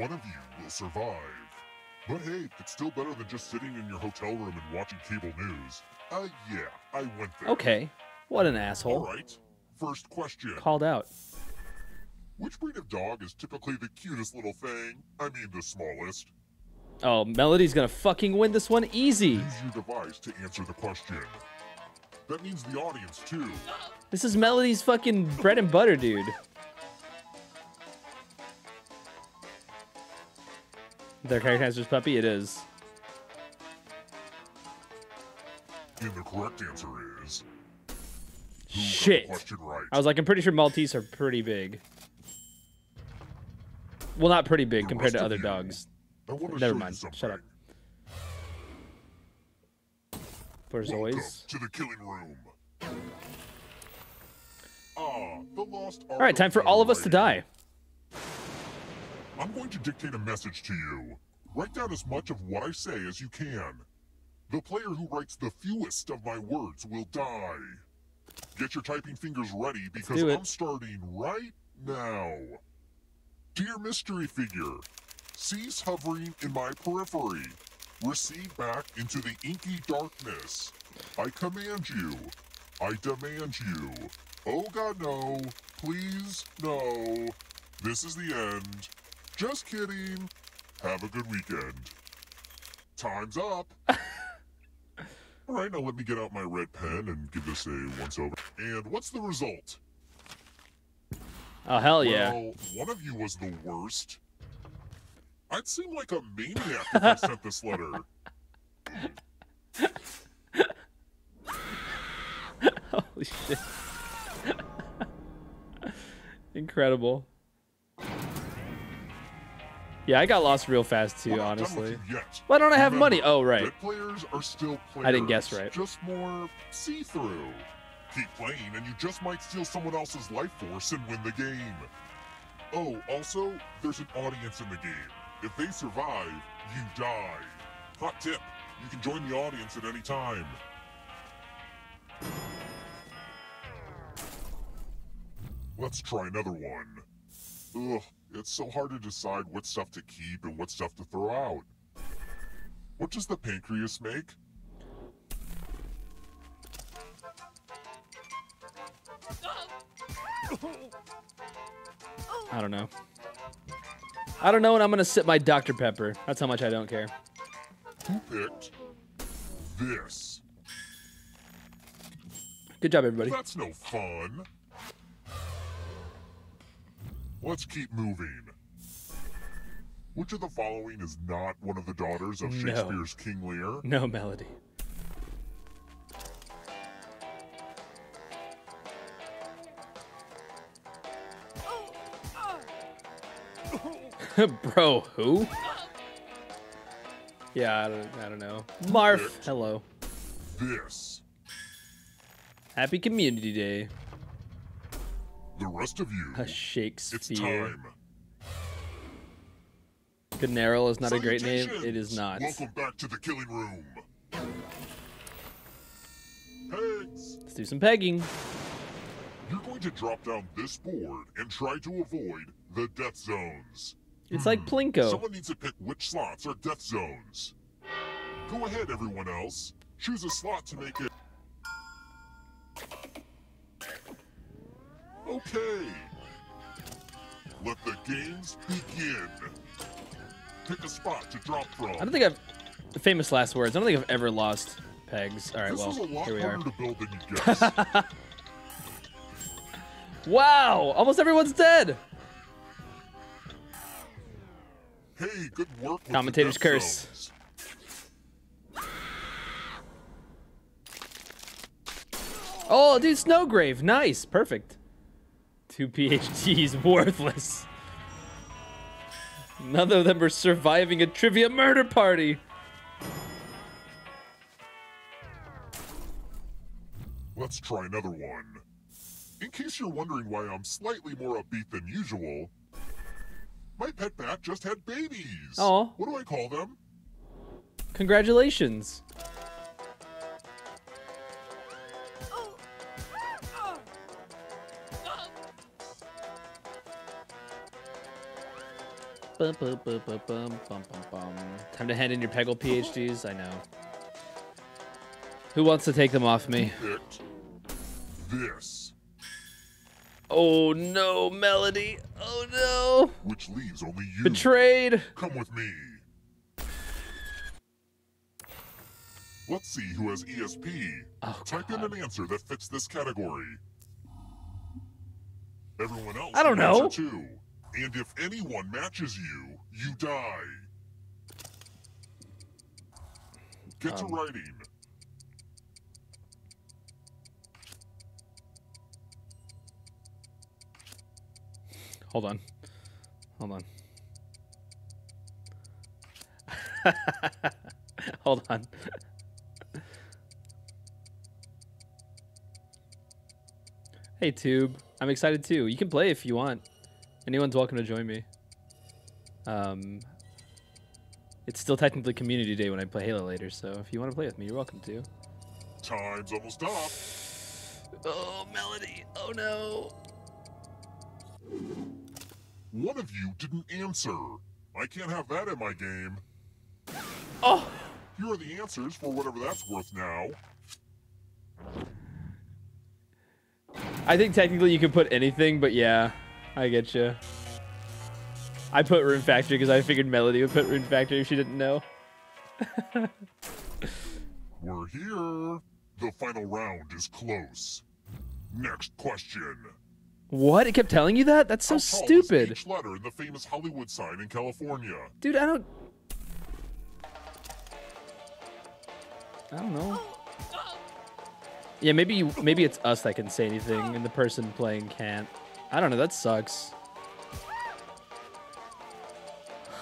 one of you will survive. But hey, it's still better than just sitting in your hotel room and watching cable news. Uh, yeah, I went there. Okay. What an asshole. All right. First question. Called out. Which breed of dog is typically the cutest little thing? I mean, the smallest. Oh, Melody's gonna fucking win this one easy. Use your device to answer the question. That means the audience, too. This is Melody's fucking bread and butter, dude. Their character's puppy? It is. And the correct answer is. Who got the Shit. right? I was like, I'm pretty sure Maltese are pretty big. Well, not pretty big The compared to other you, dogs. I want to Never mind. Shut up. For Welcome Zoys. to the killing room. Ah, the lost All right, time for all of us to die. I'm going to dictate a message to you. Write down as much of what I say as you can. The player who writes the fewest of my words will die. Get your typing fingers ready because. I'm starting right now. Dear mystery figure, cease hovering in my periphery. Recede back into the inky darkness. I command you. I demand you. Oh god, no. Please, no. This is the end. Just kidding. Have a good weekend. Time's up. All right, now let me get out my red pen and give this a once over. And what's the result? Oh, hell yeah. Well, one of you was the worst. I'd seem like a maniac if I sent this letter. Holy shit. Incredible. Yeah, I got lost real fast too, not done with honestly. Why don't I have money? Oh, right. Players are still players. I didn't guess right. Just more see-through. Keep playing, and you just might steal someone else's life force and win the game. Oh, also, there's an audience in the game. If they survive, you die. Hot tip: you can join the audience at any time. Let's try another one. Ugh, it's so hard to decide what stuff to keep and what stuff to throw out. What does the pancreas make? I don't know. I don't know, and I'm gonna sip my Dr. Pepper. That's how much I don't care. Who picked this? Good job, everybody. That's no fun. Let's keep moving. Which of the following is not one of the daughters of No. Shakespeare's King Lear? No melody. Bro, who? Yeah, I don't, I don't know. Marf, hello. This. Happy Community Day. The rest of you. A It's Shakespeare. time. Gennaro is not a great name. It is not. Welcome back to the killing room. Pegs. Let's do some pegging. You're going to drop down this board and try to avoid the death zones. It's like hmm. Plinko. Someone needs to pick which slots are death zones. Go ahead, everyone else. Choose a slot to make it. Okay. Let the games begin. Pick a spot to drop from. I don't think I've. The famous last words. I don't think I've ever lost pegs. All right, this well, is a lot here we are. to build than you guess. Wow! Almost everyone's dead! hey, good work. Commentator's curse. zones. Oh, dude, Snowgrave. Nice. Perfect. Two PhDs. Worthless. None of them are surviving a trivia murder party. Let's try another one. In case you're wondering why I'm slightly more upbeat than usual, my pet bat just had babies. Aw. What do I call them? Congratulations. Bum, bum, bum, bum, bum, bum, bum. Time to hand in your Peggle PhDs. I know. Who wants to take them off me? This, Oh no, Melody. Oh no. which leaves only you. Betrayed. Come with me. Let's see who has ESP. Oh, Type in an answer that fits this category. Everyone else I don't know. too. And if anyone matches you, you die. Get to Um. writing. Hold on. Hold on. Hold on. hey, Tube. I'm excited too. You can play if you want. Anyone's welcome to join me. Um, it's still technically Community Day when I play Halo later, so if you want to play with me, you're welcome to. Time's almost up. Oh, Melody. Oh no. One of you didn't answer. I can't have that in my game. Oh. Here are the answers for whatever that's worth now. I think technically you can put anything, but yeah, I get you. I put Rune Factory because I figured Melody would put Rune Factory if she didn't know. We're here. The final round is close. Next question. What? It kept telling you that? That's so How tall is stupid. each letter in the famous Hollywood sign in California? Dude, I don't... I don't know. Yeah, maybe you, maybe it's us that can say anything and the person playing can't. I don't know, that sucks.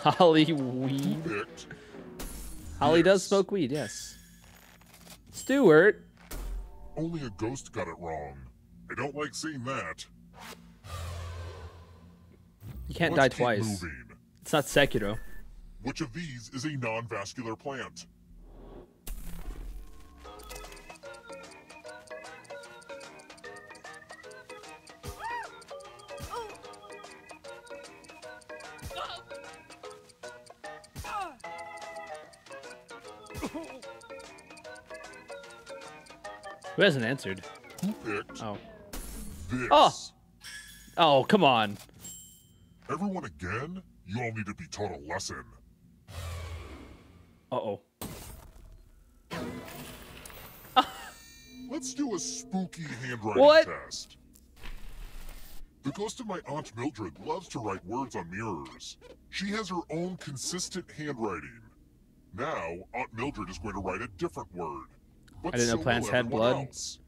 Holly weed. Holly does smoke weed, yes. Stewart. Only a ghost got it wrong. I don't like seeing that. You can't Let's die twice. Moving. It's not Sekiro. Which of these is a non-vascular plant? Who hasn't answered? Who oh. picked Oh. this? Oh. Oh, come on. Everyone again? You all need to be taught a lesson. Uh-oh. Let's do a spooky handwriting What? test. The ghost of my Aunt Mildred loves to write words on mirrors. She has her own consistent handwriting. Now, Aunt Mildred is going to write a different word. I didn't know plants had blood. Else.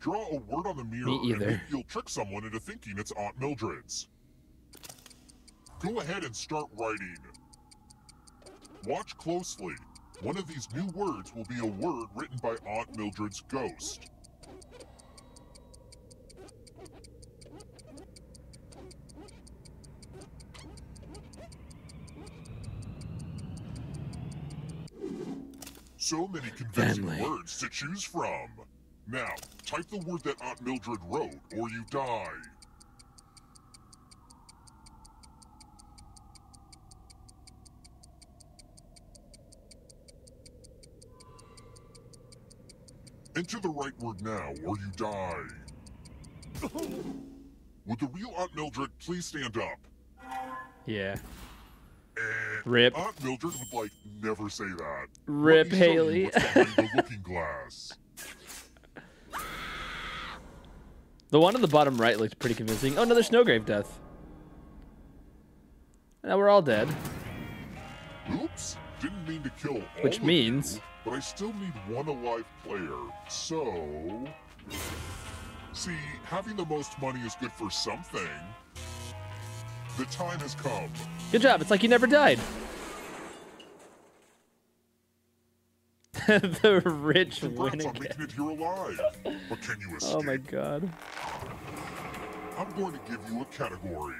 Draw a word on the mirror Me either. maybe you'll trick someone into thinking it's Aunt Mildred's. Go ahead and start writing. Watch closely. One of these new words will be a word written by Aunt Mildred's ghost. So many convincing Family. words to choose from. Now, type the word that Aunt Mildred wrote, or you die. Enter the right word now, or you die. Would the real Aunt Mildred please stand up? Yeah. Rip. Aunt Mildred would like never say that. Rip Let me show you Haley. the looking glass. The one on the bottom right looked pretty convincing. Oh, another Snowgrave death. Now we're all dead. Oops, didn't mean to kill all Which means- you, but I still need one alive player. So, see, having the most money is good for something. The time has come. Good job. It's like you never died. the rich win Congrats on again. making it here alive. But can you escape? Oh my god. I'm going to give you a category.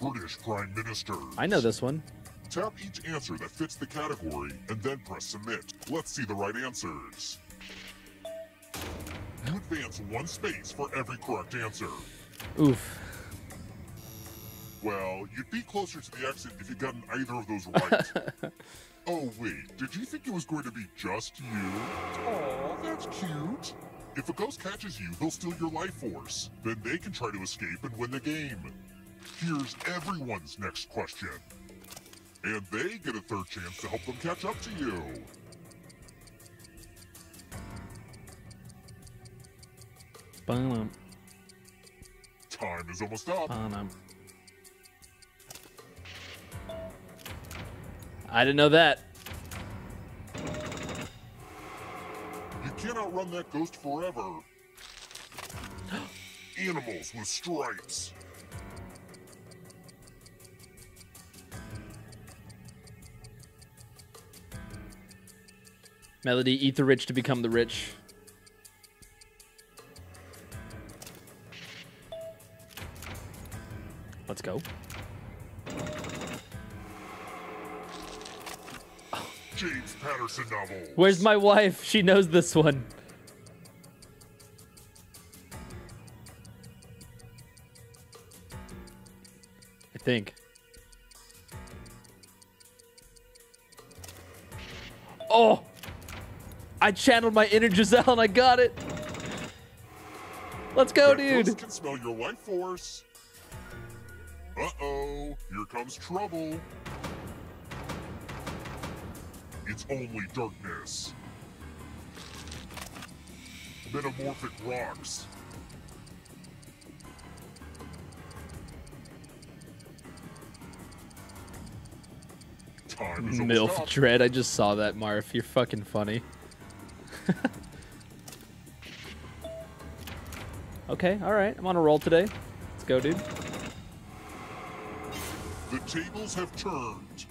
British Prime Minister. I know this one. Tap each answer that fits the category and then press submit. Let's see the right answers. You advance one space for every correct answer. Oof. Well, you'd be closer to the exit if you'd gotten either of those right. oh, wait, did you think it was going to be just you? Aw, that's cute. If a ghost catches you, they'll steal your life force. Then they can try to escape and win the game. Here's everyone's next question. And they get a third chance to help them catch up to you. Bum, Time is almost up. bum. I didn't know that. You can't outrun that ghost forever. Animals with stripes. Melody, eat the rich to become the rich. Let's go. Patterson novels. Where's my wife? She knows this one. I think. Oh! I channeled my inner Giselle and I got it. Let's go, That dude. can smell your life force. Uh-oh, here comes trouble. It's only darkness. Metamorphic rocks. Time is MILF up. Dread. I just saw that, Marf. You're fucking funny. okay, alright. I'm on a roll today. Let's go, dude. The tables have turned.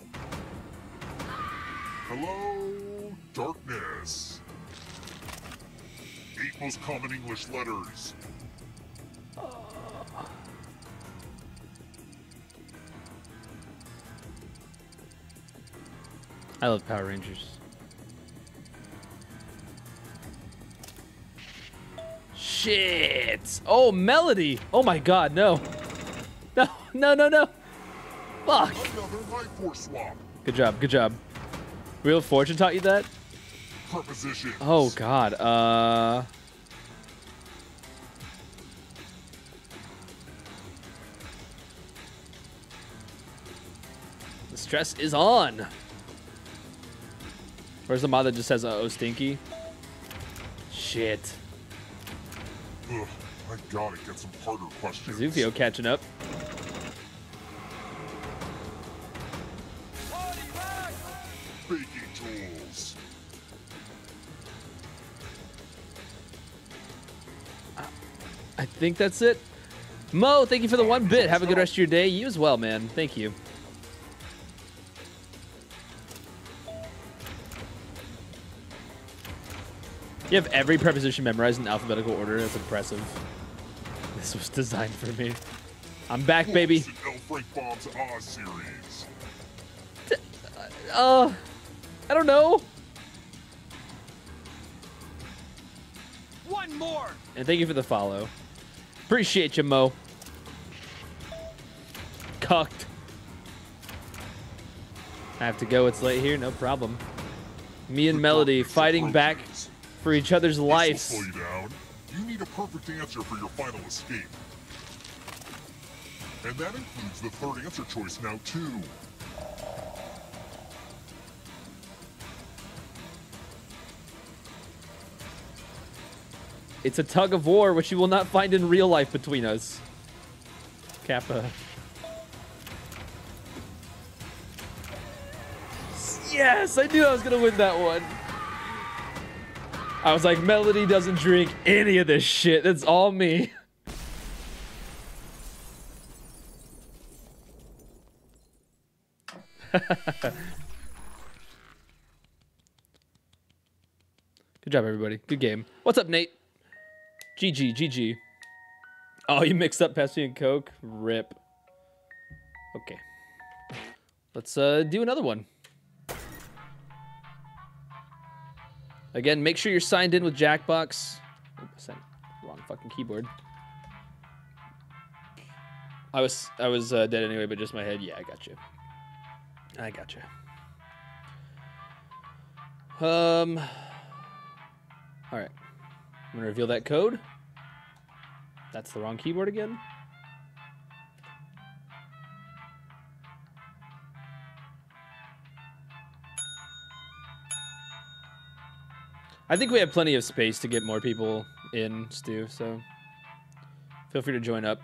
Hello, darkness. Eight most common English letters. Uh, I love Power Rangers. Shit! Oh, Melody! Oh my god, no. No, no, no, no. Fuck. Another life force swap. Good job, good job. Wheel of Fortune taught you that? Oh god, uh... The stress is on. Where's the mod that just says, uh oh, stinky? Shit. Ugh, I gotta get some harder questions. Zufio catching up. Think that's it. Mo, thank you for the one bit. Have a good rest of your day. You as well, man. Thank you. You have every preposition memorized in alphabetical order. That's impressive. This was designed for me. I'm back, baby. Wolves in L. Frank Baum's Oz series. Uh, I don't know. One more. And thank you for the follow. Appreciate you, Mo. Cucked. I have to go. It's late here. No problem. Me and Melody fighting back for each other's lives. you down. You need a perfect answer for your final escape. And that includes the third answer choice now, too. It's a tug of war, which you will not find in real life between us. Kappa. Yes, I knew I was gonna win that one. I was like, Melody doesn't drink any of this shit. That's all me. Good job, everybody. Good game. What's up, Nate? GG, GG. Oh, you mixed up Pepsi and Coke? Rip. Okay. Let's uh, do another one. Again, make sure you're signed in with Jackbox. Oops, wrong fucking keyboard. I was I was uh, dead anyway, but just my head. Yeah, I got you. I got you. Um. All right. I'm gonna reveal that code. That's the wrong keyboard again. I think we have plenty of space to get more people in, Stu, so feel free to join up.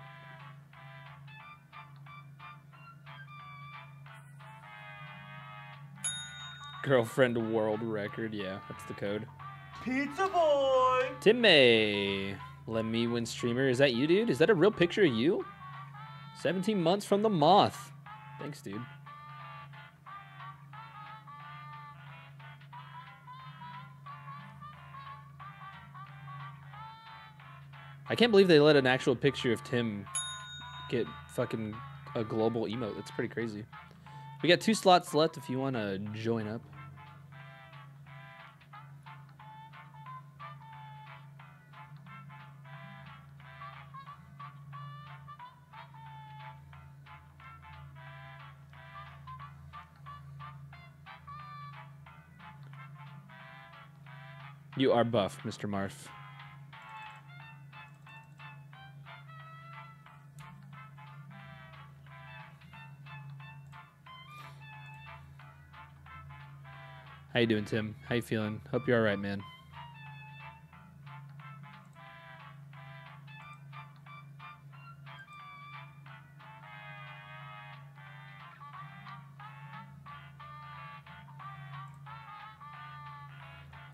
Girlfriend world record, yeah, that's the code. Pizza boy. Timmy, let me win streamer. Is that you, dude? Is that a real picture of you? 17 months from the moth. Thanks, dude. I can't believe they let an actual picture of Tim get fucking a global emote. That's pretty crazy. We got two slots left if you want to join up. You are buff, Mr. Marf. How you doing, Tim? How you feeling? Hope you're all right, man.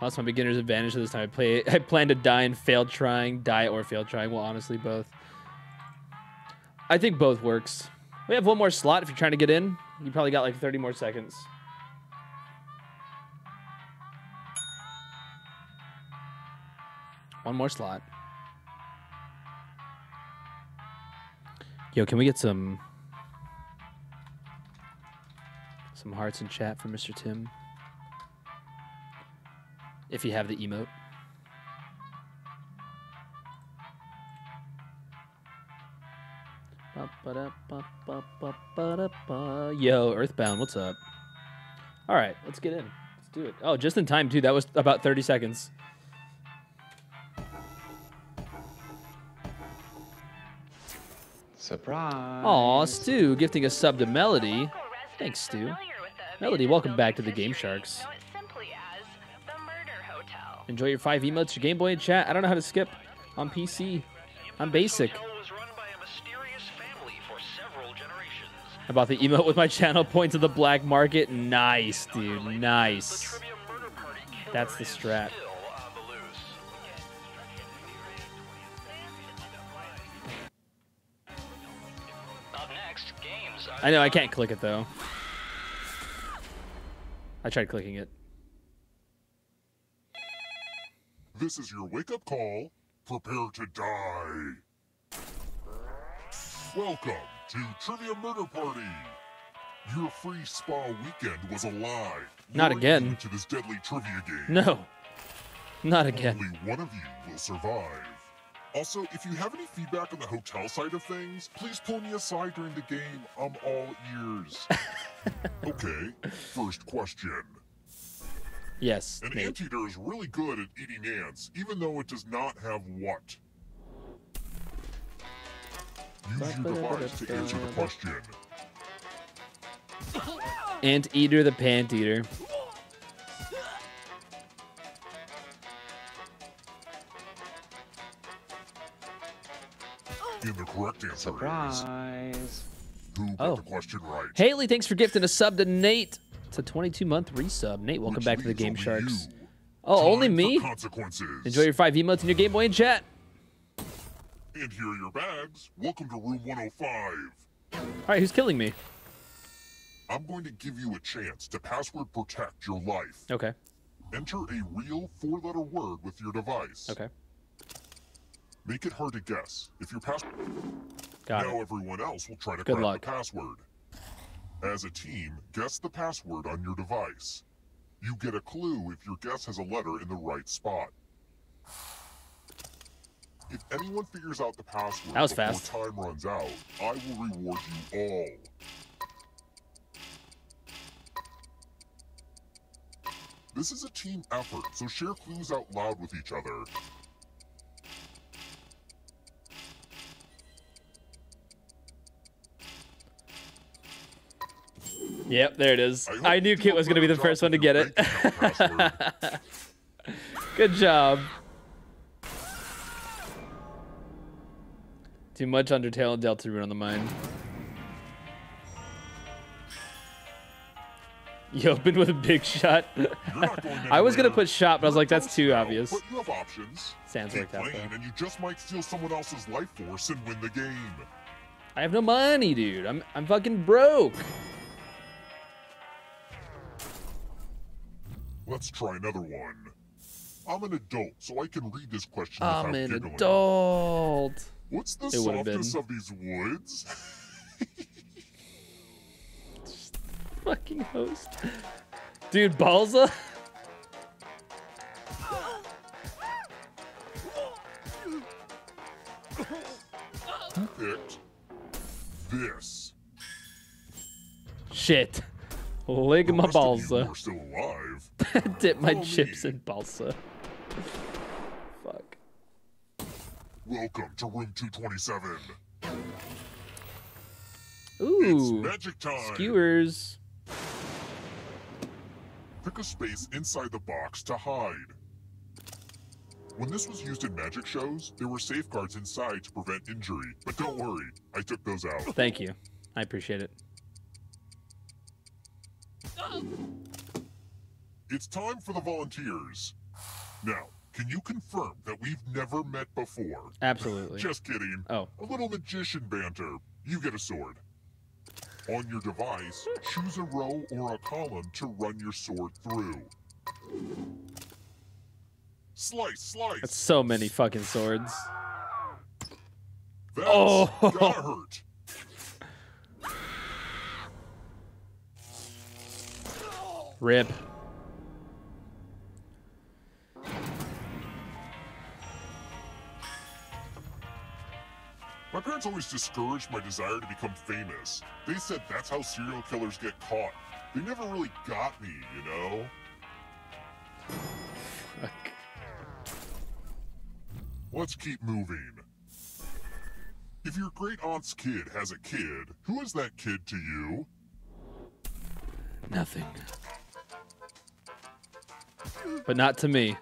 Lost my beginner's advantage this time. I play. I plan to die and fail trying, die or fail trying. Well, honestly, both. I think both works. We have one more slot if you're trying to get in. You probably got like 30 more seconds. One more slot. Yo, can we get some some hearts in chat for Mr. Tim? If you have the emote. Yo, Earthbound, what's up? All right, let's get in. Let's do it. Oh, just in time too. That was about 30 seconds. Surprise. Aw, Stu, gifting a sub to Melody. Thanks, Stu. Melody, welcome back to the Game Sharks. Enjoy your five emotes, your Game Boy in chat. I don't know how to skip on PC. I'm basic. I bought the emote with my channel point to the black market. Nice, dude. Nice. That's the strat. I know, I can't click it though. I tried clicking it. This is your wake up call. Prepare to die. Welcome to Trivia Murder Party. Your free spa weekend was a lie. Not again. To this deadly trivia game. No. Not again. Only one of you will survive. Also, if you have any feedback on the hotel side of things, please pull me aside during the game. I'm all ears. okay, first question. Yes. An Nate. anteater is really good at eating ants, even though it does not have what? Use your device to answer the question. Ant eater the pant eater. And the correct answer is who got Oh. the question right. Haley, thanks for gifting a sub to Nate. It's a 22 month resub. Nate, welcome Which back to the Game only Sharks. you. Oh, only Time for me? Consequences. Enjoy your five emotes and your Game Boy in chat. And here are your bags. Welcome to room 105. All right, who's killing me? I'm going to give you a chance to password protect your life. Okay. Enter a real four-letter word with your device. Okay. Make it hard to guess. If your password Got now it. everyone else will try to Good crack luck. the password. As a team, guess the password on your device. You get a clue if your guess has a letter in the right spot. If anyone figures out the password That was before fast. time runs out, I will reward you all. This is a team effort, so share clues out loud with each other. Yep, there it is. I I knew Kit was gonna be the first one to get it. bank account password. Good job. Too much Undertale and Deltarune on the mind. You opened with a big shot. Going I was gonna put shot, but I was like, that's too obvious. But you have options. Sans Keep worked out playing, though. and you just might steal someone else's life force and win the game. I have no money, dude. I'm I'm fucking broke. Let's try another one. I'm an adult, so I can read this question I'm an giggling. adult. What's the It softest of these woods? Fucking host. Dude, Balza? Picked this? Shit. Ligma you Balsa. are still alive. Dip my Follow chips me. in balsa. Fuck. Welcome to room 227. It's Ooh. magic time. Skewers. Pick a space inside the box to hide. When this was used in magic shows, there were safeguards inside to prevent injury. But don't worry, I took those out. Thank you. I appreciate it. Oh. It's time for the volunteers. Now, can you confirm that we've never met before? Absolutely. Just kidding. Oh. A little magician banter. You get a sword. On your device, choose a row or a column to run your sword through. Slice, slice. That's so many fucking swords. That's Oh. gotta hurt. Rip. My parents always discouraged my desire to become famous. They said that's how serial killers get caught. They never really got me, you know? Fuck. Let's keep moving. If your great aunt's kid has a kid, who is that kid to you? Nothing. But not to me.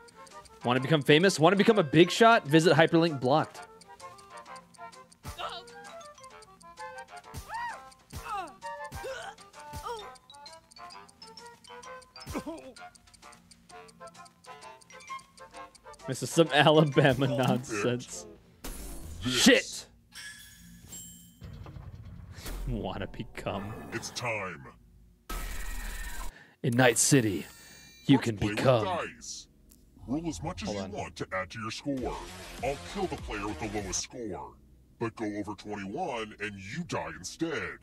Want to become famous? Want to become a big shot? Visit hyperlink blocked. This is some Alabama nonsense. This. Shit! Want to become. It's time. In Night City, you Let's can become. dice. Roll as much as Hold you on. want to add to your score. I'll kill the player with the lowest score. But go over 21 and you die instead.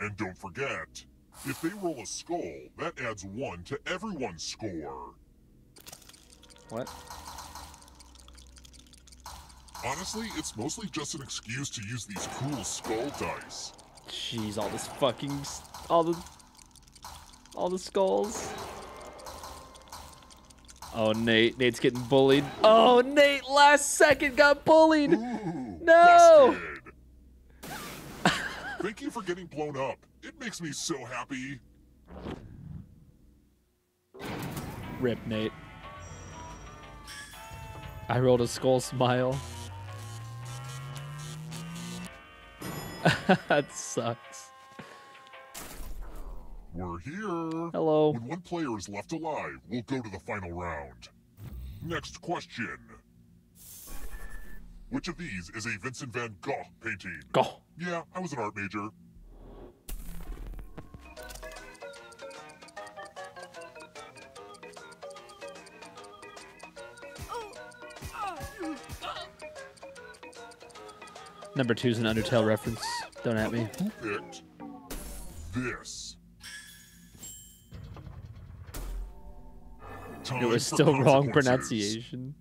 And don't forget, if they roll a skull, that adds 1 to everyone's score. What? Honestly, it's mostly just an excuse to use these cool skull dice. Jeez, all this fucking, all the, all the skulls. Oh, Nate, Nate's getting bullied. Oh, Nate, last second got bullied. Ooh, No! Thank you for getting blown up. It makes me so happy. Rip, Nate. I rolled a skull smile. that sucks. We're here. Hello. When one player is left alive, we'll go to the final round. Next question. Which of these is a Vincent van Gogh painting? Go. Yeah, I was an art major. Number two is an Undertale reference. Don't at me. Picked this? It was still wrong pronunciation.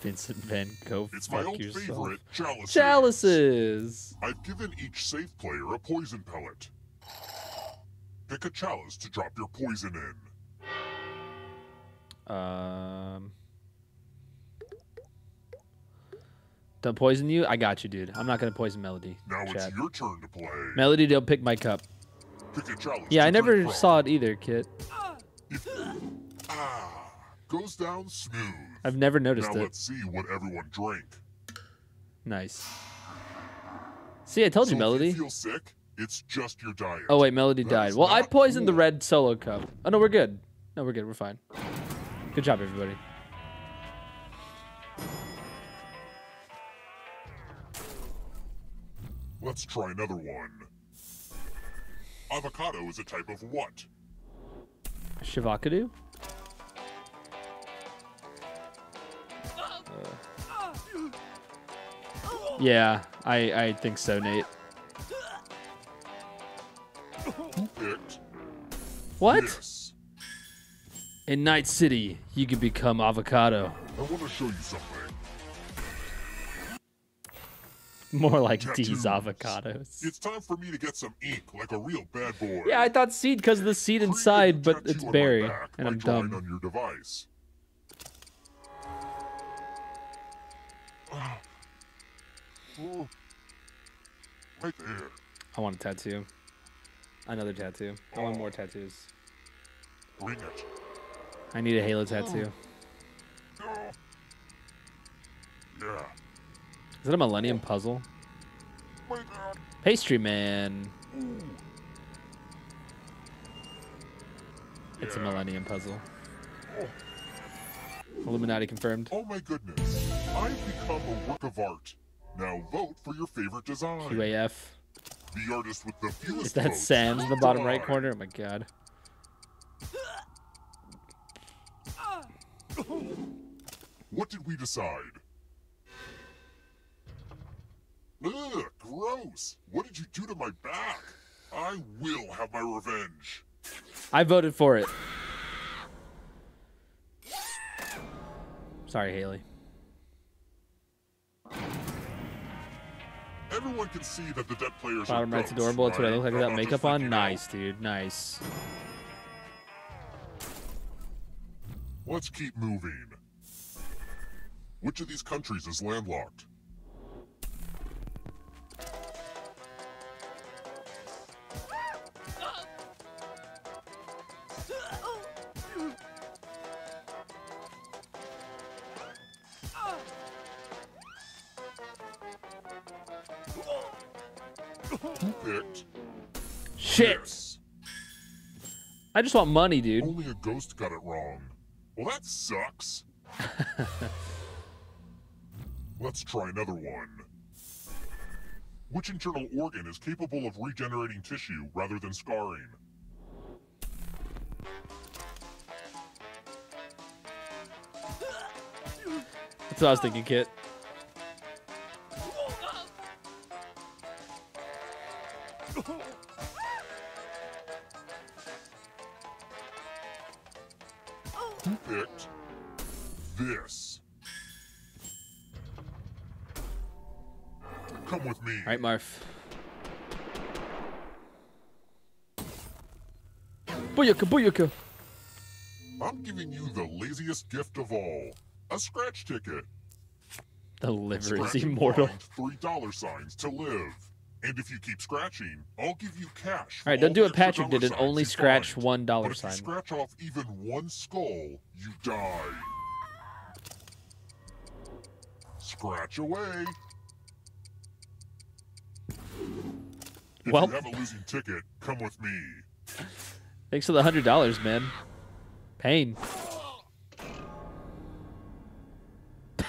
Vincent Van Gogh. It's my old yourself. favorite, chalices. Chalices. I've given each safe player a poison pellet. Pick a chalice to drop your poison in. Um. Don't poison you. I got you, dude. I'm not gonna poison Melody. Now Chat. it's your turn to play. Melody, don't pick my cup. Pick a chalice. Yeah, I never from. saw it either, Kit. Ah, goes down smooth. I've never noticed now it. let's see what everyone drank. Nice. See, I told you, Melody. You feel sick, it's just your diet. Oh wait, Melody That died. Well, I poisoned the red solo cup. Oh no, we're good. No, we're good. We're fine. Good job, everybody. Let's try another one. Avocado is a type of what? Shivakadu? Yeah, I I think so, Nate. Picked What? this? In Night City, you can become avocado. I want to show you something. More like Tattoos. these avocados. It's time for me to get some ink like a real bad boy. Yeah, I thought seed because of the seed Create inside, but it's on berry, and I'm drawing dumb. on your device. Oh. Right there. I want a tattoo. Another tattoo. I want more tattoos. Bring it. I need a Halo oh. tattoo. Oh. Yeah. Is it a Millennium Puzzle? Pastry Man. It's a Millennium Puzzle. Illuminati confirmed. Oh my goodness. I've become a work of art. Now vote for your favorite design. QAF. The artist with the fewest Is that votes Sam's in the bottom right corner? Oh my god. What did we decide? Ugh, gross. What did you do to my back? I will have my revenge. I voted for it. Sorry, Haley. Everyone can see that the dead players Bottom right's adorable. That's what I look like without makeup on. Nice, dude. Nice. Let's keep moving. Which of these countries is landlocked? Shit. this? I just want money, dude. Only a ghost got it wrong. Well, that sucks. Let's try another one. Which internal organ is capable of regenerating tissue rather than scarring? That's what I was thinking, Kit. Who picked this? Come with me. All right, Marf. Booyaka, booyaka. I'm giving you the laziest gift of all. A scratch ticket. The liver is immortal. Three dollar signs to live. And if you keep scratching, I'll give you cash. All right, don't all do what Patrick did and only scratch find. one dollar But if you sign. scratch off even one skull, you die. Scratch away. If Well- you have a losing ticket, come with me. Thanks for the hundred dollars, man. Pain.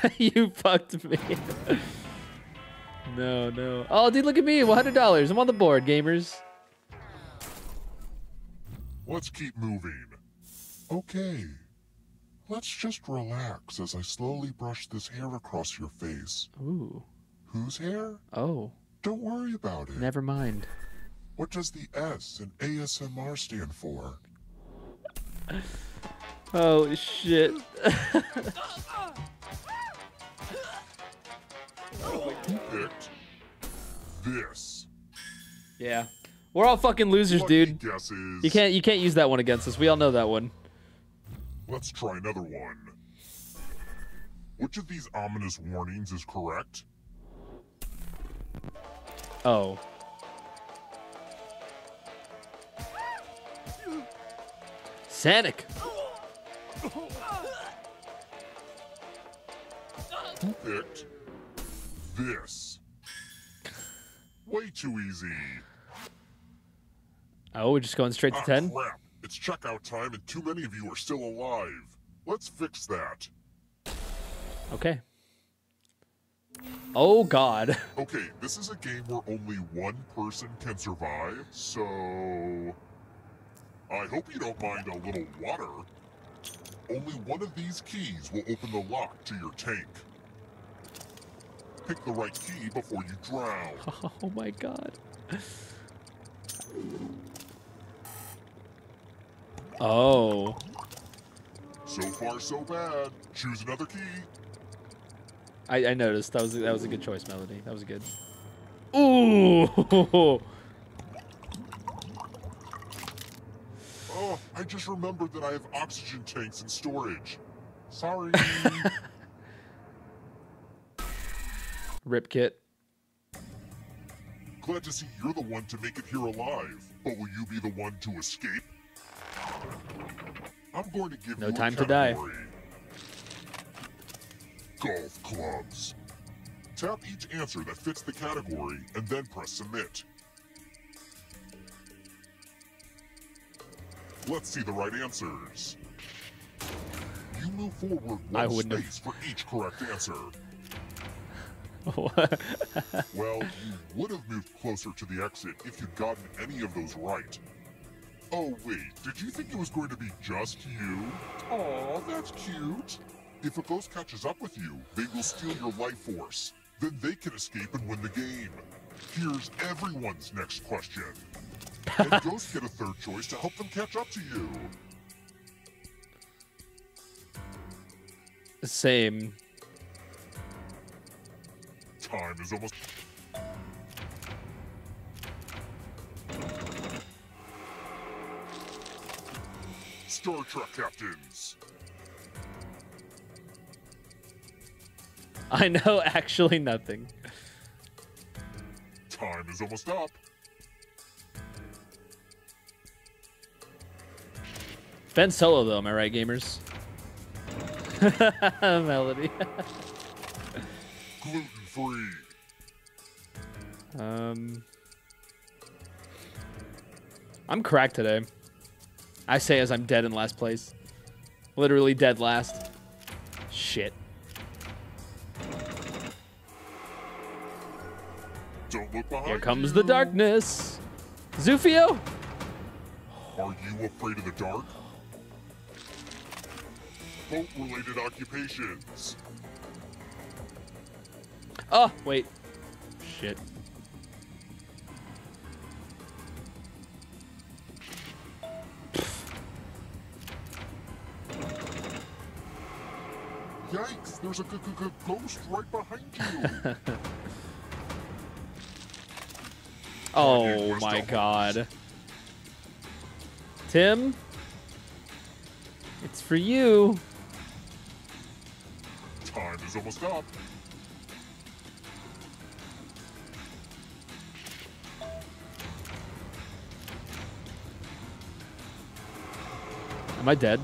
you fucked me. no, no. Oh, dude, look at me. One hundred dollars. I'm on the board, gamers. Let's keep moving. Okay. Let's just relax as I slowly brush this hair across your face. Ooh. Whose hair? Oh. Don't worry about it. Never mind. What does the S in ASMR stand for? Oh shit. Who picked this? Yeah. We're all fucking losers, Lucky dude. Guesses. You can't you can't use that one against us. We all know that one. Let's try another one. Which of these ominous warnings is correct? Oh. Sanic. Who picked this? Way too easy. Oh, we're just going straight to Ah, 10? crap. It's checkout time and too many of you are still alive. Let's fix that. Okay. Oh god. Okay, this is a game where only one person can survive, so... I hope you don't mind a little water. Only one of these keys will open the lock to your tank. Pick the right key before you drown. Oh my god. Oh. So far, so bad. Choose another key. I, I noticed. That was that was a good choice, Melody. That was good. Ooh. Oh, I just remembered that I have oxygen tanks in storage. Sorry. Rip kit. Glad to see you're the one to make it here alive. But will you be the one to escape? I'm going to give No you a time to die. Golf clubs. Tap each answer that fits the category and then press submit. Let's see the right answers. You move forward one space for each correct answer. Well, you would have moved closer to the exit if you'd gotten any of those right. Oh, wait, did you think it was going to be just you? Aw, that's cute. If a ghost catches up with you, they will steal your life force. Then they can escape and win the game. Here's everyone's next question. and ghosts get a third choice to help them catch up to you. Same. Time is almost. Star Trek captains. I know actually nothing. Time is almost up. Ben Solo though, am I right, gamers? Melody. Gluten free. um I'm cracked today. I say as I'm dead in last place. Literally dead last. Shit. Don't look behind Here comes the darkness. Zufio? Are you afraid of the dark? Boat related occupations. Oh, wait. Shit. Yikes, there's a ghost right behind you. Oh my god. Tim? It's for you. Time is almost up. Am I dead?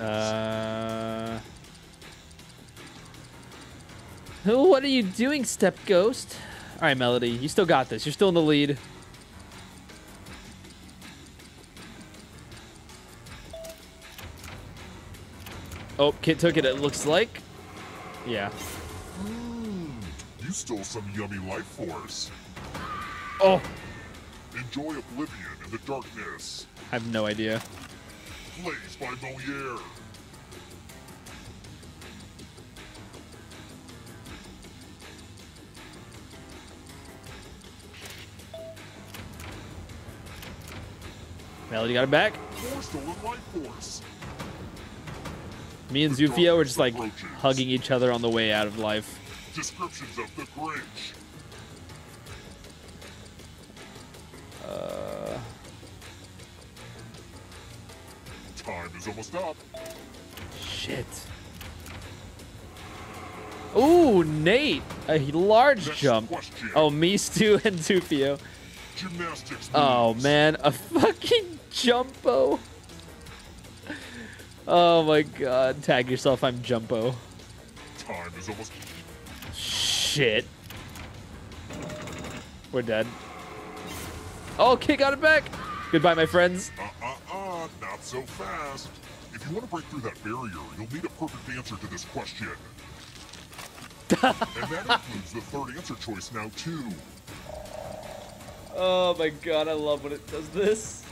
Uh. What are you doing, Step Ghost? All right, Melody, you still got this. You're still in the lead. Oh, Kit took it, it looks like. Yeah. you stole some yummy life force. Oh, Enjoy Oblivion in the darkness. I have no idea. Plays by Moliere. Melody got it back. More stolen life force. Me and Zufio were just like hugging each other on the way out of life. Descriptions of the Grinch. Time almost up. shit. Ooh, Nate, a large Next jump. question. Oh, me, Stu, and Zufio. Gymnastics. Oh moves. man, a fucking jumpo. Oh my god, tag yourself, I'm jumpo. Time is almost. Shit. We're dead. Oh, okay, got it back. Goodbye, my friends. Uh uh uh, not so fast. If you want to break through that barrier, you'll need a perfect answer to this question. and that includes the third answer choice now, too. Oh my god, I love when it does this.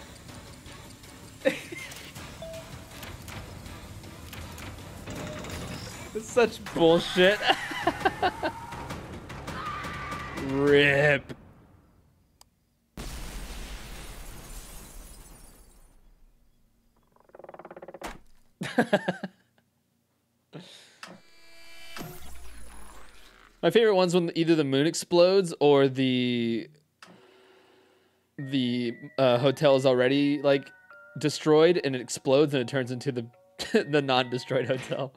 it's such bullshit. Rip. My favorite one's when either the moon explodes or the the uh, hotel is already like destroyed and it explodes and it turns into the the non-destroyed hotel.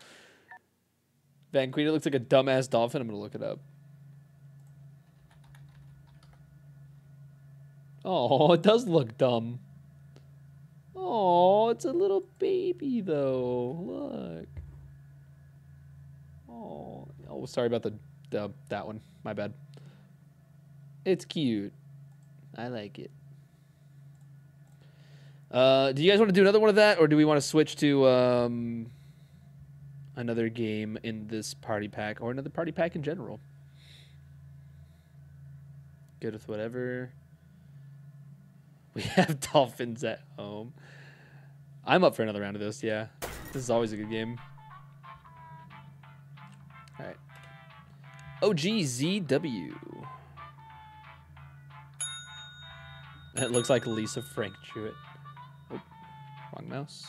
Vanquita looks like a dumbass dolphin. I'm gonna look it up. Oh, it does look dumb. Oh, it's a little baby though. Look. Oh, oh, sorry about the, the that one. My bad. It's cute. I like it. Uh, do you guys want to do another one of that, or do we want to switch to um, another game in this party pack, or another party pack in general? Good with whatever. We have dolphins at home. I'm up for another round of this. Yeah, this is always a good game. All right. OGZW. It looks like Lisa Frank drew it. Oh, wrong mouse.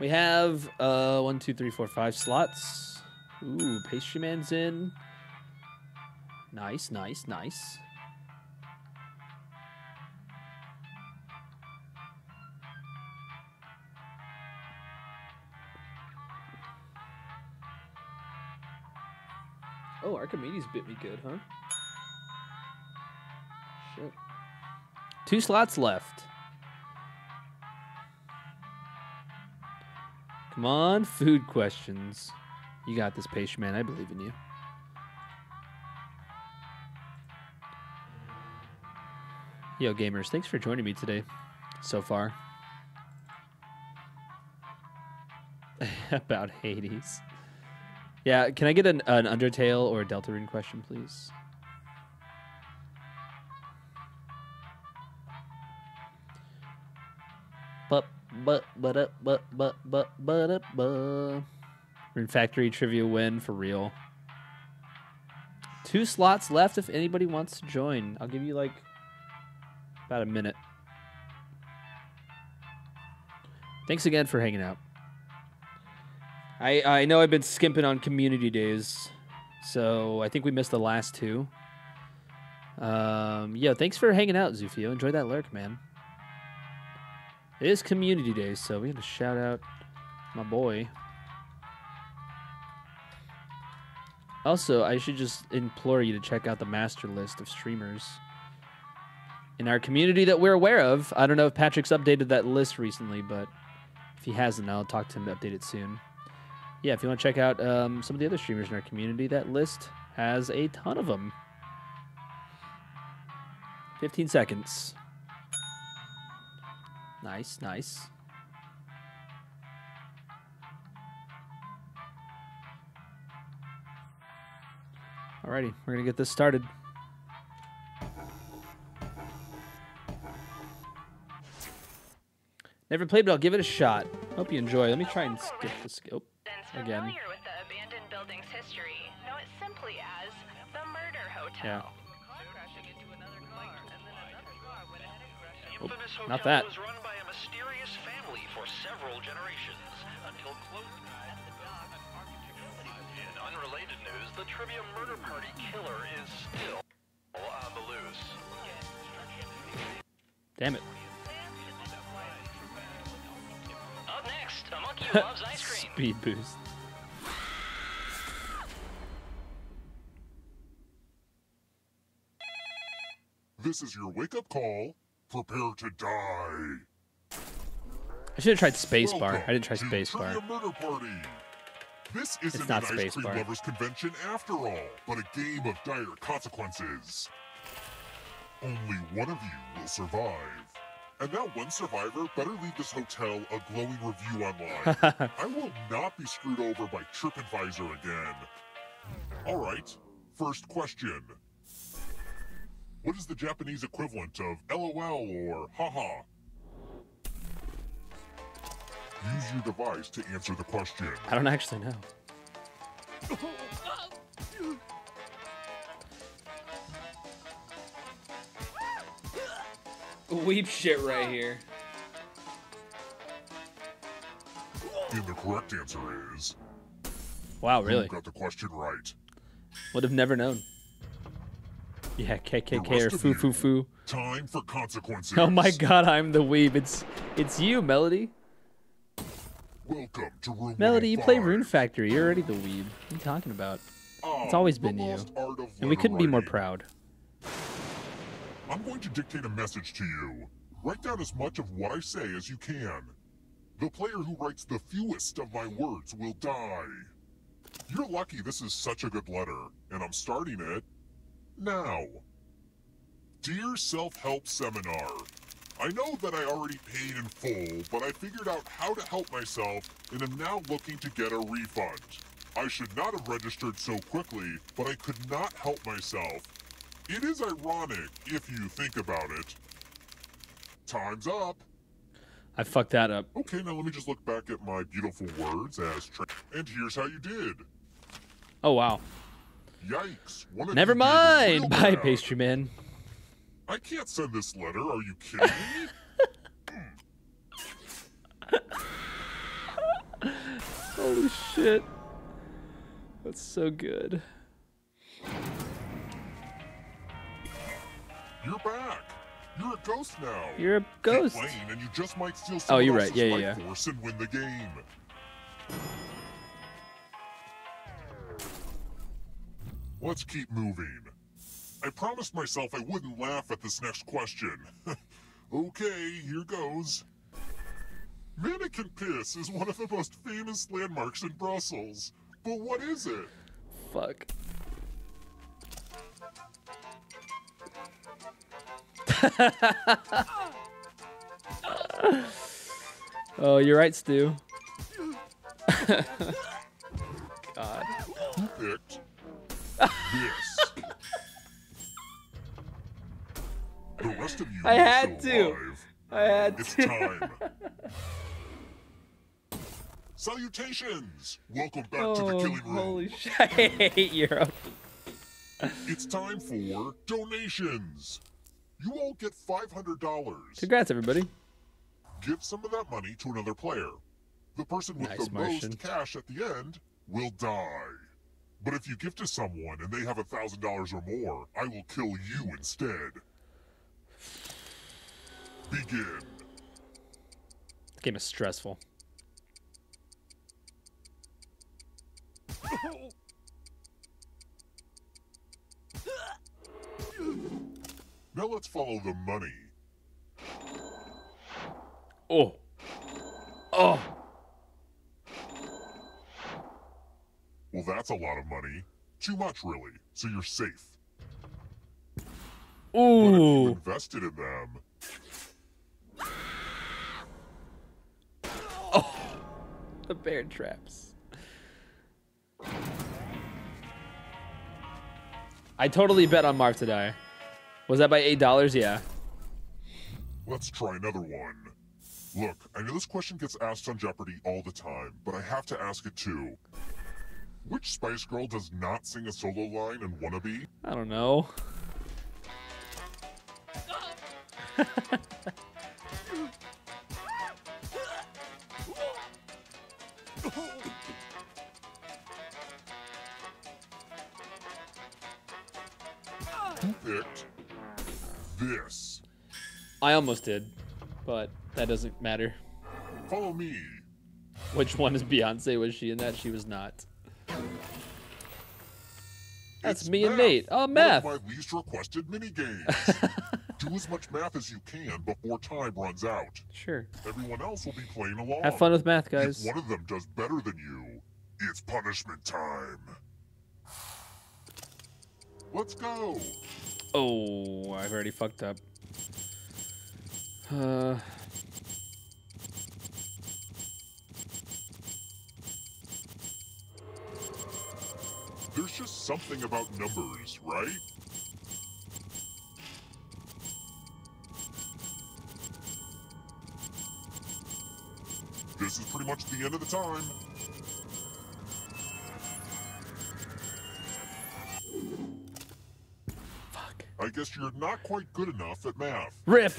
We have uh one, two, three, four, five slots. Ooh, pastry man's in. Nice, nice, nice. Oh, Archimedes bit me good, huh? Shit. Two slots left. Come on, food questions. You got this, pastry man. I believe in you. Yo, gamers, thanks for joining me today so far. About Hades. Yeah, can I get an, an Undertale or a Deltarune question, please? But but but up but but but but up but. Rune Factory trivia win for real. Two slots left if anybody wants to join. I'll give you like about a minute. Thanks again for hanging out. I I know I've been skimping on community days, so I think we missed the last two. Um, yeah, thanks for hanging out, Zufio. Enjoy that lurk, man. It is community Day, so we have to shout out my boy. Also, I should just implore you to check out the master list of streamers in our community that we're aware of. I don't know if Patrick's updated that list recently, but if he hasn't, I'll talk to him to update it soon. Yeah, if you want to check out um, some of the other streamers in our community, that list has a ton of them. 15 seconds. Nice, nice. Alrighty, we're gonna get this started. Never played, but I'll give it a shot. Hope you enjoy. Let me try and skip the scope. Oh, then again. familiar close. In unrelated news, the trivia murder party killer is still on the loose. Damn it. Up next, a monkey loves ice cream. Speed boost. This is your wake-up call. Prepare to die. I should have tried spacebar. I didn't try spacebar. Trivia Murder Party. This isn't not an ice cream Spacebar. lovers convention after all, but a game of dire consequences. Only one of you will survive. And that one survivor better leave this hotel a glowing review online. I will not be screwed over by TripAdvisor again. All right, first question. What is the Japanese equivalent of LOL or haha? Use your device to answer the question. I don't actually know. Weep shit right here. And the correct answer is Wow, who really? got the question right. Would have never known. Yeah, KKK or foo foo foo. Time for consequences. Oh my god, I'm the weeb. It's it's you, Melody. Welcome to room Melody, you play Rune Factory. You're already the weeb. What are you talking about? It's always Ah, been you. lost art of And we couldn't be more proud. I'm going to dictate a message to you. Write down as much of what I say as you can. The player who writes the fewest of my words will die. You're lucky this is such a good letter, and I'm starting it now. Dear Self-Help Seminar, I know that I already paid in full, but I figured out how to help myself and am now looking to get a refund. I should not have registered so quickly, but I could not help myself. It is ironic if you think about it. Time's up. I fucked that up. Okay, now let me just look back at my beautiful words as and here's how you did. Oh wow. Yikes! One of Never you did real mind. Bye, bad. pastry man. I can't send this letter. Are you kidding me? Holy shit. That's so good. You're back. You're a ghost now. You're a ghost. you just might steal Oh, you're right. Yeah, yeah, yeah. Let's keep moving. I promised myself I wouldn't laugh at this next question. okay, here goes. Manneken Pis is one of the most famous landmarks in Brussels. But what is it? Fuck. oh, you're right, Stu. God. Who this? The rest of you I had to. alive. I had It's to. time. Salutations! Welcome back to the Oh, killing room. holy shit. I hate Europe. It's time for donations. You all get $500. Congrats, everybody. Give some of that money to another player. The person with Nice, the Martian. most cash at the end will die. But if you give to someone and they have a $1,000 or more, I will kill you instead. Begin. This game is stressful. Now let's follow the money. Oh. Oh. Well, that's a lot of money. Too much, really. So you're safe. But if you Ooh. invested in them, Oh, The bear traps. I totally bet on Marv to die. Was that by eight dollars? Yeah. let's try another one. Look, I know this question gets asked on Jeopardy all the time, but I have to ask it too. Which Spice Girl does not sing a solo line in Wannabe? I don't know. Picked this? I almost did, but that doesn't matter. Follow me. Which one is Beyonce? Was she in that? She was not. That's It's me and math, Nate. Oh, math. One of my least requested minigames. Do as much math as you can before time runs out. Sure. Everyone else will be playing along. Have fun with math, guys. If one of them does better than you, it's punishment time. Let's go. Oh, I've already fucked up. Uh, There's just something about numbers, right? This is pretty much the end of the time. fuck. I guess you're not quite good enough at math. Rip.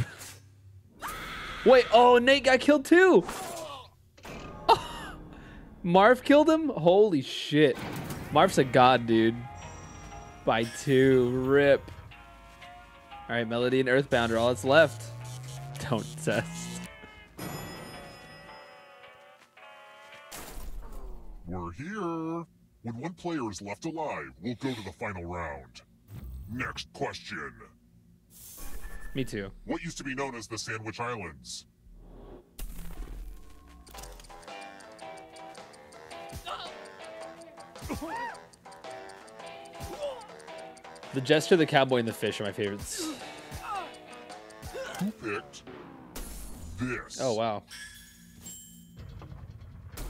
Wait. Oh, Nate got killed too. Ah! Marv killed him. Holy shit. Marv's a god, dude. By two. Rip. All right, Melody and Earthbound are all that's left. Don't test. We're here. When one player is left alive, we'll go to the final round. Next question. Me too. What used to be known as the Sandwich Islands? The Jester, the Cowboy, and the Fish are my favorites. Who picked this? Oh wow.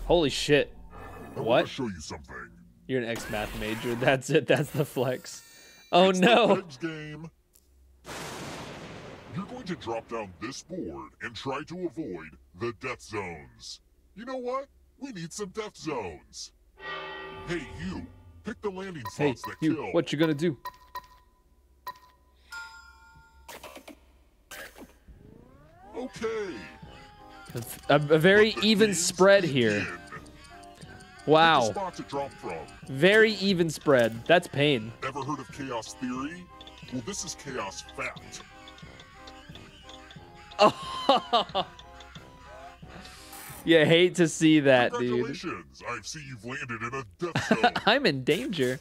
Holy shit. I what? show you something. You're an ex math major. That's it. That's the flex. Oh It's no. Game. You're going to drop down this board and try to avoid the death zones. You know what? We need some death zones. Hey, you. Pick the landing Hey, that you. kill. What you gonna do? Okay. A, a very even spread here. begin. A Wow. spot to drop from. Very even spread. That's pain. Ever heard of chaos theory? Well, this is chaos fact. you hate to see that, dude. I see you've landed in a death zone. I'm in danger.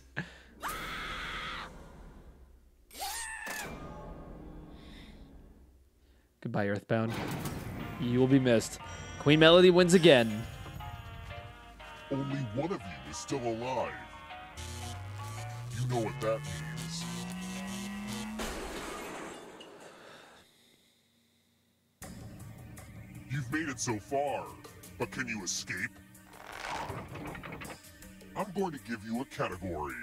Goodbye, Earthbound. You will be missed. Queen Melody wins again. Only one of you is still alive. You know what that means. You've made it so far, but can you escape? I'm going to give you a category.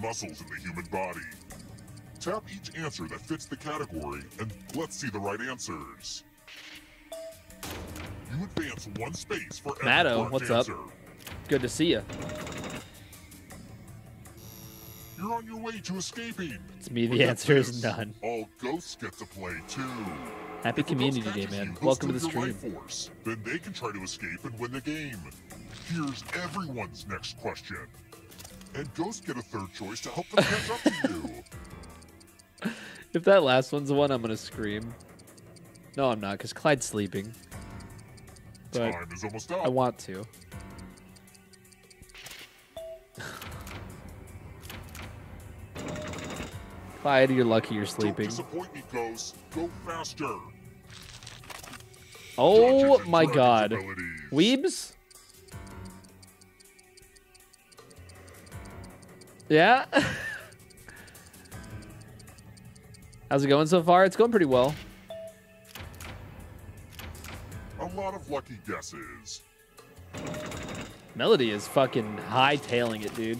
Muscles in the human body. Tap each answer that fits the category, and let's see the right answers. You advance one space for Matto, what's up? Good to see you. You're on your way to escaping. It's me. The answer is none. All ghosts get to play too. Happy Community Day, man. Welcome to the stream. force. Then they can try to escape and win the game. Here's everyone's next question. And ghosts get a third choice to help them catch up to you. If that last one's the one, I'm gonna scream. No, I'm not, because Clyde's sleeping. But Time is almost up. I want to. Clyde, you're lucky you're Don't sleeping. disappoint me, ghosts. Go faster. Oh my god. Weebs? Yeah? How's it going so far? It's going pretty well. A lot of lucky guesses. Melody is fucking hightailing it, dude.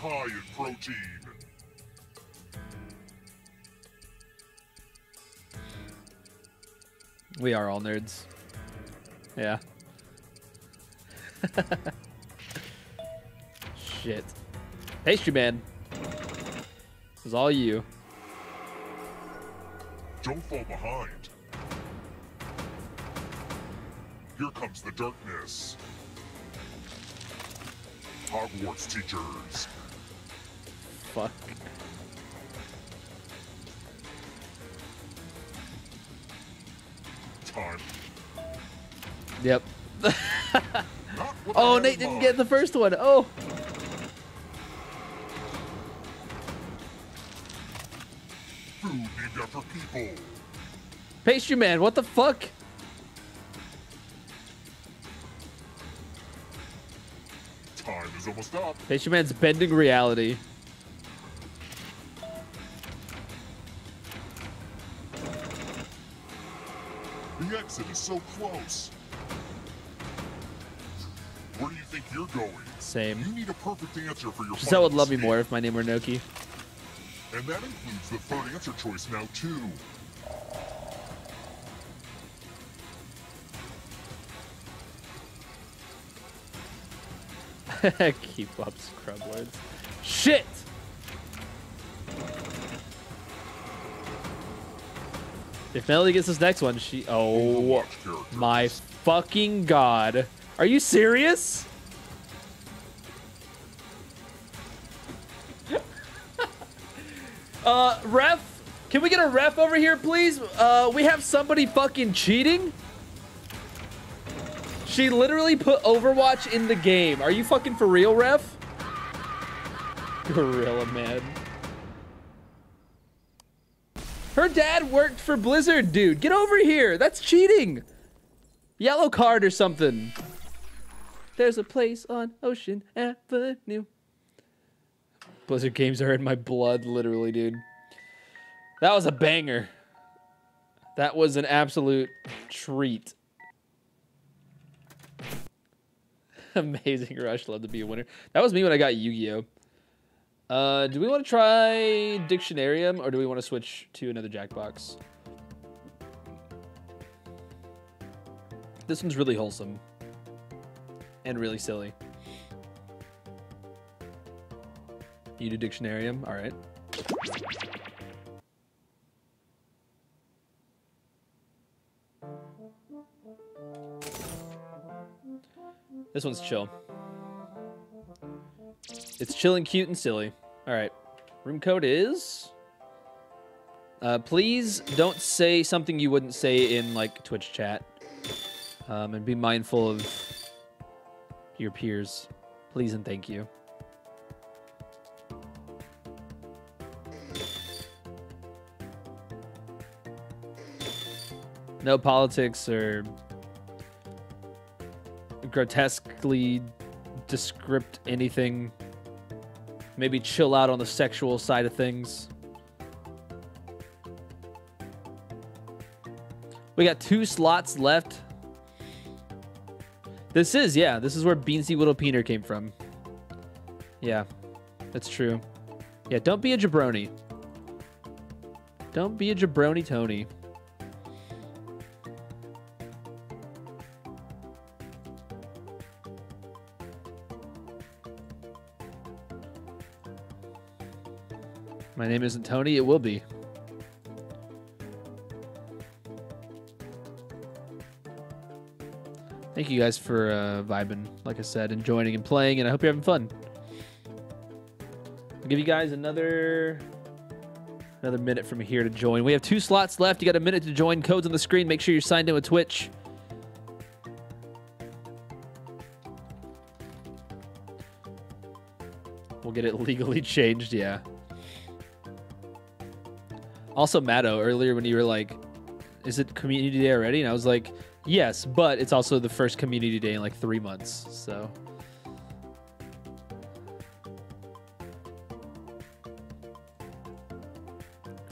High in protein. We are all nerds. Yeah. Shit. Pastry man. It was all you. Don't fall behind. Here comes the darkness. Hogwarts teachers. Fuck. Time. Yep. Not what I Oh, Nate didn't get the first one. Oh. Food after people. Pastry man, what the fuck? Time is almost up. Pastry man's bending reality. Is so close. Where do you think you're going? Same. You need a perfect answer for your Giselle would love me more if my name were Noki. And that includes the third answer choice now, too. Keep up, scrub lords. Shit! If Melody gets this next one, she. Oh my fucking god. Are you serious? uh, ref? Can we get a ref over here, please? Uh, we have somebody fucking cheating? She literally put Overwatch in the game. Are you fucking for real, ref? Gorilla man. Her dad worked for Blizzard, dude. Get over here. That's cheating. Yellow card or something. There's a place on Ocean Avenue. Blizzard games are in my blood, literally, dude. That was a banger. That was an absolute treat. Amazing Rush, love to be a winner. That was me when I got Yu-Gi-Oh! Uh, do we want to try Dictionarium or do we want to switch to another Jackbox? This one's really wholesome and really silly. You do Dictionarium? All right. This one's chill. It's chill and cute and silly. All right. Room code is. Uh, please don't say something you wouldn't say in like Twitch chat. Um, and be mindful of your peers. Please and thank you. No politics or grotesquely descript anything. Maybe chill out on the sexual side of things. We got two slots left. This is, yeah, this is where Beansy Little Peener came from. Yeah, that's true. Yeah, don't be a jabroni. Don't be a jabroni, Tony. My name isn't Tony, it will be. Thank you guys for uh, vibing, like I said, and joining and playing, and I hope you're having fun. I'll give you guys another another minute from here to join. We have two slots left. You got a minute to join. Codes on the screen. Make sure you're signed in with Twitch. We'll get it legally changed, yeah. Also, Matto, earlier when you were like, is it community day already? And I was like, yes, but it's also the first community day in like three months. So.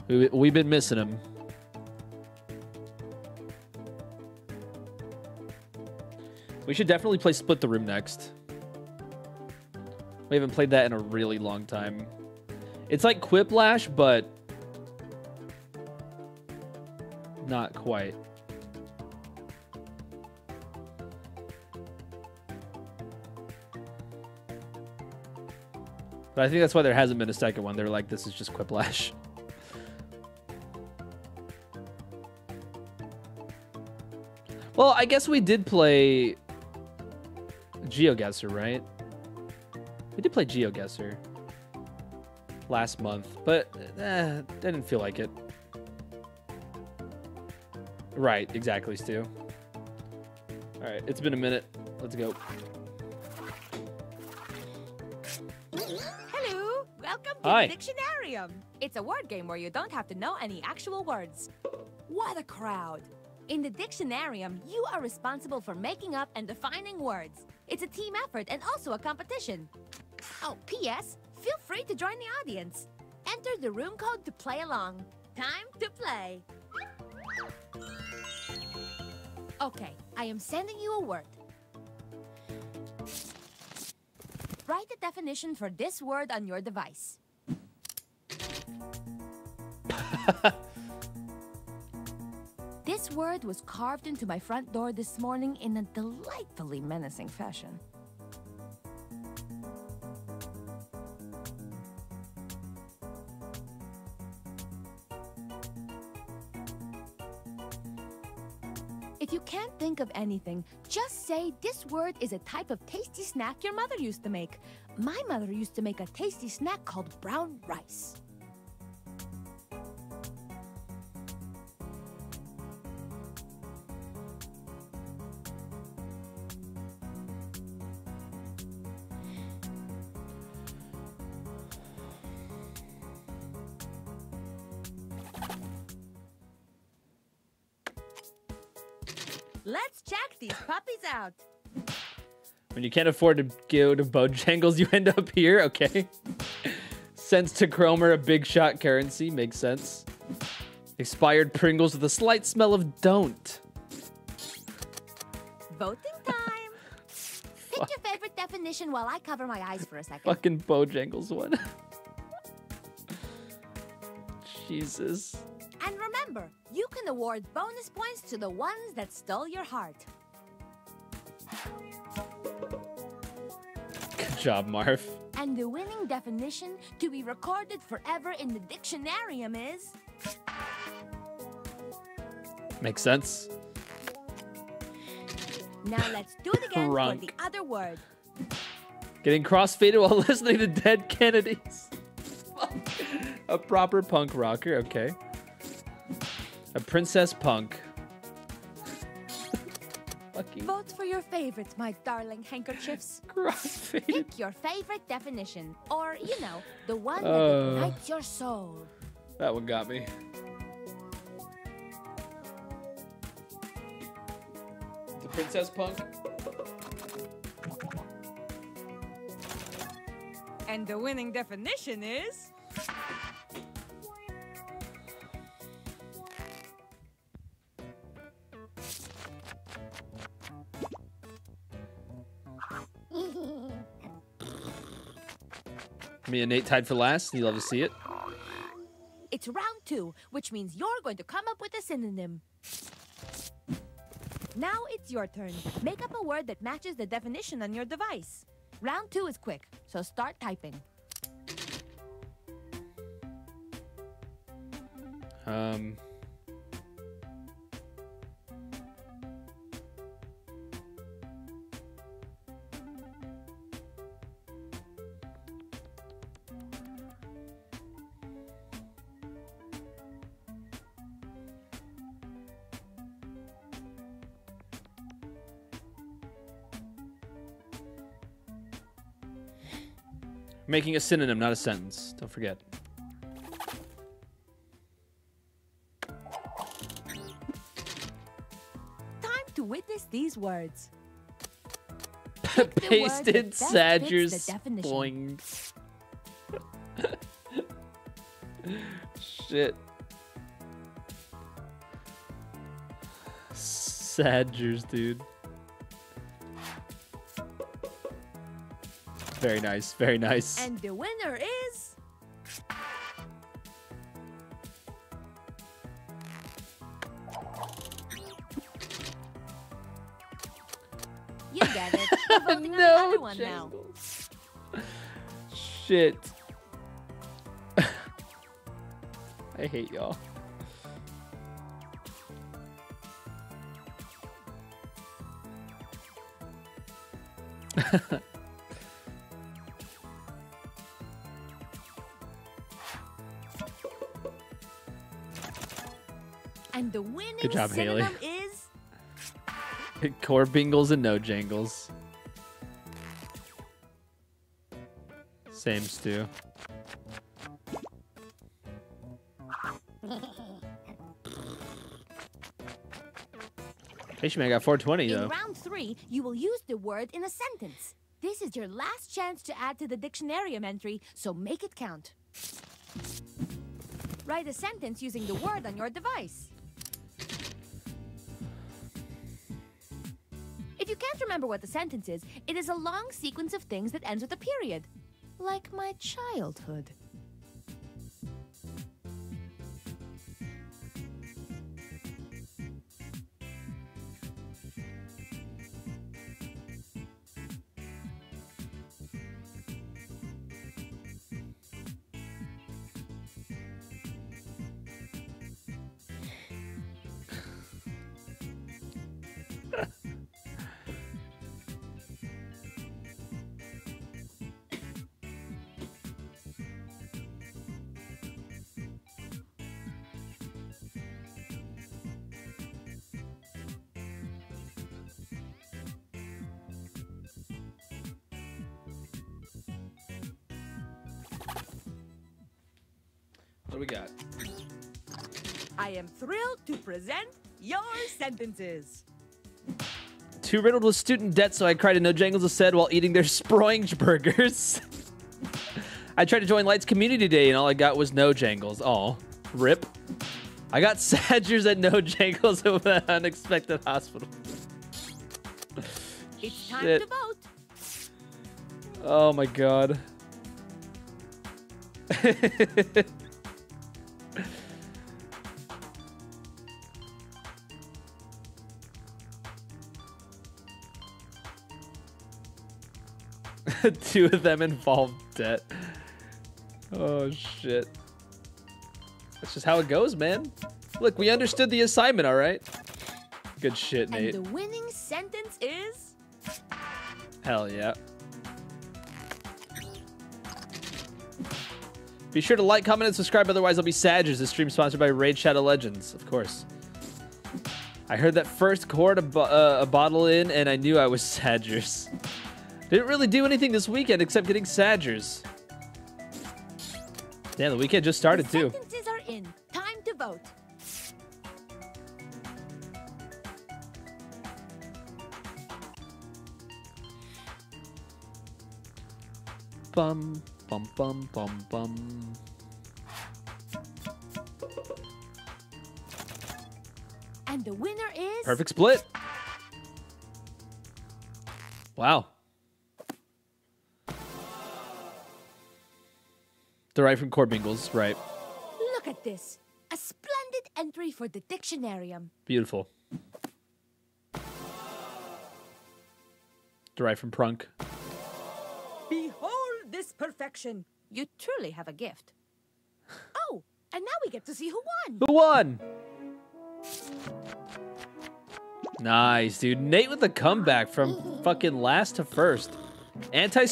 We, we've been missing him. We should definitely play Split the Room next. We haven't played that in a really long time. It's like Quiplash, but not quite. But I think that's why there hasn't been a second one. They're like, this is just Quiplash. well, I guess we did play GeoGuessr, right? We did play GeoGuessr last month, but eh, didn't feel like it. Right, exactly, Stu. All right, it's been a minute. Let's go. Hello! Welcome to Hi. the Dictionarium. It's a word game where you don't have to know any actual words. What a crowd! In the Dictionarium, you are responsible for making up and defining words. It's a team effort and also a competition. Oh, P.S. Feel free to join the audience. Enter the room code to play along. Time to play. Okay, I am sending you a word. Write the definition for this word on your device. this word was carved into my front door this morning in a delightfully menacing fashion. Can't think of anything, just say this word is a type of tasty snack your mother used to make. My mother used to make a tasty snack called brown rice. Puppies out. When you can't afford to go to Bojangles, you end up here. Okay. Sense to Cromer, a big shot currency. Makes sense. Expired Pringles with a slight smell of don't. Voting time. Pick your favorite definition while I cover my eyes for a second. Fucking Bojangles one. Jesus. And remember, you can award bonus points to the ones that stole your heart. Good job, Marv. And the winning definition to be recorded forever in the dictionarium is Makes sense. now let's do it again for the other word. Getting crossfaded while listening to Dead Kennedys. a proper punk rocker, okay. A princess punk. Fucking Vote for your favorites, my darling handkerchiefs. crossfaded. Pick your favorite definition, or, you know, the one that Uh. ignites your soul. That one got me. The princess punk. And the winning definition is. Me and Nate tied for last. You love to see it. It's round two, which means you're going to come up with a synonym. Now it's your turn. Make up a word that matches the definition on your device. Round two is quick, so start typing. Um. Making a synonym, not a sentence. Don't forget. Time to witness these words. the word that Pasted Sadger's boings. Shit. Sadgers, dude. Very nice, very nice. And the winner is. You get it. We're voting on the no one now. shit. I hate y'all. Good job, Haley. is Core bingles and no jangles. Same stew. Hey, I got 420 in though. round three, you will use the word in a sentence. This is your last chance to add to the dictionarium entry, so make it count. Write a sentence using the word on your device. Remember what the sentence is, it is a long sequence of things that ends with a period. Like my childhood. To present your sentences. Too riddled with student debt, so I cried and no jangles said while eating their Sproing burgers. I tried to join Lights Community Day, and all I got was no jangles. Oh, rip. I got Sadgers and no jangles over the unexpected hospital. It's time Shit. to vote. Oh my god. Two of them involve debt. Oh shit. That's just how it goes, man. Look, we understood the assignment, all right? Good shit, Nate. And the winning sentence is Hell yeah. Be sure to like, comment, and subscribe, otherwise I'll be Sages. This stream sponsored by Raid Shadow Legends, of course. I heard that first chord a, bo- uh, a bottle in, and I knew I was Sagers. Didn't really do anything this weekend except getting Sadgers. Damn, the weekend just started too. sentences are in. Time to vote. Bum, bum, bum, bum, bum. And the winner is Perfect split. Wow. The right from Core Bingles, right. Look at this. A splendid entry for the dictionarium. Beautiful. Derived from Prunk. Behold this perfection. You truly have a gift. Oh, and now we get to see who won. Who won? Nice, dude. Nate with the comeback from fucking last to first. Anti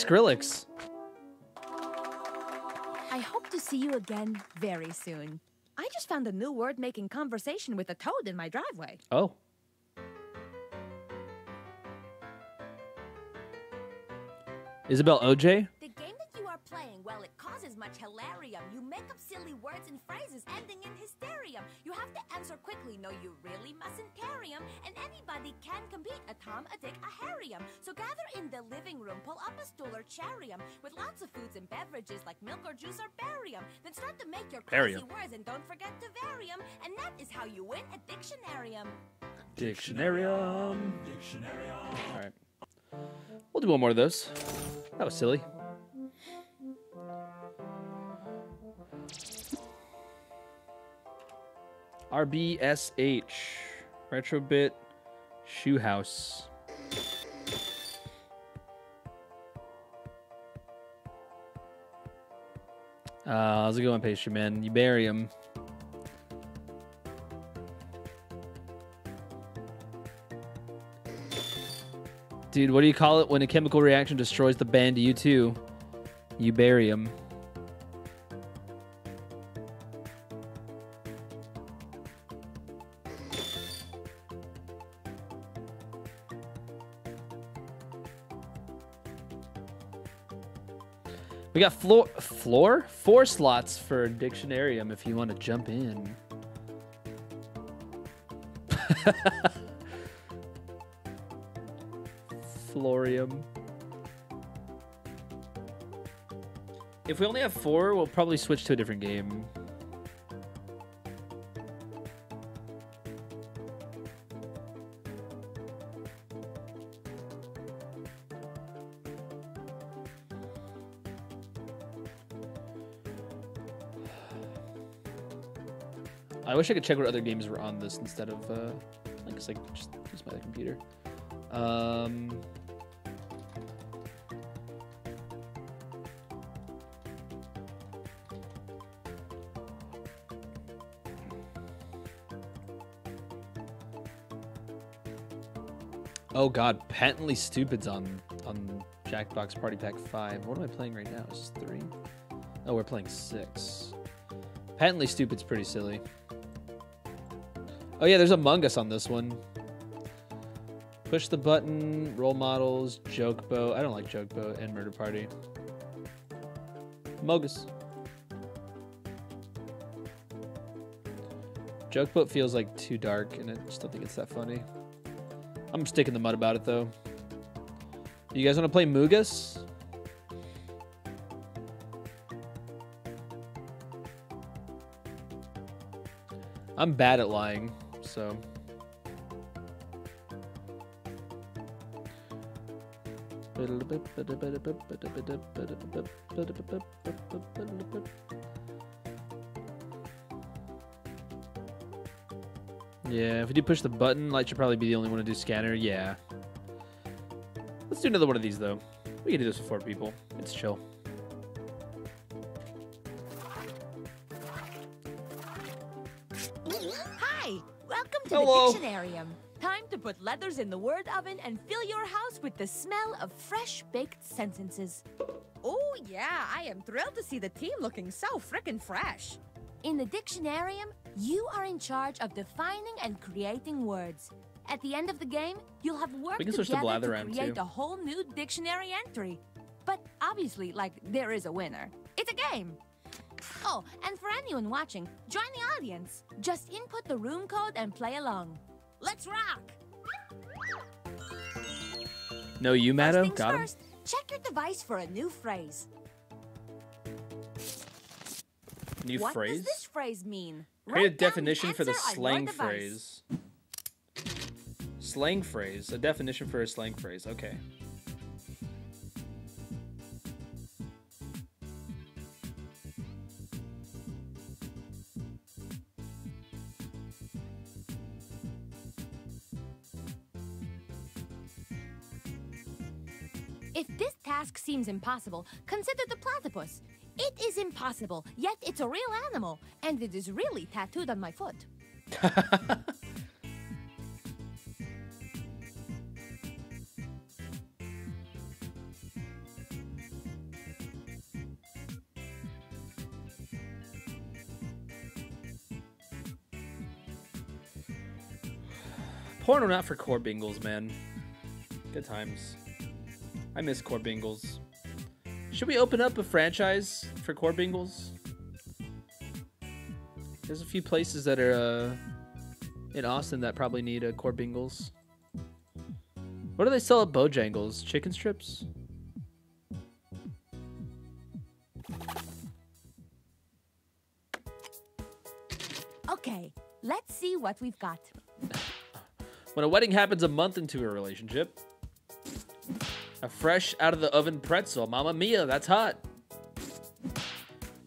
see you again very soon. I just found a new word making conversation with a toad in my driveway. Oh. Isabel OJ? Playing, well, it causes much hilarium. You make up silly words and phrases ending in hysterium. You have to answer quickly. No, you really mustn't carry 'em. And anybody can compete. A Tom, a Dick, a Harry'em. So gather in the living room, pull up a stool or charium with lots of foods and beverages like milk or juice or barium. Then start to make your crazy 'em. words and don't forget to vary 'em. And that is how you win a dictionarium. Dictionarium. All right. We'll do one more of those. That was silly. RBSH. Retrobit Shoe House. Uh, how's it going, pastry man? You bury him. Dude, what do you call it when a chemical reaction destroys the band U2? You bury him. We got floor, floor, four slots for Dictionarium if you want to jump in. Florium. If we only have four, we'll probably switch to a different game. I wish I could check what other games were on this instead of, uh, guess I could just use my computer. Um, oh god, patently stupid's on on Jackbox Party Pack Five. What am I playing right now? Is this three? Oh, we're playing six. Patently stupid's pretty silly. Oh yeah, there's Among Us on this one. Push the button, role models, joke boat. I don't like joke boat and murder party. Mogus. Joke boat feels like too dark, and I just don't think it's that funny. I'm sticking the mud about it though. You guys want to play Mugus? I'm bad at lying, so. Yeah, if we do push the button, Light should probably be the only one to do scanner. Yeah. Let's do another one of these, though. We can do this with four people. It's chill. Hi, welcome to Hello. the Dictionarium. Time to put letters in the word oven and fill your house with the smell of fresh baked sentences. Oh, yeah, I am thrilled to see the team looking so frickin' fresh. In the Dictionarium, you are in charge of defining and creating words. At the end of the game, you'll have worked switch to together to create too. a whole new dictionary entry. But obviously, like, there is a winner. It's a game. Oh, and for anyone watching, join the audience. Just input the room code and play along. Let's rock! No, you, things Got him? first, check your device for a new phrase. New what phrase? What does this phrase mean? Create a definition for the answer on your slang phrase. Slang phrase. A definition for a slang phrase. Okay. If this task seems impossible, consider the platypus. It is impossible, yet it's a real animal, and it is really tattooed on my foot. Porno not for core bingles, man. Good times. I miss core bingles. Should we open up a franchise for core bingles? There's a few places that are uh, in Austin that probably need a core bingles. What do they sell at Bojangles? Chicken strips? Okay, let's see what we've got. When a wedding happens a month into a relationship, a fresh out of the oven pretzel, Mamma Mia, that's hot.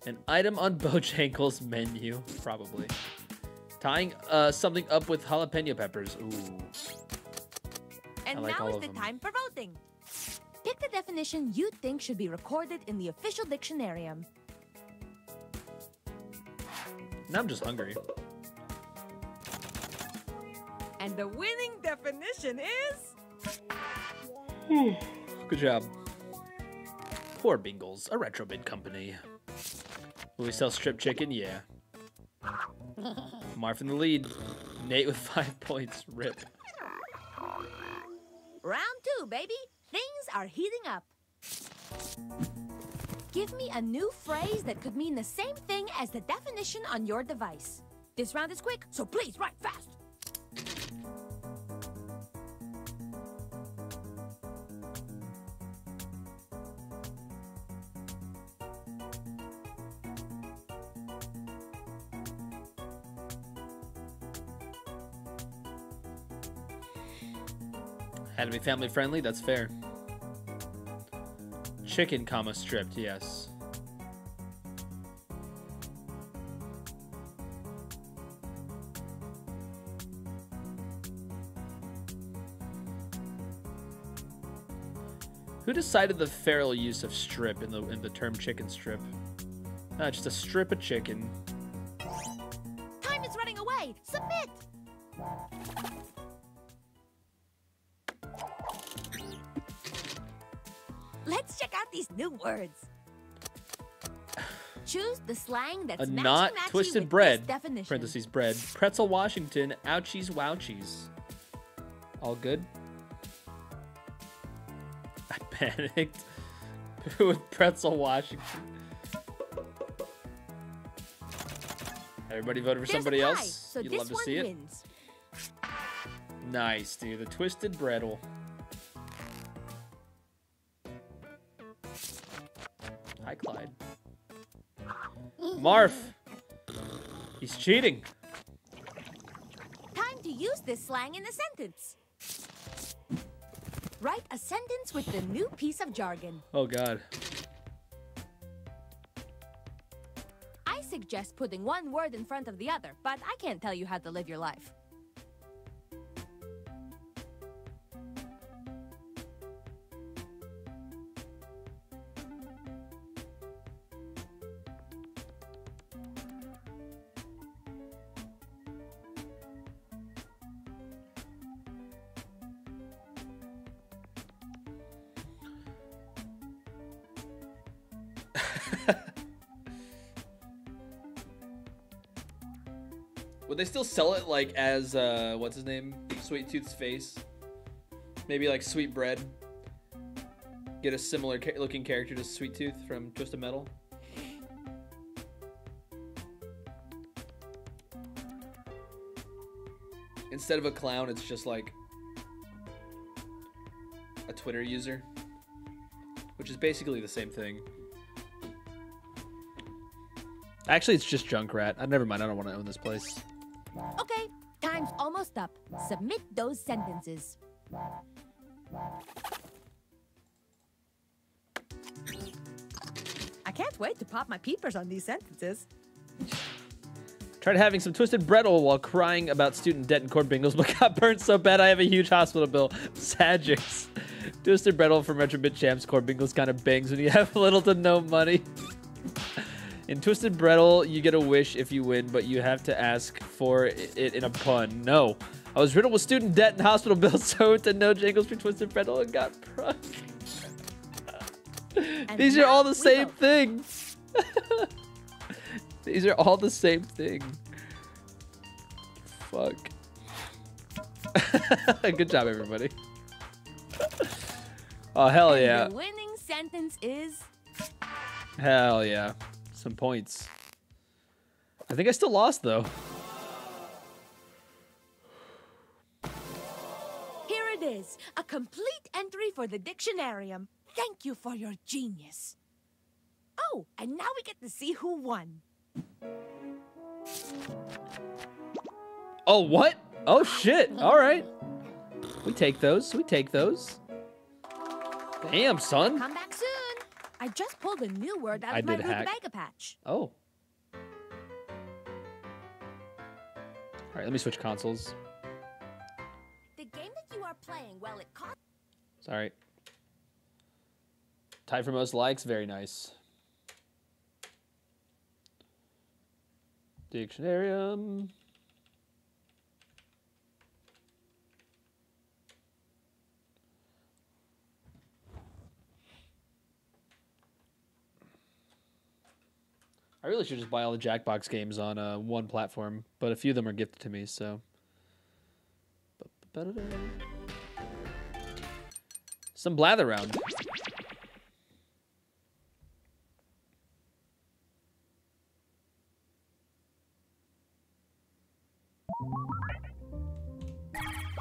An item on Bojangles menu, probably. Tying uh, something up with jalapeno peppers. Ooh. And I like now is the them. time for voting. Pick the definition you think should be recorded in the official dictionarium. Now I'm just hungry. And the winning definition is Good job. Poor Bingles, a retrobit company. Will we sell strip chicken? Yeah. Marv in the lead. Nate with five points. Rip. Round two, baby. Things are heating up. Give me a new phrase that could mean the same thing as the definition on your device. This round is quick, so please write fast. Had to be family friendly, that's fair. Chicken, comma, stripped, yes. Who decided the feral use of strip in the in the term chicken strip? Ah, just a strip of chicken. Words. Choose the slang that's A not twisted bread. Definition. Parentheses bread. Pretzel Washington. Ouchies wouchies. All good. I panicked. with pretzel Washington. Everybody voted for There's somebody else. So You'd love to see it. Nice, dude. The twisted breadle. Hi, Clyde. Marf. He's cheating. Time to use this slang in a sentence. Write a sentence with the new piece of jargon. Oh God. I suggest putting one word in front of the other, but I can't tell you how to live your life. Would they still sell it like as uh what's his name? Sweet Tooth's face? Maybe like Sweet Bread. Get a similar ca- looking character to Sweet Tooth from Twisted Metal. Instead of a clown, it's just like a Twitter user, which is basically the same thing. Actually, it's just Junkrat. Uh, never mind. I don't want to own this place. Okay, time's almost up. Submit those sentences. I can't wait to pop my peepers on these sentences. Tried having some twisted brettle while crying about student debt and cord bingles, but got burnt so bad I have a huge hospital bill. Sadgix. Twisted brettle from Retrobit Champs cord bingles kind of bangs when you have little to no money. In Twisted Brettle, you get a wish if you win, but you have to ask for it in a pun. No. I was riddled with student debt and hospital bills, so to no jingles for Twisted Brettle and got prunk. These are all the same thing. These are all the same thing. Fuck. Good job, everybody. oh, hell yeah. The winning sentence is Hell yeah. Some points. I think I still lost, though. here it is, a complete entry for the dictionarium. Thank you for your genius. Oh, and now we get to see who won. Oh, what? Oh, shit. Oh. All right. We take those. We take those. Damn, son. Come back soon. I just pulled a new word out I of my did root hack. mega patch. Oh. All right, let me switch consoles. The game that you are playing, well, it cost. Sorry. Tied for most likes. Very nice. Dictionarium. I really should just buy all the Jackbox games on uh, one platform, but a few of them are gifted to me, so. Some blather round.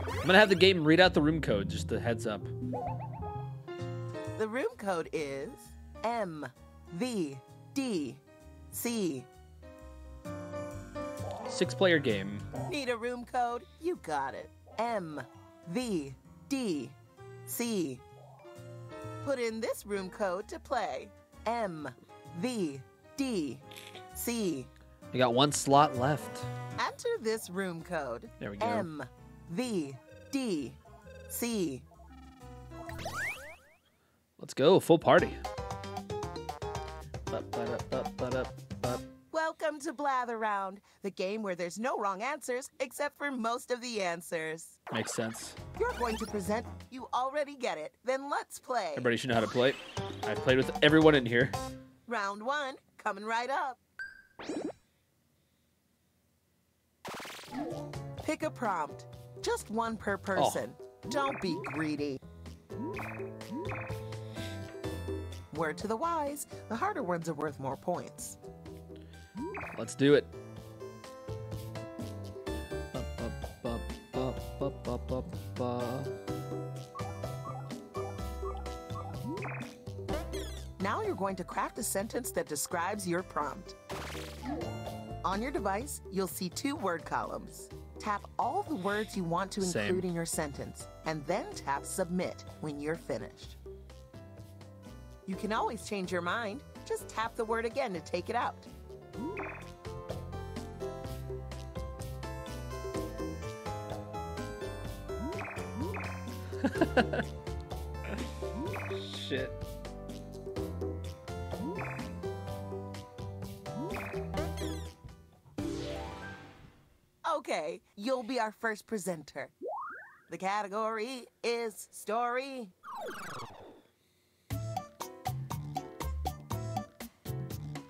I'm gonna have the game read out the room code, just a heads up. The room code is M V D C. Six player game. Need a room code? You got it. M V D C. Put in this room code to play. M. V. D. C. M V D C. I got one slot left. Enter this room code. There we go. M V D C. Let's go, full party. Bup, ba-dup, bup. Welcome to Blather Round, the game where there's no wrong answers except for most of the answers. Makes sense. You're going to present. You already get it. Then let's play. Everybody should know how to play. I've played with everyone in here. Round one, coming right up. Pick a prompt. Just one per oh. person. Don't be greedy. Word to the wise, the harder ones are worth more points. Let's do it. Now you're going to craft a sentence that describes your prompt. On your device, you'll see two word columns. Tap all the words you want to Same. include in your sentence, and then tap Submit when you're finished. You can always change your mind. Just tap the word again to take it out. Shit. Okay, you'll be our first presenter. The category is story.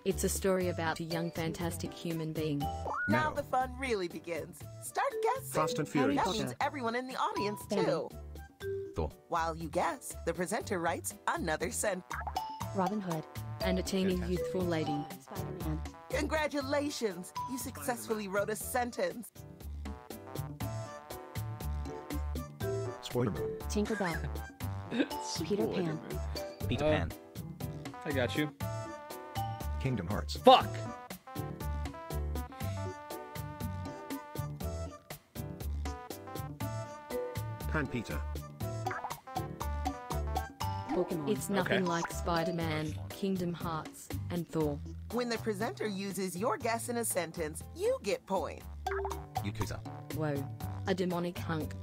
It's a story about a young fantastic human being. Now the fun really begins. Start guessing. Fast and Furious. That means everyone in the audience Bambi. too. Thor. While you guess, the presenter writes another sentence. Robin Hood. And a teeny youthful lady. Spider-Man. Congratulations! You successfully wrote a sentence. Spider-Man. Tinkerbell. Peter Pan. Peter Uh, Pan. I got you. Kingdom Hearts. Fuck! Pan Peter. Pokemon. It's nothing Okay. like Spider-Man, Kingdom Hearts, and Thor. When the presenter uses your guess in a sentence, you get points. Yakuza. Whoa. A demonic hunk.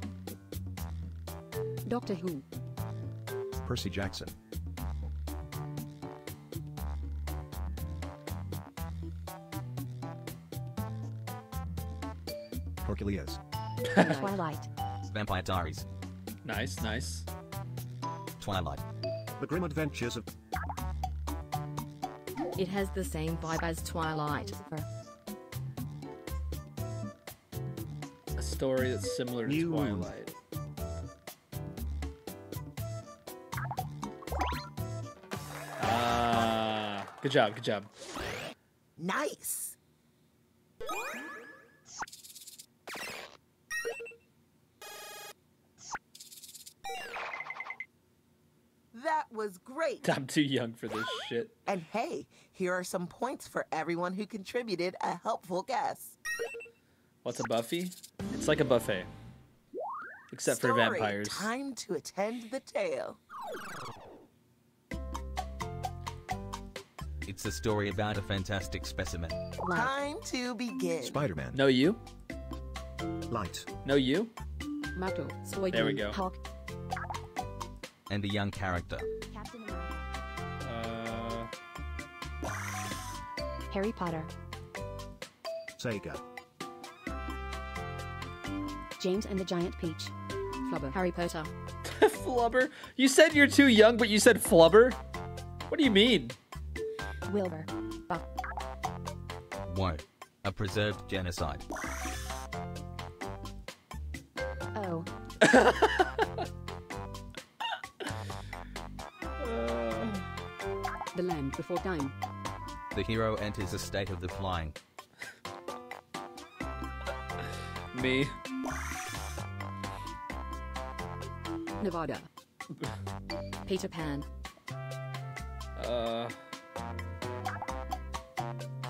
Doctor Who. Percy Jackson. Hercules. Twilight. Vampire Diaries. Nice, nice. Twilight. The Grim Adventures of It has the same vibe as Twilight. A story that's similar to New Twilight. Ah, good job, good job. Nice! I'm too young for this shit. And hey, here are some points for everyone who contributed a helpful guess. What's a Buffy? It's like a buffet. Except for Story, vampires. Time to attend the tale. It's a story about a fantastic specimen. Time to begin. Spider-Man. No you? Light. No you? Mato. Soy There we go. Hulk. And a young character. Harry Potter. Sega. James and the Giant Peach. Flubber. Harry Potter. Flubber? You said you're too young, but you said flubber? What do you mean? Wilbur. Buck. Woe. A preserved genocide. Oh. The Land Before Time. The hero enters a state of the flying. Me. Nevada. Peter Pan. Uh.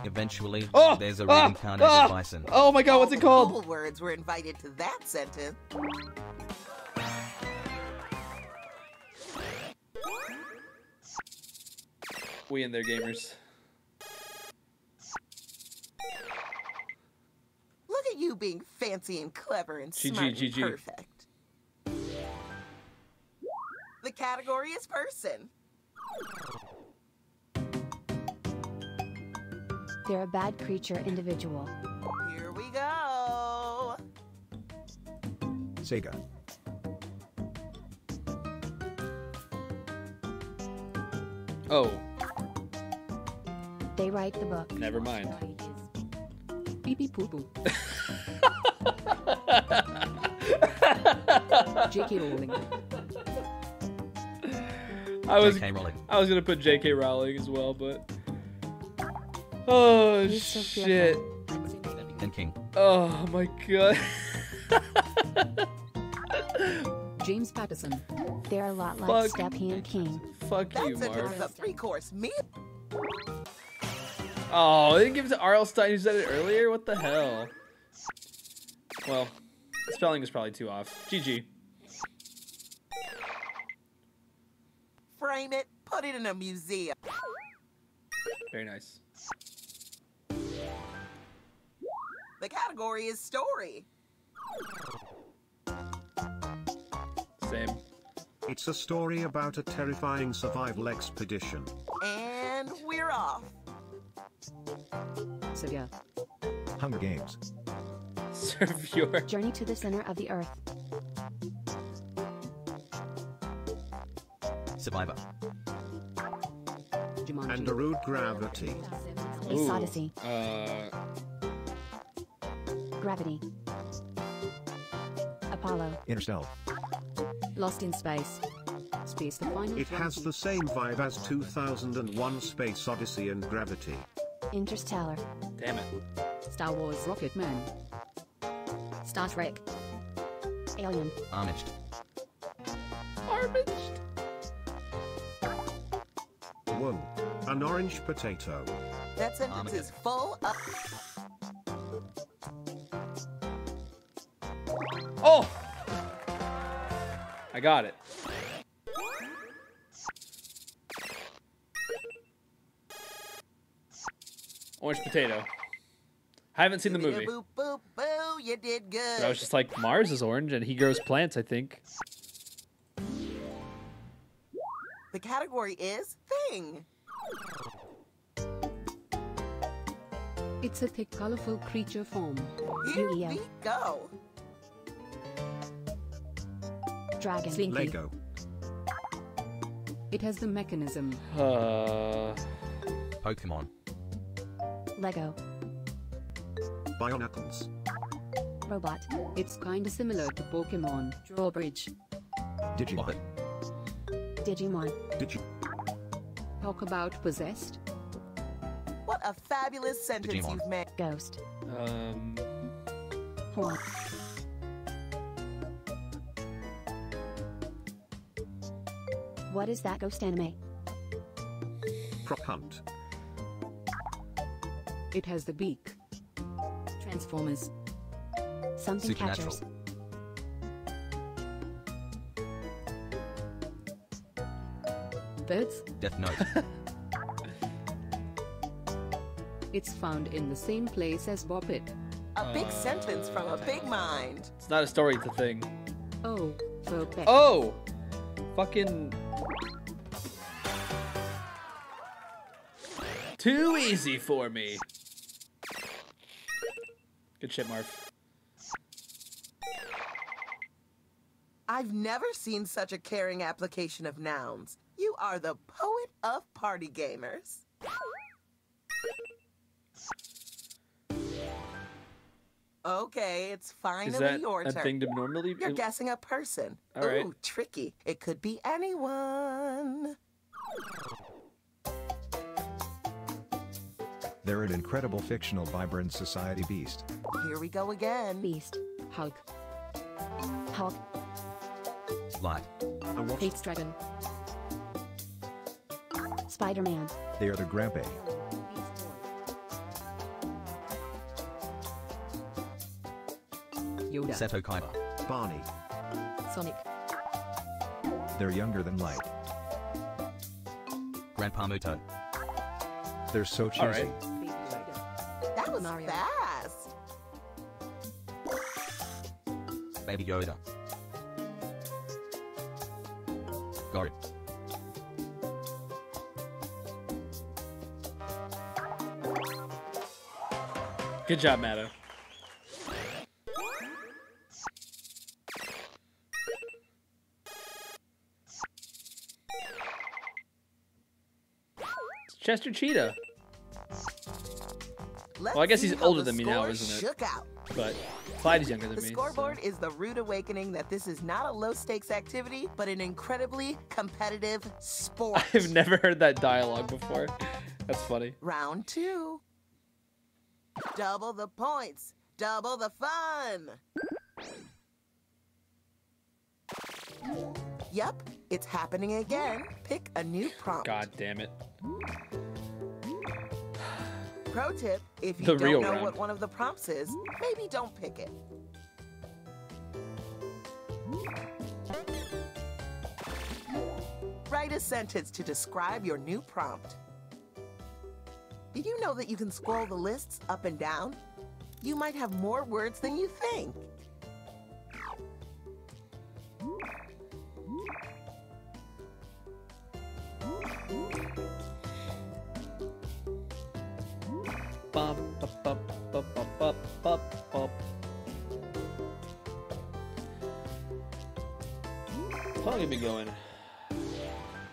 Eventually, Oh! there's a Ah! reincarnated Ah! bison. Oh my god, what's it Cool called? words were invited to that sentence. We in there, gamers. Fancy and clever and GG, smart and GG. perfect. The category is person. They're a bad creature individual. Here we go. Sega. Oh, They write the book. never mind. Beep beep poo poo. J.K. Rowling. I was J.K. Rowling. I was gonna put J.K. Rowling as well, but oh He's so shit! And King. Oh my god! James Patterson. They're a lot Fuck. like Steppy and King. Fuck you, That sentence Marv. is a three-course meal. Oh, they didn't give it to R.L. Stine who said it earlier? What the hell? Well, the spelling is probably too off. GG. Frame it, put it in a museum. Very nice. The category is story. Same. It's a story about a terrifying survival expedition. And we're off. So yeah. Hunger Games. Serve your. Journey to the center of the earth. Survivor. Jumanji. And a rude gravity. Space Ooh, Odyssey. Uh, Gravity. Apollo. Interstellar. Lost in Space. Space the final It has the same vibe as 2001 Space Odyssey and Gravity. Interstellar. damn it. Star Wars Rocket Man. Star Trek. Alien. Armaged. Armaged. Whoa. An orange potato. That sentence is full of. Oh! I got it. Orange potato. I haven't seen the movie. Boop, boop, boo, you did good. But I was just like, Mars is orange and he grows plants, I think. The category is thing. It's a thick, colorful creature form. Here Yu-Gi-Oh. we go. Dragon. Slinky. Lego. It has the mechanism. Uh, Pokemon. Lego. Bionicles. Robot. It's kinda similar to Pokemon. Drawbridge. Digimon. Digimon. Digi. Talk about possessed. What a fabulous sentence Digimon. you've made. Ghost. um, Horn. What is that ghost anime? Prop Hunt. It has the beak. Transformers. Something Supernatural. catchers. Birds. Death Note. It's found in the same place as Boppet. A big sentence from a big mind. it's not a story, it's a thing. Oh, for pet. Oh! Fucking. Too easy for me. Good shit, Marv. I've never seen such a caring application of nouns. You are the poet of party gamers. Okay, it's finally Is that your a turn. thing to normally? You're guessing a person. All Ooh, right. tricky. It could be anyone. They're an incredible fictional vibrant society beast. Here we go again. Beast. Hulk. Hulk. Light. Hates Dragon. Spider-Man. They are the Grampe. Yoda. Seto Kaiba. Barney. Sonic. They're younger than light. Grandpa Muto. They're so cheesy. All right. That was Mario. fast. Baby Yoda. Good job, Matto. Chester Cheetah. Let's Well, I guess he's older than me now, isn't it? But Clyde is younger than The me. so- scoreboard is the rude awakening that this is not a low stakes activity, but an incredibly competitive sport. I've never heard that dialogue before. That's funny. Round two. Double the points, double the fun. Yep, it's happening again. Pick a new prompt. God damn it. Pro tip if you The don't know round. what one of the prompts is, maybe don't pick it. Write a sentence to describe your new prompt. Did you know that you can scroll the lists up and down? You might have more words than you think. How long have we been going?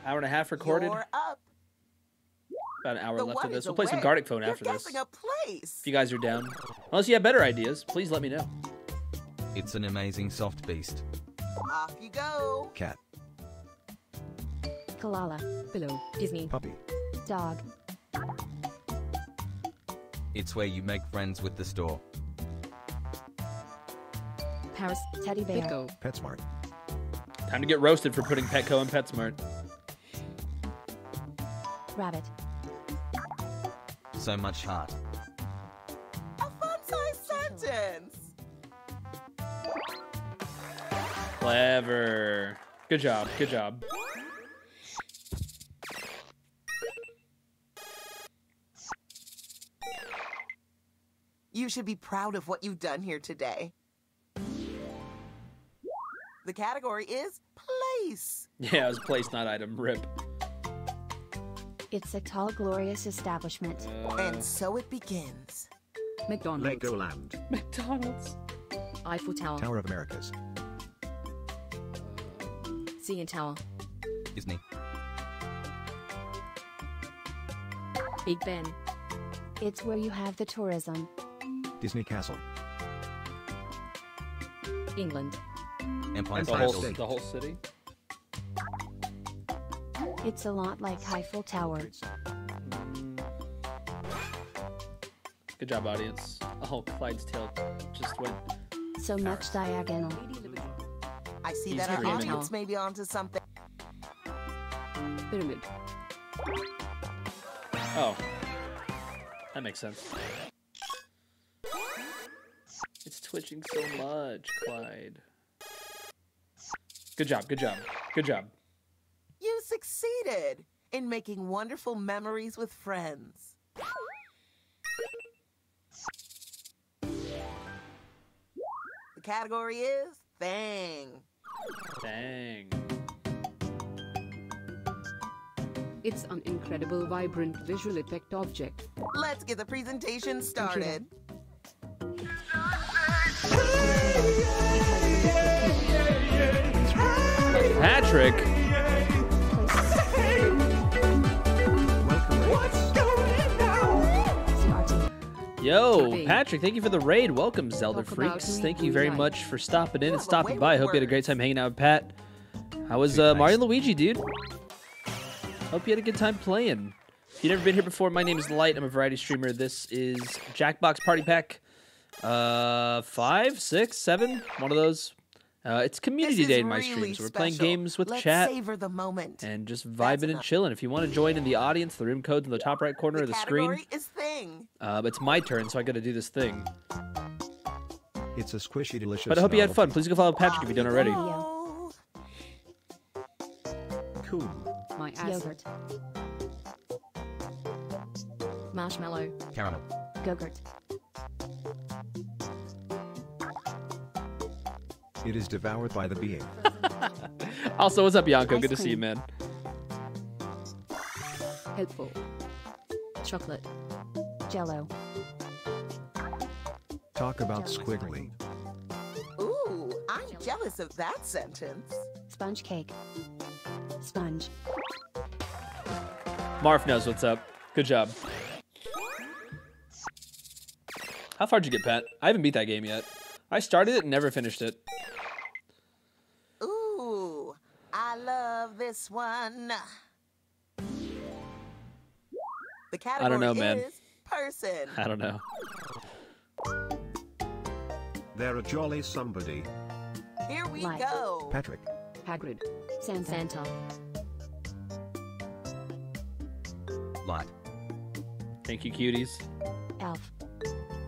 Hour and a half recorded. You're up. About an hour The left of this. We'll play some away. Gartic Phone You're after this. guessing a place. If you guys are down. Unless you have better ideas, please let me know. It's an amazing soft beast. Off you go. Cat. Kalala. Below. Disney. Puppy. Dog. It's where you make friends with the store. Paris. Teddy bear. Pico. PetSmart. Time to get roasted for putting Petco in PetSmart. Rabbit. So much heart. A fun-sized sentence. Clever. Good job. Good job. You should be proud of what you've done here today. The category is place. Yeah, it was place, not item. Rip. It's a tall, glorious establishment. And so it begins. McDonald's. Legoland. McDonald's. Eiffel Tower. Tower of Americas. CN Tower. Disney. Big Ben. It's where you have the tourism. Disney Castle. England. Empire The State whole, the whole city. It's a lot like Eiffel Tower. Good job, audience. Oh, Clyde's tail just went. So much diagonal. I see He's that our dreaming. audience may be onto something. Pyramid. Oh. That makes sense. It's twitching so much, Clyde. Good job, good job, good job succeeded in making wonderful memories with friends. The category is fang bang It's an incredible, vibrant visual effect object. Let's get the presentation started. Patrick? Yo, Patrick, thank you for the raid. Welcome, Zelda Freaks. Thank you you very much for stopping in and stopping by. Hope you had a great time hanging out with Pat. How was uh, Mario and Luigi, dude? Hope you had a good time playing. If you've never been here before, my name is Light. I'm a variety streamer. This is Jackbox Party Pack. Uh, five, six, seven, one of those. Uh, it's community day in my really stream, so we're playing special. games with Let's chat savor the moment. and just vibing and chilling. If you want to join in the audience, the room code's in the top right corner the of the screen. category is thing. Uh, it's my turn, so I got to do this thing. It's a squishy delicious. But I hope you had fun. Please go follow Patrick if you don't already. Cool. My yogurt. Marshmallow. Caramel. Gogurt. It is devoured by the being. Also, what's up, Yanko? Ice Good to see you, man. Hopeful. Chocolate. Jello. Talk about squiggly. Ooh, I'm jealous of that sentence. Sponge cake. Sponge. Marf knows what's up. Good job. How far'd you get, Pat? I haven't beat that game yet. I started it and never finished it. Ooh, I love this one. The category I don't know, man. person. I don't know. They're a jolly somebody. Here we Light. go. Patrick. Hagrid. Santa. Santa. Light. Thank you, cuties. Elf.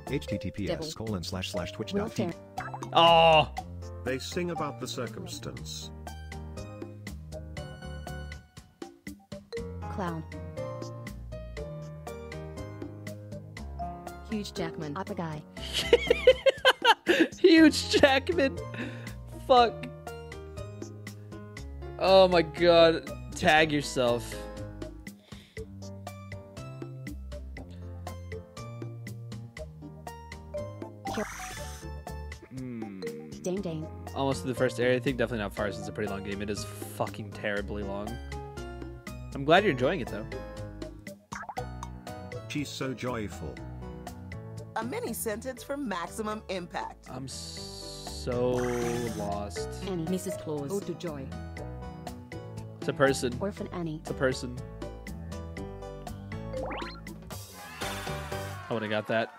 https Devil. colon slash slash twitch dot t- Ferrell. Oh, They sing about the circumstance. Clown. Hugh Jackman. Upper guy. Hugh Jackman. Fuck. Oh my god. Tag yourself. Hmm. Dane Dane. Almost to the first area. I think definitely not far since it's a pretty long game. It is fucking terribly long. I'm glad you're enjoying it though. She's so joyful. A mini sentence for maximum impact. I'm so lost. Annie. Mrs. Claus. Ode to Joy. It's a person. Orphan Annie. It's a person. I would have got that.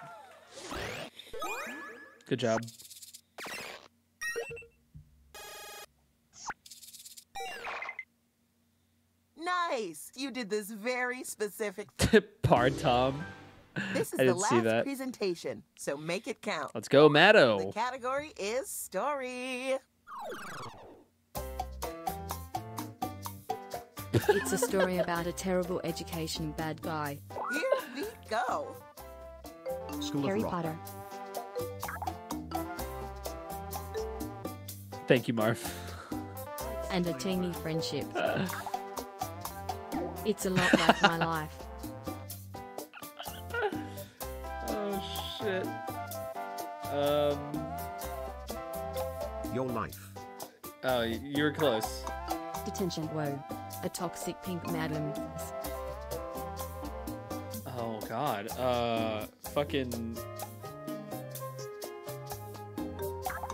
Good job. Nice. You did this very specific. Part Tom. This is I the didn't see last presentation, so make it count. Let's go, The category is story. it's a story about a terrible education bad guy. Here we go. School Harry of Rock. Potter. Thank you, Marv. And a teeny friendship. It's a lot like my life. Oh shit. Um. Your life. Oh, you were close. Detention. Whoa. A toxic pink madam. Oh god. Uh, fucking.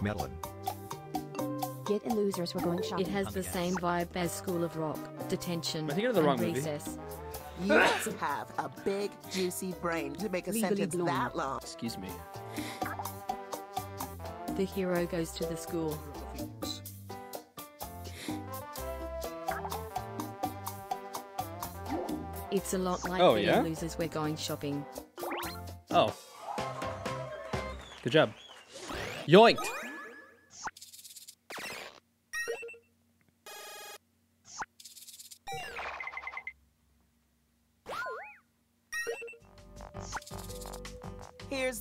Medlin. Get in losers, we're going shopping. It has oh, the same vibe as School of Rock. Detention. I thinking of the and wrong movie? recess. You must have a big, juicy brain to make a Legally sentence blonde. that long. Excuse me. The hero goes to the school. It's a lot like Oh, Get yeah? losers, we're going shopping. Oh. Good job. Yoinked.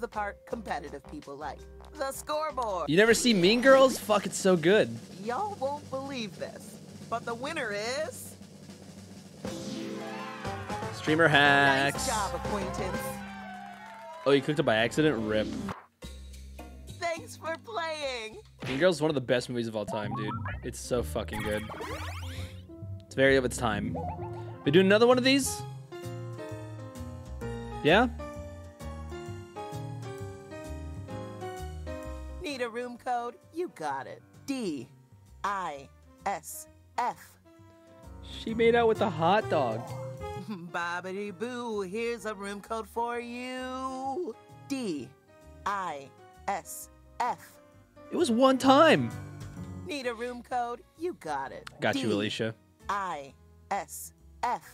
Here's the part competitive people like the scoreboard. You never see Mean Girls? Fuck, it's so good. Y'all won't believe this, but the winner is. Streamer hacks. Nice job, acquaintance. Oh, you clicked it by accident? Rip. Thanks for playing. Mean Girls is one of the best movies of all time, dude. It's so fucking good. It's very of its time. We do another one of these? Yeah? You got it. D I S F. She made out with a hot dog. Bobbity boo, here's a room code for you. D I S F. It was one time. Need a room code? You got it. Got you, Alicia. I S F.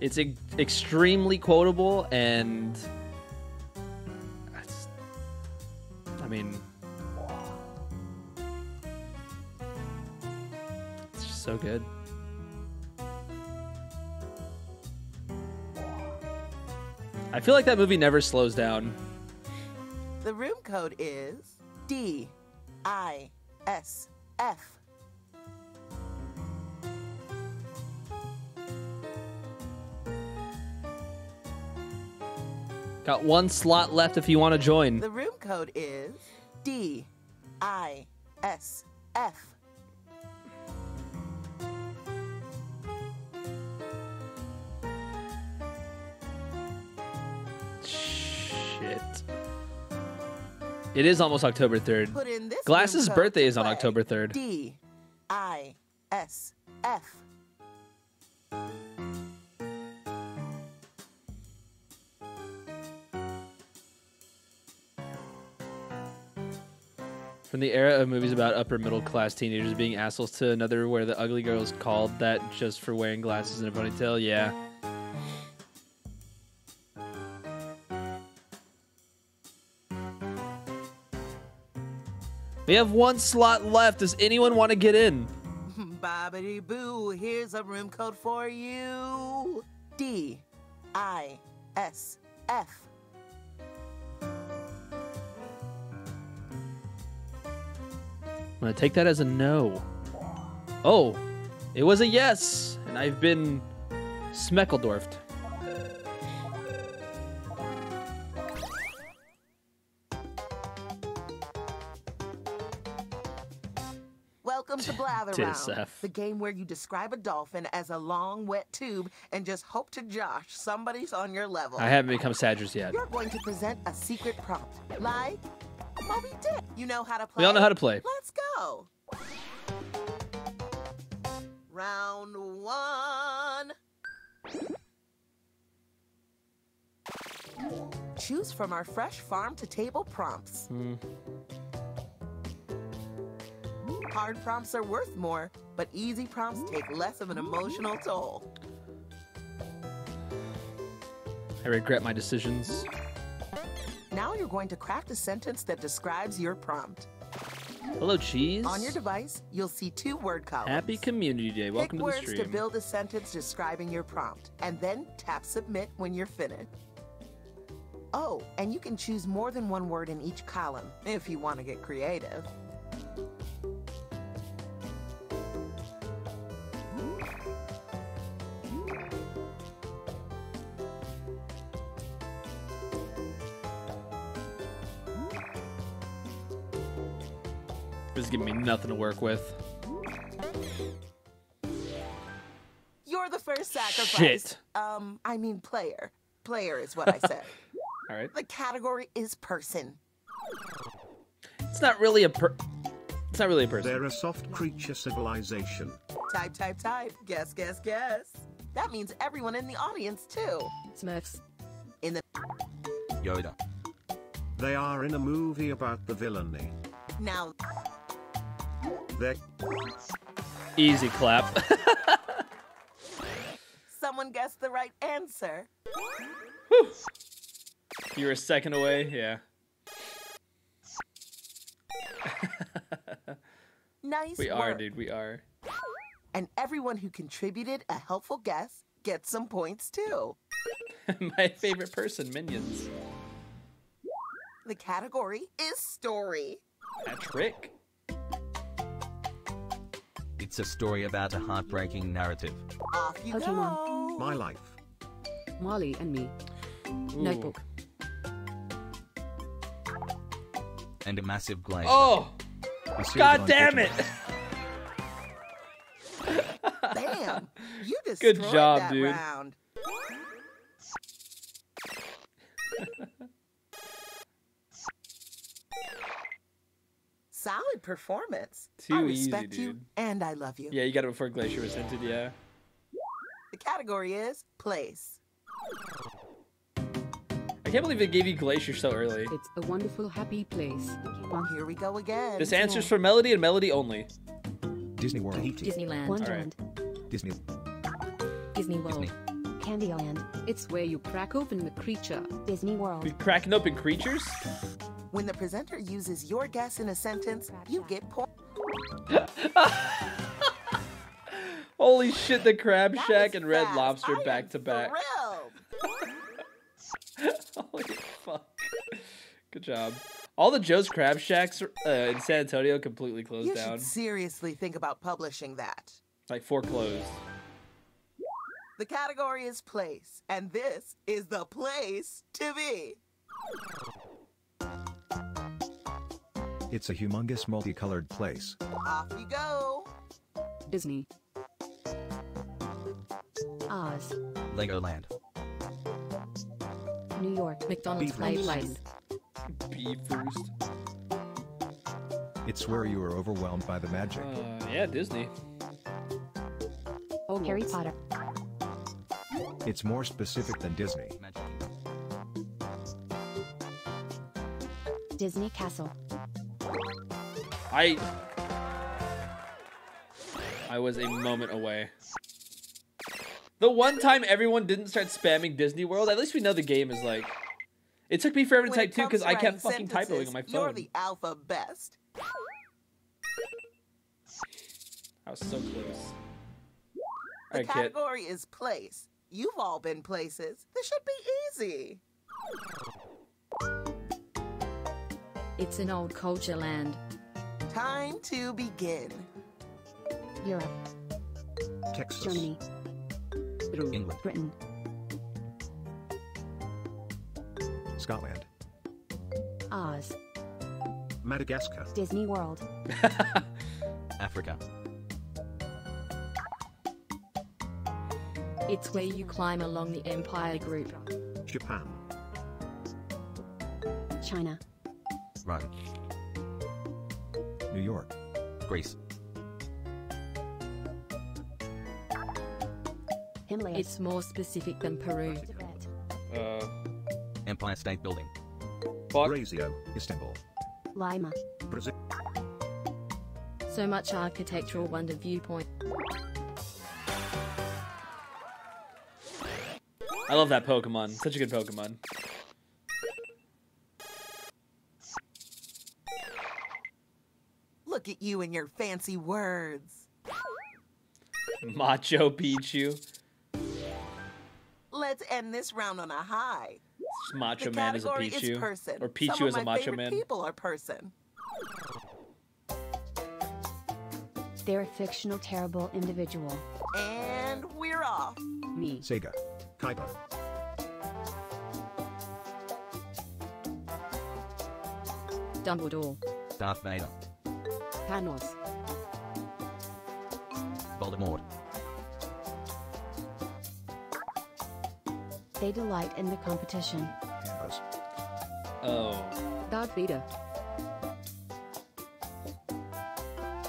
It's e- extremely quotable and. I mean. So good. I feel like that movie never slows down. The room code is D I S F. Got one slot left if you want to join. The room code is D I S F. It is almost October 3rd. Put in this Glass's birthday is on. October 3rd. D I S F. From the era of movies about upper middle class teenagers being assholes to another where the ugly girl is called that just for wearing glasses and a ponytail, yeah. We have one slot left. Does anyone want to get in? Bobbity boo, here's a room code for you. D I S F. I'm going to take that as a no. Oh, it was a yes. And I've been Smeckledorfed. To Blather Tis Round, the game where you describe a dolphin as a long, wet tube and just hope to Josh somebody's on your level. I haven't become Sadgers yet. You're going to present a secret prompt, like Moby Dick. You know how to play. We all know how to play. Let's go. Round one. Choose from our fresh farm to table prompts. Hmm. Hard prompts are worth more, but easy prompts take less of an emotional toll. I regret my decisions. Now you're going to craft a sentence that describes your prompt. Hello, cheese. On your device, you'll see two word columns. Happy Community Day. Welcome Pick to the stream. words to build a sentence describing your prompt, and then tap submit when you're finished. Oh, and you can choose more than one word in each column if you want to get creative. Is giving me nothing to work with. You're the first sacrifice. Shit. Um, I mean player. Player is what I said. All right. the category is person. It's not really a per. It's not really a person. They're a soft creature civilization. Type, type, type. Guess, guess, guess. That means everyone in the audience too. Smurfs. In the Yoda. They are in a movie about the villainy. now, They're Easy clap. someone guessed the right answer. you were a second away. Yeah. Nice We are, dude. We are. And everyone who contributed a helpful guess gets some points too. My favorite person, Minions. The category is story. A trick. It's a story about a heartbreaking narrative. Off you Pokemon. go. my life. Marley and me. Ooh. Notebook. And a massive glacier. Oh! God damn it! Digimon. You Good job, that dude. round. Solid performance. I Too easy, respect you and I love you. Yeah, you got it before Glacier was hinted. Yeah. The category is place. I can't believe it gave you Glacier so early. It's a wonderful, happy place. Here we go again. This answer's for Melody and Melody only. Disney World. Disneyland. Wonderland. Disney. Disney World. Candyland. It's where you crack open the creature. Disney World. We cracking open creatures? When the presenter uses your guess in a sentence, you get points. Holy shit, the Crab That Shack and Red fast. Lobster I back to back. Holy fuck. Good job. All the Joe's Crab Shacks uh, in San Antonio completely closed You down. should seriously think about publishing that. Like foreclosed. The category is place, and this is the place to be. It's a humongous multicolored place. Off you go. Disney. Oz. Legoland. New York. McDonald's Beef Roost. Playland. Beef Roost. It's where you are overwhelmed by the magic. Uh, yeah, Disney. Oh, Harry Potter. It's more specific than Disney. Disney Castle. I I was a moment away. The one time everyone didn't start spamming Disney World, at least we know the game is like. It took me forever to When type too because I kept writing fucking typoing on my phone. You're the alpha best. I was so close. The Alright, kid. category is place. You've all been places. This should be easy. It's an old culture land. Time to begin. Europe. Texas. Germany. Peru. England. Britain. Scotland. Oz. Madagascar. Disney World. Africa. It's where you climb along the Empire Group. Japan. China. Rome. New York. Greece. Himalayas. It's more specific than Peru. Uh, Empire State Building. fuck. Brazio. Istanbul. Lima. Brazil. So much architectural wonder viewpoint. I love that Pokemon. Such a good Pokemon. Look at you and your fancy words. Macho Pichu. Let's end this round on a high. Macho the Man is a category is person. Or Pichu Some is of a my Macho Man. People are person. They're a fictional, terrible individual. And we're off. Me. Sega. Kaiba. Dumbledore. Darth Vader. Panos. Voldemort. They delight in the competition. Canvas. Oh. Darth Vader.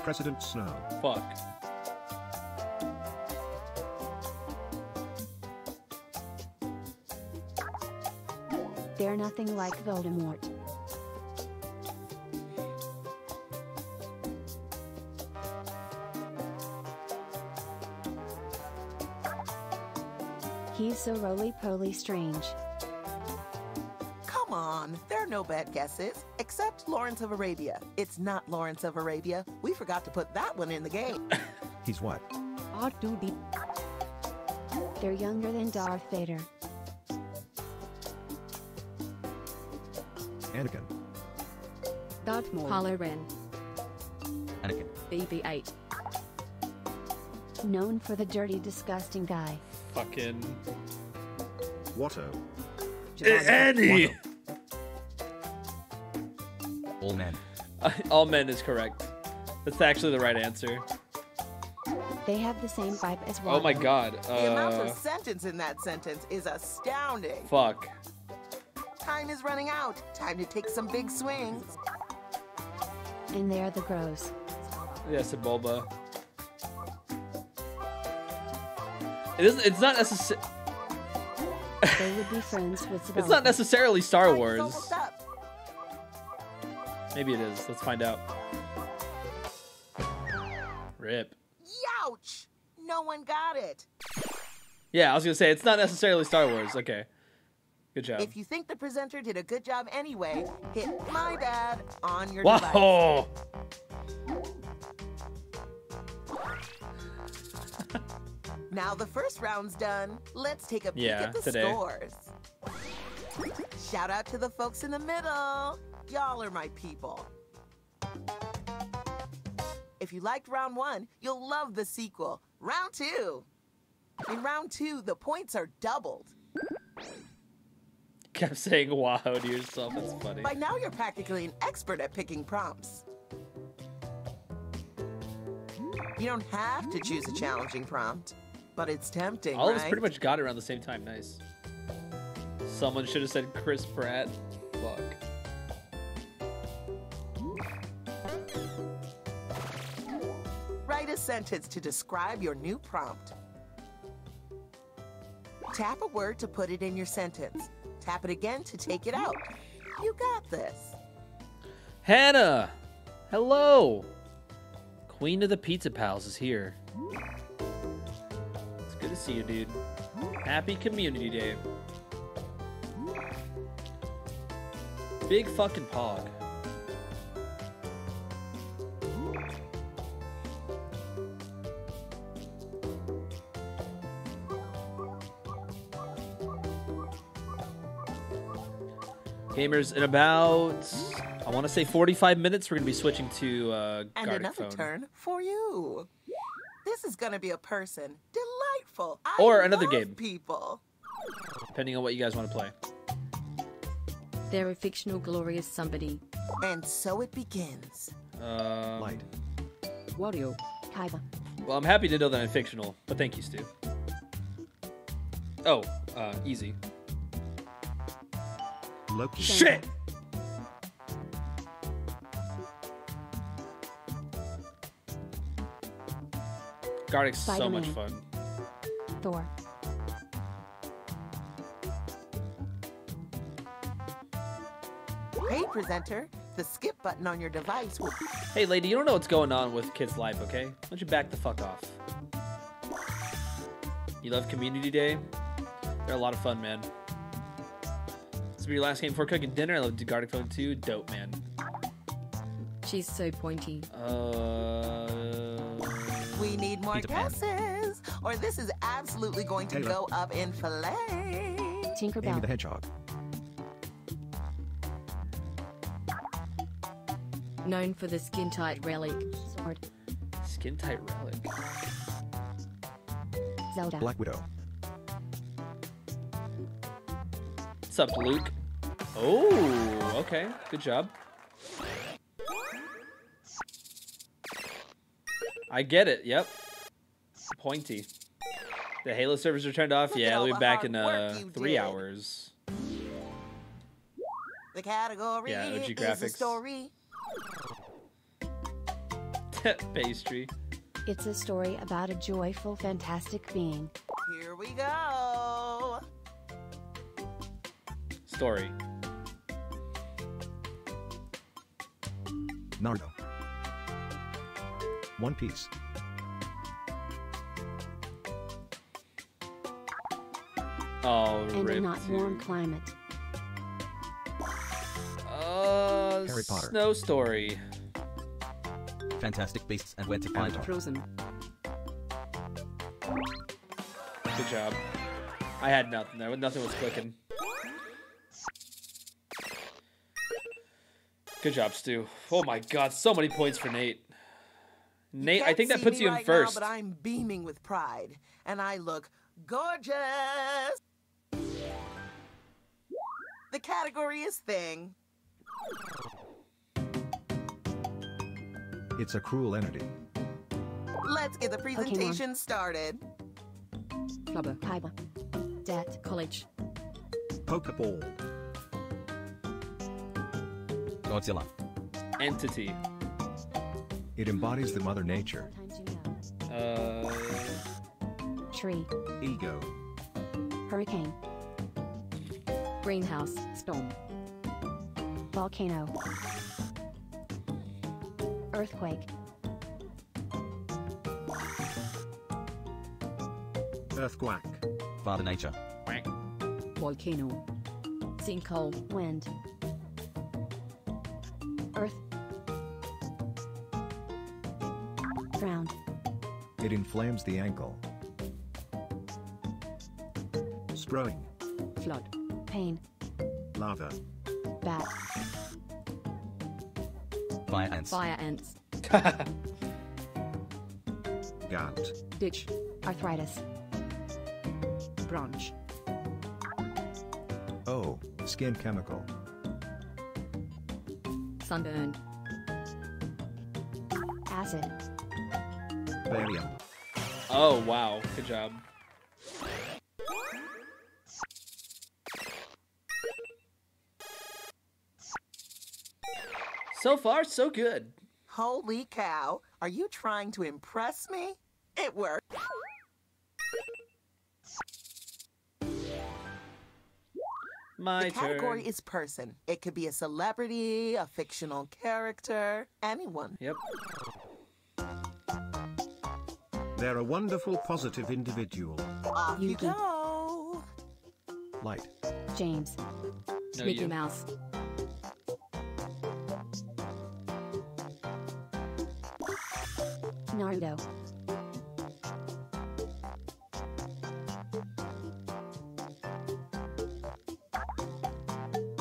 President Snow. Fuck. They're nothing like Voldemort. He's so roly-poly strange. Come on, there are no bad guesses, except Lawrence of Arabia. It's not Lawrence of Arabia. We forgot to put that one in the game. He's what? R2D. They're younger than Darth Vader. Anakin. Darth Maul. Kylo Ren. Anakin. BB-8. Known for the dirty, disgusting guy. Fucking. Watto. Annie! All men. All men is correct. That's actually the right answer. They have the same vibe as well. Oh my god. The amount Uh, of sentence in that sentence is astounding. fuck. Time is running out. Time to take some big swings. And they're the grows. Yes, a Bulba. It isn't. It's not necessary. They would be friends with It's not necessarily Star Wars. Maybe it is. Let's find out. Rip. Youch! No one got it. Yeah, I was gonna say it's not necessarily Star Wars. Okay. Good job. If you think the presenter did a good job anyway, hit my bad on your device. Now the first round's done. Let's take a peek Yeah, at the today. scores. Shout out to the folks in the middle. Y'all are my people. If you liked round one, you'll love the sequel. Round two. In round two, the points are doubled. Kept saying wow to yourself. It's funny. By now, you're practically an expert at picking prompts. You don't have to choose a challenging prompt, but it's tempting, All of right? us pretty much got it around the same time. Nice. Someone should have said Chris Pratt. Fuck. Write a sentence to describe your new prompt. Tap a word to put it in your sentence. Tap it again to take it out. You got this. Hannah! Hello! Queen of the Pizza Pals is here. To see you, dude. Happy Community Day. Big fucking pog. Gamers, in about, I want to say 45 minutes, we're going to be switching to uh, And another phone. turn for you. This is gonna be a person. Delightful. I Or another love game. People. Depending on what you guys want to play. They're a fictional glorious somebody. And so it begins. Um, Light. Wario. Kaiba. Well, I'm happy to know that I'm fictional, but thank you, Stu. Oh, uh, easy. Loki. Shit! Gartic's so much fun. Thor. Hey, presenter. The skip button on your device will. Hey, lady, you don't know what's going on with Kids Life, okay? Why don't you back the fuck off? You love Community Day? They're a lot of fun, man. This will be your last game before cooking dinner. I love Gartic Phone 2. Dope, man. She's so pointy. Uh, We need more guesses, or this is absolutely going to Taylor. go up in filet. Amy Tinkerbell. the Hedgehog. Known for the skin tight relic. Sword. Skin tight relic. Zelda. Black Widow. What's up, Luke? Oh, okay. Good job. I get it. Yep. Pointy. The Halo servers are turned off. Look yeah, all they'll be back in uh, three did. hours. The category Yeah, OG is a graphics. story. Pastry. It's a story about a joyful, fantastic being. Here we go. Story. Naruto. One Piece. Oh, And a not dude. warm climate. Uh, Harry Potter. Snow Story. Fantastic Beasts and Where to Find Them. Frozen. Good job. I had nothing there. Nothing was clicking. Good job, Stu. Oh my god, so many points for Nate. Nate, I think that puts me you in first. Now, but I'm beaming with pride, and I look gorgeous. The category is thing. It's a cruel entity. Let's get the presentation started. Flubber. Kaiba. Det. College. Pokeball. Godzilla. Entity. It embodies the mother nature. Uh, Tree. Ego. Hurricane. Greenhouse. Storm. Volcano. Earthquake. Earthquake. Father Nature. Volcano. Sinkhole. Wind. Earth. Ground. It inflames the ankle. Sprowing. Flood. Pain. Lava. Bat. Fire ants. Fire ants. Gout. Ditch. Arthritis. Branch. Oh, skin chemical. Sunburn. Acid. Barium. oh wow, good job. So far, so good. Holy cow. Are you trying to impress me? It worked. My the category turn. is person. It could be a celebrity, a fictional character, anyone. Yep. They're a wonderful, positive individual. Off you Yuki. go. Light. James. No, Mickey you. Mouse. Naruto.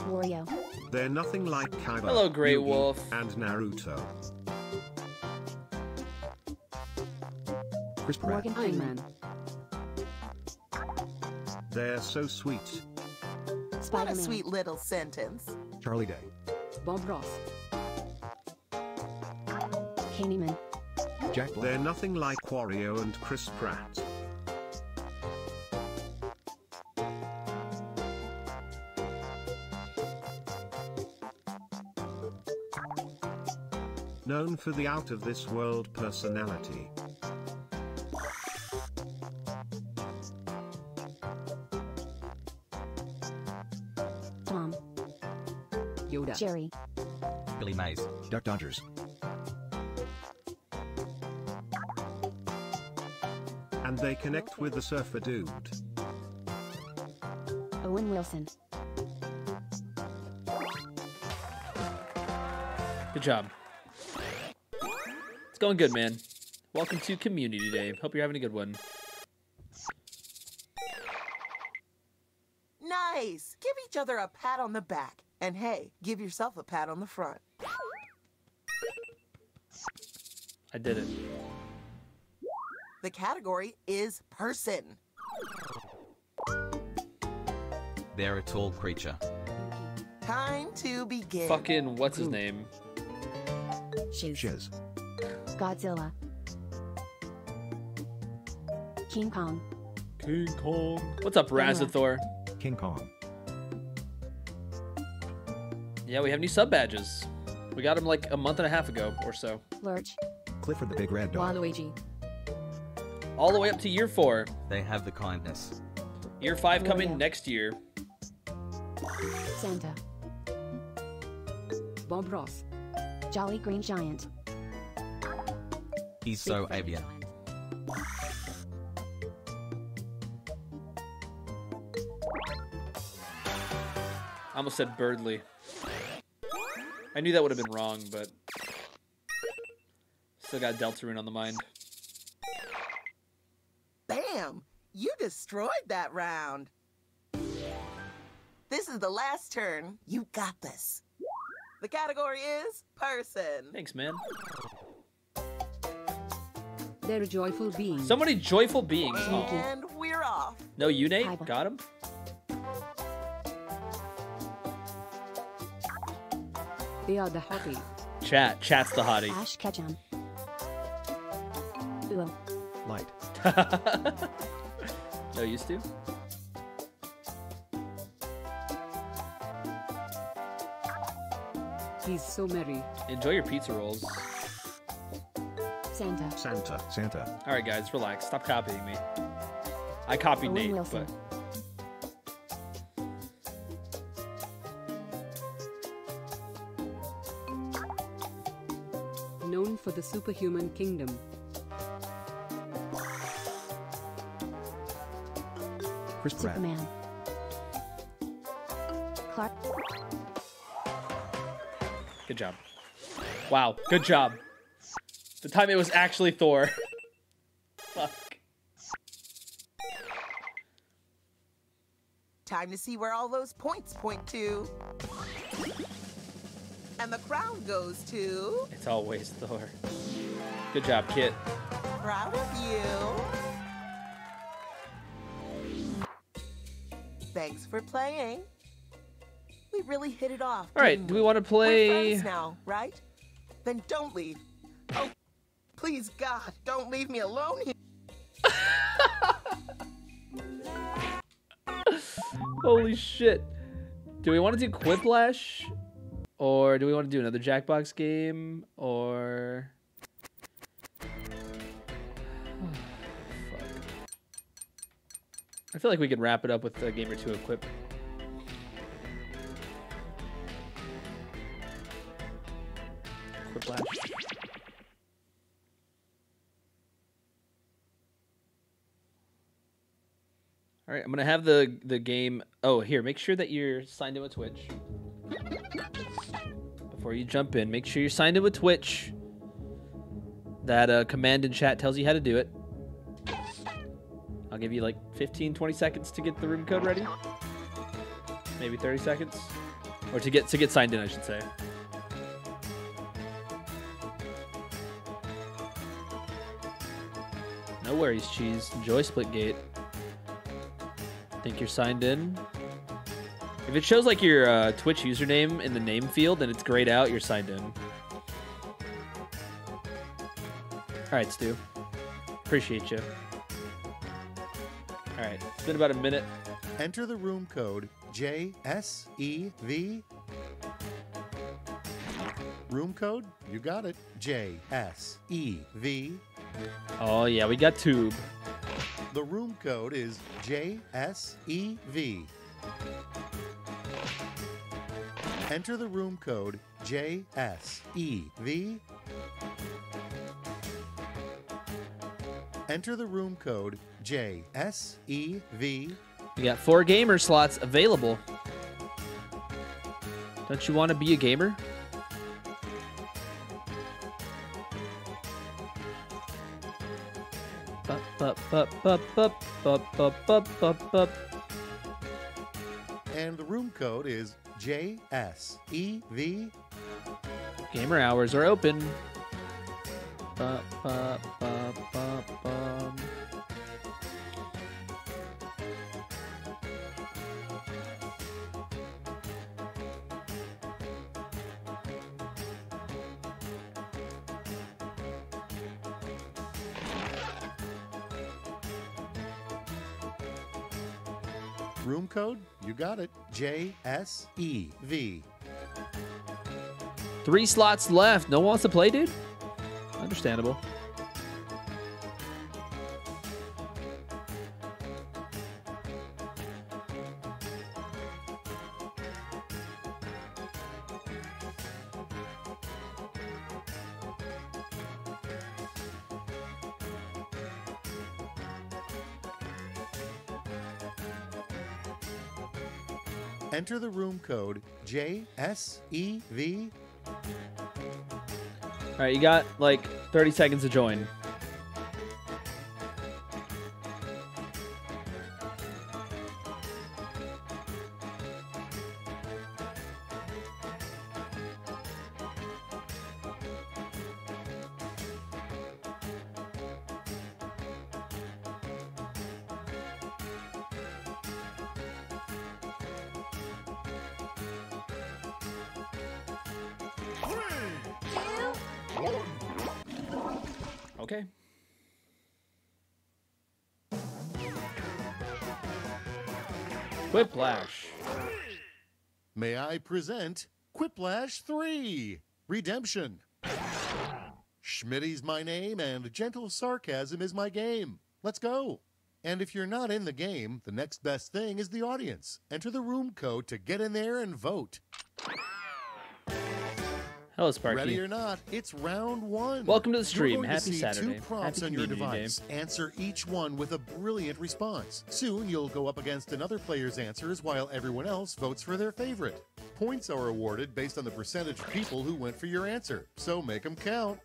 Wario. They're nothing like Kaiba. Hello, Grey Yugi, Wolf. And Naruto. Chris Pratt. Morgan Freeman. They're so sweet. What a Spider-Man. sweet little sentence. Charlie Day. Bob Ross. Candyman. Jack Black. They're nothing like Wario and Chris Pratt. Known for the out of this world personality. Tom. Yoda. Jerry. Billy Mays. Duck Dodgers. And they connect with the surfer dude. Owen Wilson. Good job. It's going good, man. Welcome to Community Day. Hope you're having a good one. Nice. Give each other a pat on the back. And hey, give yourself a pat on the front. I did it. The category is person. They're a tall creature. Time to begin. Fucking what's his name? Shiz. Shiz. Godzilla. King Kong. King Kong. What's up, Razzathor? King Kong. Yeah, we have new sub badges. We got them like a month and a half ago or so. Lurch. Clifford the Big Red Dog. Waluigi. All the way up to year four. They have the kindness. Year five oh, coming Wario. next year. Santa. Bob Ross. Jolly Green Giant. He's so avian. I almost said Birdly. I knew that would have been wrong, but still got Deltarune on the mind. Bam! You destroyed that round. This is the last turn. You got this. The category is person. Thanks, man. They're joyful beings. So many joyful beings. Aw. And we're off. No, you Nate? Got him? They are the hottie. Chat. Chat's the hottie. Ash Ketchum. Uo. Light. no, used to. He's so merry. Enjoy your pizza rolls. Santa. Santa. Santa. All right, guys, relax. Stop copying me. I copied Owen Nate, Wilson. but Known for the superhuman kingdom. Chris Pratt. Superman. Clark. good job. Wow, good job. The time it was actually Thor. Fuck. Time to see where all those points point to. And the crown goes to. It's always Thor. Good job, Kit. Proud of you. Thanks for playing. We really hit it off. All right, do we want to play? We're friends now, right? Then don't leave. Oh, please, God, don't leave me alone here. Holy shit. Do we want to do Quiplash? Or do we want to do another Jackbox game? Or. I feel like we could wrap it up with a game or two of Quip. Quiplash. All right, I'm gonna have the the game. Oh, here, make sure that you're signed in with Twitch. Before you jump in, make sure you're signed in with Twitch. That uh, command in chat tells you how to do it. I'll give you like 15, 20 seconds to get the room code ready. Maybe 30 seconds, or to get to get signed in, I should say. No worries, cheese. Enjoy Splitgate. I think you're signed in? If it shows like your uh, Twitch username in the name field and it's grayed out, you're signed in. Alright, Stu. Appreciate you. Alright, it's been about a minute. Enter the room code JSEV. Room code? You got it. JSEV. Oh, yeah, we got Tube. The room code is JSEV. Enter the room code JSEV. Enter the room code JSEV. We got four gamer slots available. Don't you want to be a gamer? Bup, bup, bup, bup, bup, bup, bup, bup, bup, bup. And the room code is JSEV. Gamer hours are open. Bup, bup, bup, bup, bum. Code? You got it. JSEV. Three slots left. No one wants to play, dude? Understandable. Enter the room code JSEV. All right, you got like 30 seconds to join. Present Quiplash 3 Redemption. Schmitty's my name, and gentle sarcasm is my game. Let's go. And if you're not in the game, the next best thing is the audience. Enter the room code to get in there and vote. Hello, Sparky. Ready or not, it's round one. Welcome to the stream. going to Happy see Saturday. Two prompts Happy on your Day. device. Answer each one with a brilliant response. Soon you'll go up against another player's answers while everyone else votes for their favorite. Points are awarded based on the percentage of people who went for your answer, so make them count.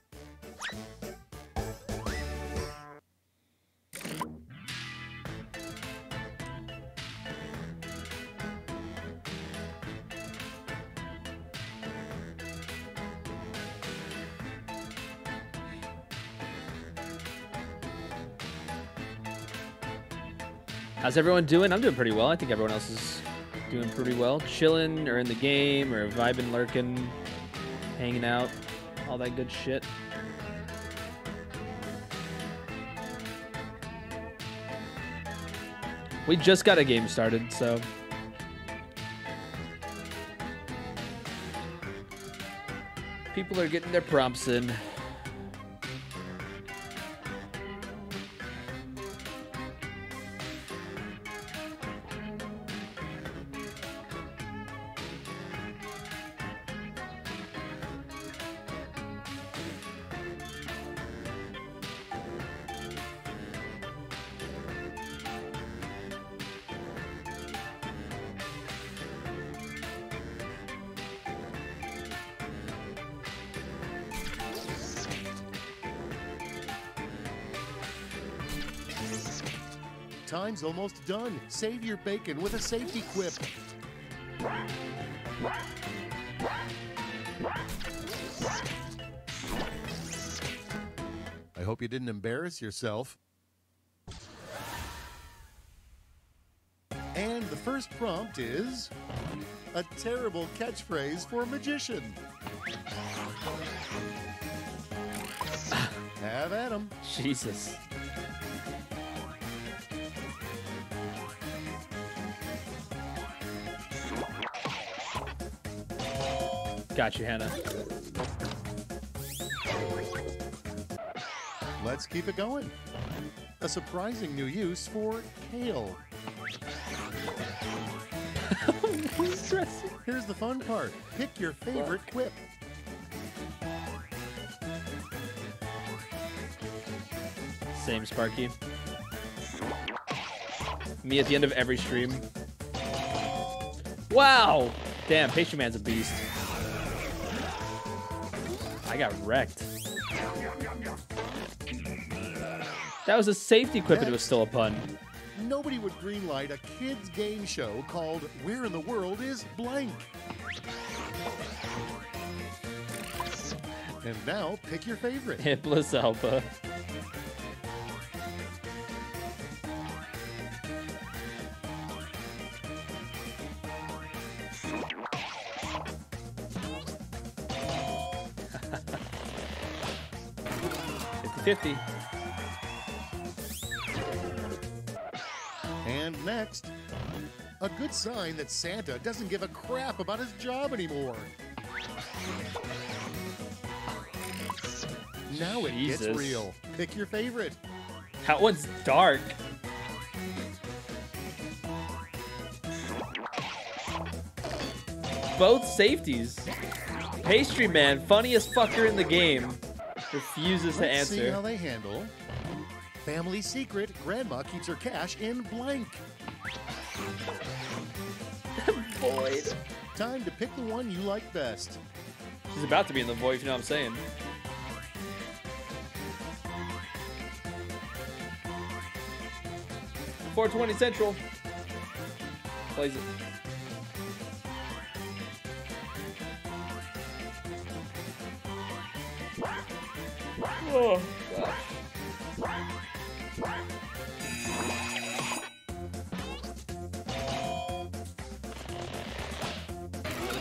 How's everyone doing? I'm doing pretty well. I think everyone else is doing pretty well. Chilling or in the game or vibing, lurking, hanging out, all that good shit. We just got a game started, so people are getting their prompts in. Done. Save your bacon with a safety quip. I hope you didn't embarrass yourself. And the first prompt is a terrible catchphrase for a magician. Have at 'em. Jesus. Got you, Hannah. Let's keep it going. A surprising new use for kale. Here's the fun part. Pick your favorite quip. Same Sparky. Me at the end of every stream. Wow! Damn, Pastry Man's a beast. I got wrecked. That was a safety quip and it was still a pun. Nobody would greenlight a kids' game show called Where in the World is Blank? And now pick your favorite. Hipless Alpha. Fifty. And next, a good sign that Santa doesn't give a crap about his job anymore. Now it Jesus. gets real. Pick your favorite. That one's dark. Both safeties. Pastry Man, funniest fucker in the game, refuses to answer. Let's see how they handle. Family secret: Grandma keeps her cash in blank. Void. Time to pick the one you like best. She's about to be in the void, if you know what I'm saying. Four twenty Central. Plays it. Oh,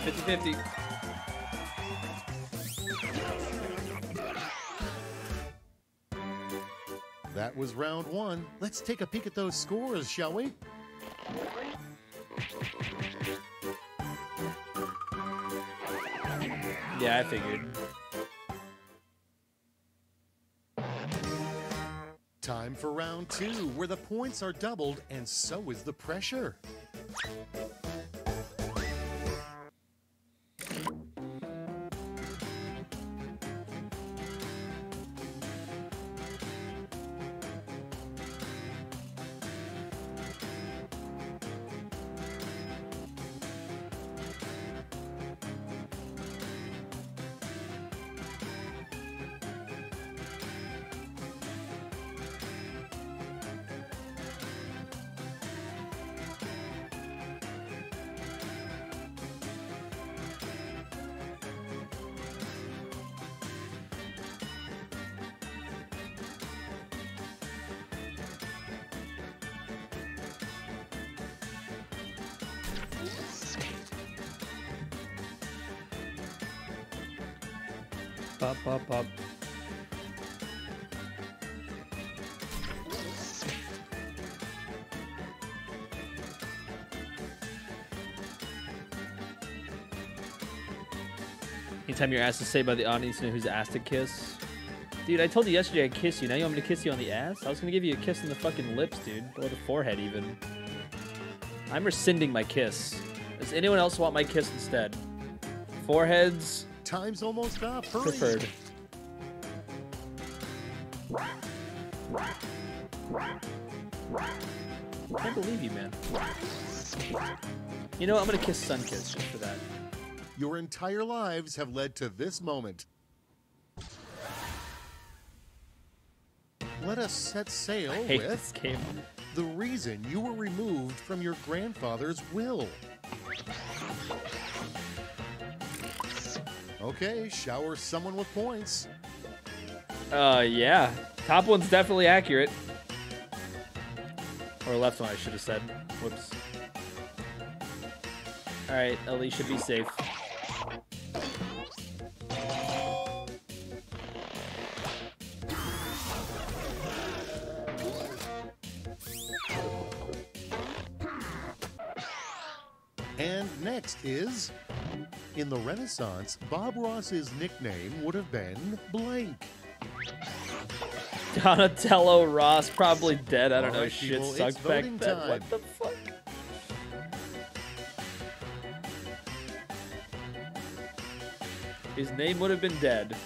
50 50. That was round one. Let's take a peek at those scores, shall we? Yeah, I figured. For round two, where the points are doubled and so is the pressure. Pop, pop, pop. Anytime your ass is saved by the audience, you know who's ass to kiss. Dude, I told you yesterday I'd kiss you. Now you want me to kiss you on the ass? I was gonna give you a kiss on the fucking lips, dude. Or the forehead, even. I'm rescinding my kiss. Does anyone else want my kiss instead? Foreheads Time's almost up. Hurry. preferred. I can't believe you, man. You know what? I'm gonna kiss Sunkiss just for that. Your entire lives have led to this moment. Let us set sail I hate with this game. the reason you were removed from your grandfather's will. Okay, shower someone with points. Uh, yeah. Top one's definitely accurate. Or left one, I should have said. Whoops. Alright, Alicia, be safe. In the Renaissance, Bob Ross's nickname would have been blank. Donatello Ross, probably dead. I don't know. Alright, Shit people, sucked back then. time. What the fuck? His name would have been dead.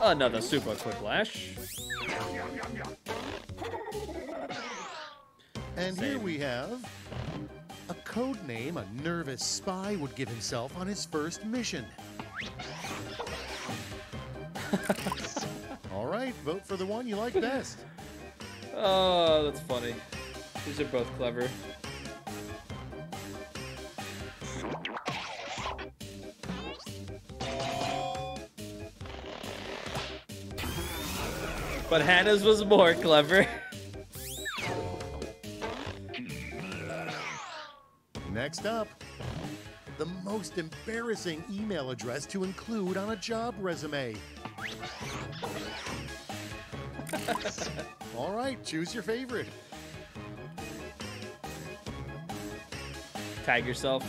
Another super quick lash. And here we have a code name a nervous spy would give himself on his first mission. All right, vote for the one you like best. Oh, that's funny. These are both clever. But Hannah's was more clever. Next up, the most embarrassing email address to include on a job resume. All right, choose your favorite. Tag yourself.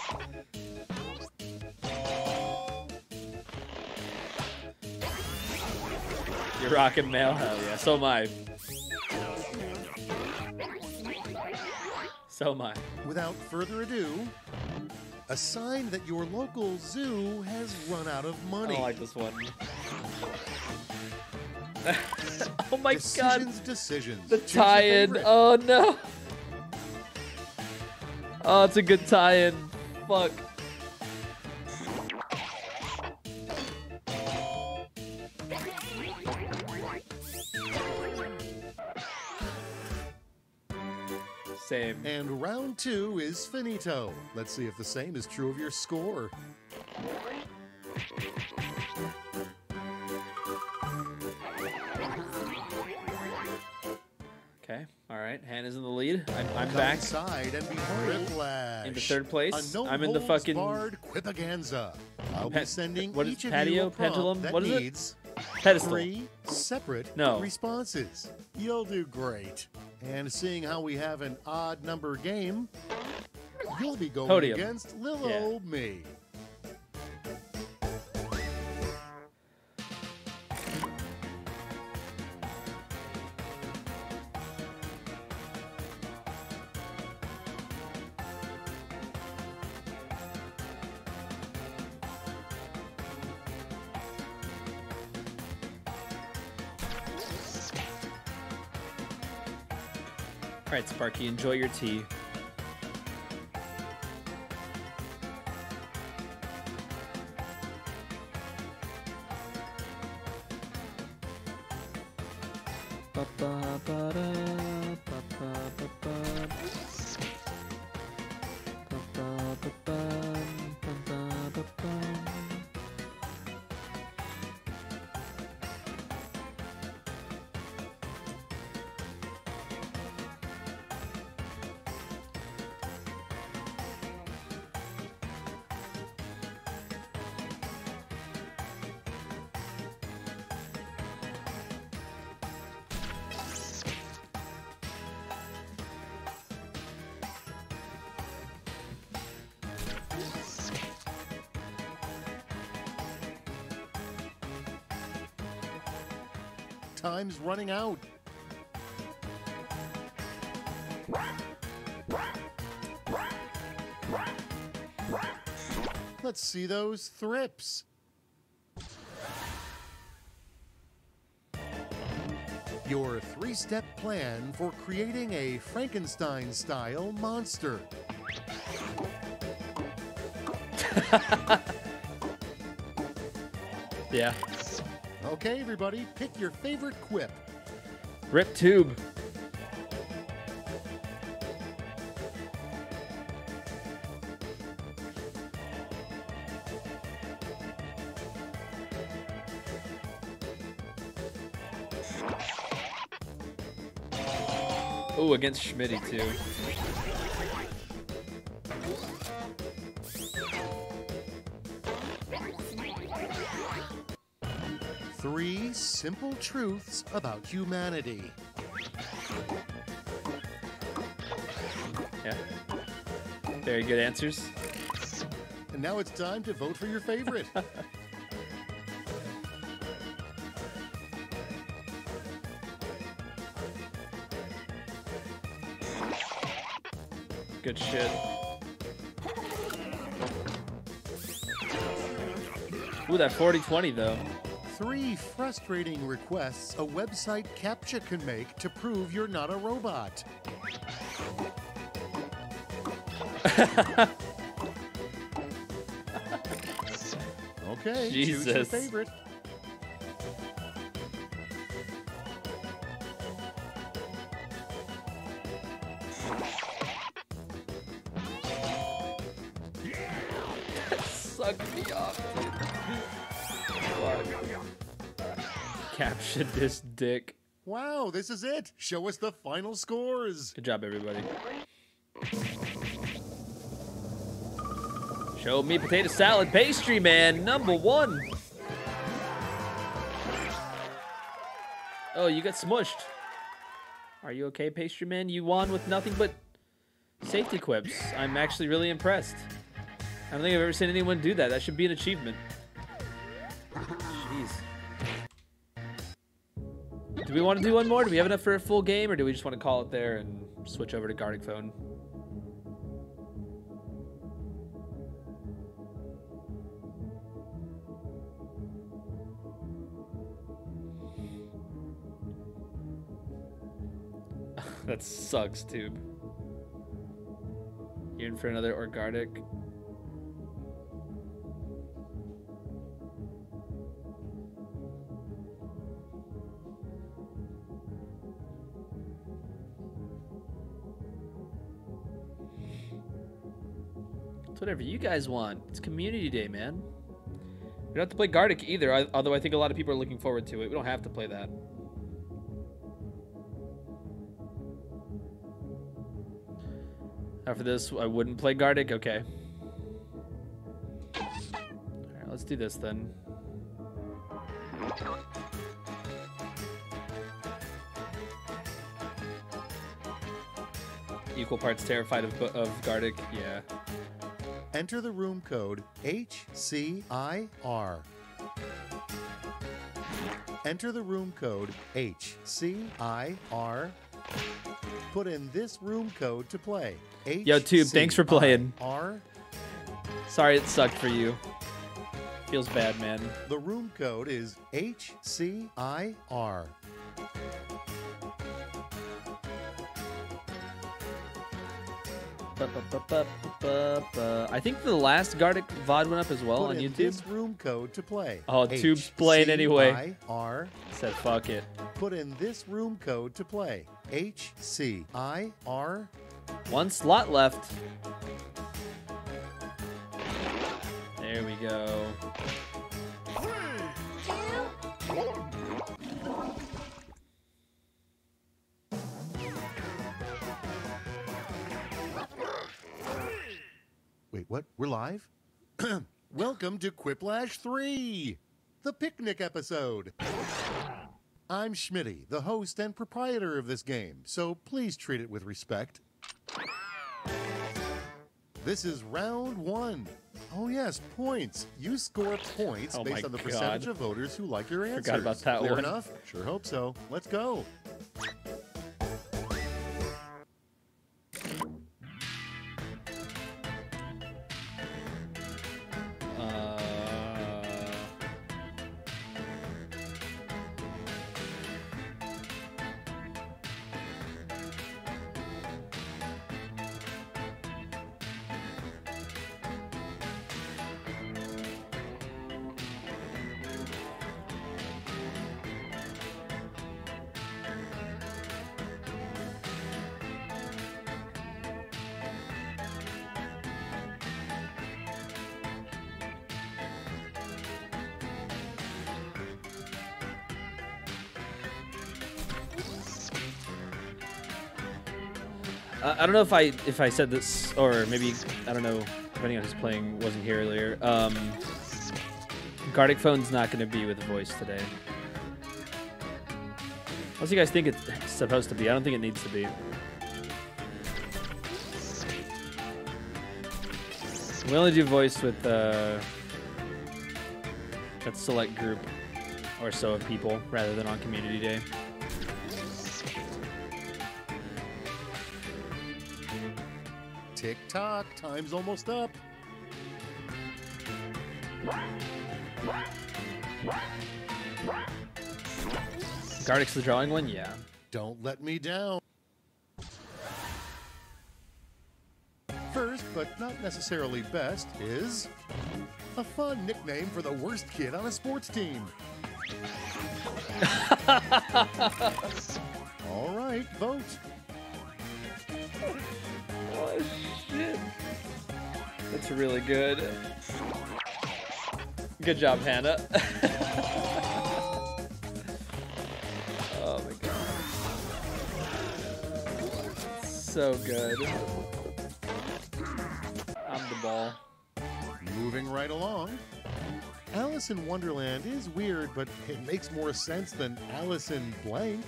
You're rocking mail? Hell yeah. So am I. So am I. Without further ado, a sign that your local zoo has run out of money. don't like this one. oh my god. decisions, decisions. The tie-in. Oh no. Oh, it's a good tie-in. Fuck. Same. And round two is finito. Let's see if the same is true of your score. Okay. All right. Hannah's in the lead. I'm, I'm back. inside and behold Whiplash. Into third place. No I'm in the fucking- barred Quipaganza. I'll be sending what is each of patio? you a prompt Pendulum? that What is it? Pedestal. three separate No. responses. You'll do great. And seeing how we have an odd number game, you'll be going Podium. against little Yeah. old me. All right, Sparky, enjoy your tea. Running out. Let's see those thrips. Your three step plan for creating a Frankenstein style monster. Yeah. Okay, everybody, pick your favorite quip. Rip tube. Oh, against Schmitty too. Simple truths about humanity. Yeah. Very good answers. And now it's time to vote for your favorite. Good shit. Ooh, that 40-20 though. Three frustrating requests a website CAPTCHA can make to prove you're not a robot. okay, choose your Jesus. favorite. This dick. Wow, this is it. Show us the final scores. Good job, everybody. Show me potato salad pastry, man. Number one. Oh, you got smushed. Are you okay, pastry man? You won with nothing but safety quips. I'm actually really impressed. I don't think I've ever seen anyone do that. That should be an achievement. We want to do one more? Do we have enough for a full game, or do we just want to call it there and switch over to Gartic Phone? that sucks, Tube. You're in for another or Gartic. Whatever you guys want. It's community day, man. We don't have to play Gartic either, I, although I think a lot of people are looking forward to it. We don't have to play that. After this, I wouldn't play Gartic. Okay. All right, let's do this then. Equal parts terrified of of Gartic. Yeah. Enter the room code HCIR. Enter the room code HCIR. Put in this room code to play. Yo, Tube, thanks for playing. R. Sorry it sucked for you. Feels bad, man. The room code is HCIR. I think the last Gartic VOD went up as well Put on YouTube. this room code to play. Oh, Tube's playing anyway. HCIR. Said fuck it. Put in this room code to play. HCIR. One slot left. There we go. Wait, what? We're live? Welcome to Quiplash 3, the picnic episode. I'm Schmitty, the host and proprietor of this game, so please treat it with respect. This is round one. Oh yes, points. You score points Oh based on the percentage of voters who like your answers. Forgot about that Clear one. enough? Sure hope so. Let's go. I don't know if I if I said this or maybe I don't know depending on who's playing wasn't here earlier. Um, Gartic Phone's not going to be with voice today. Unless you guys think it's supposed to be, I don't think it needs to be. We only do voice with uh, that select group or so of people rather than on community day. Tock, time's almost up. Gartic's the drawing one, yeah. Don't let me down. First, but not necessarily best, is a fun nickname for the worst kid on a sports team. All right, vote. That's really good. Good job, Hannah. oh my god. So good. I'm the ball. Moving right along. Alice in Wonderland is weird, but it makes more sense than Alice in blank.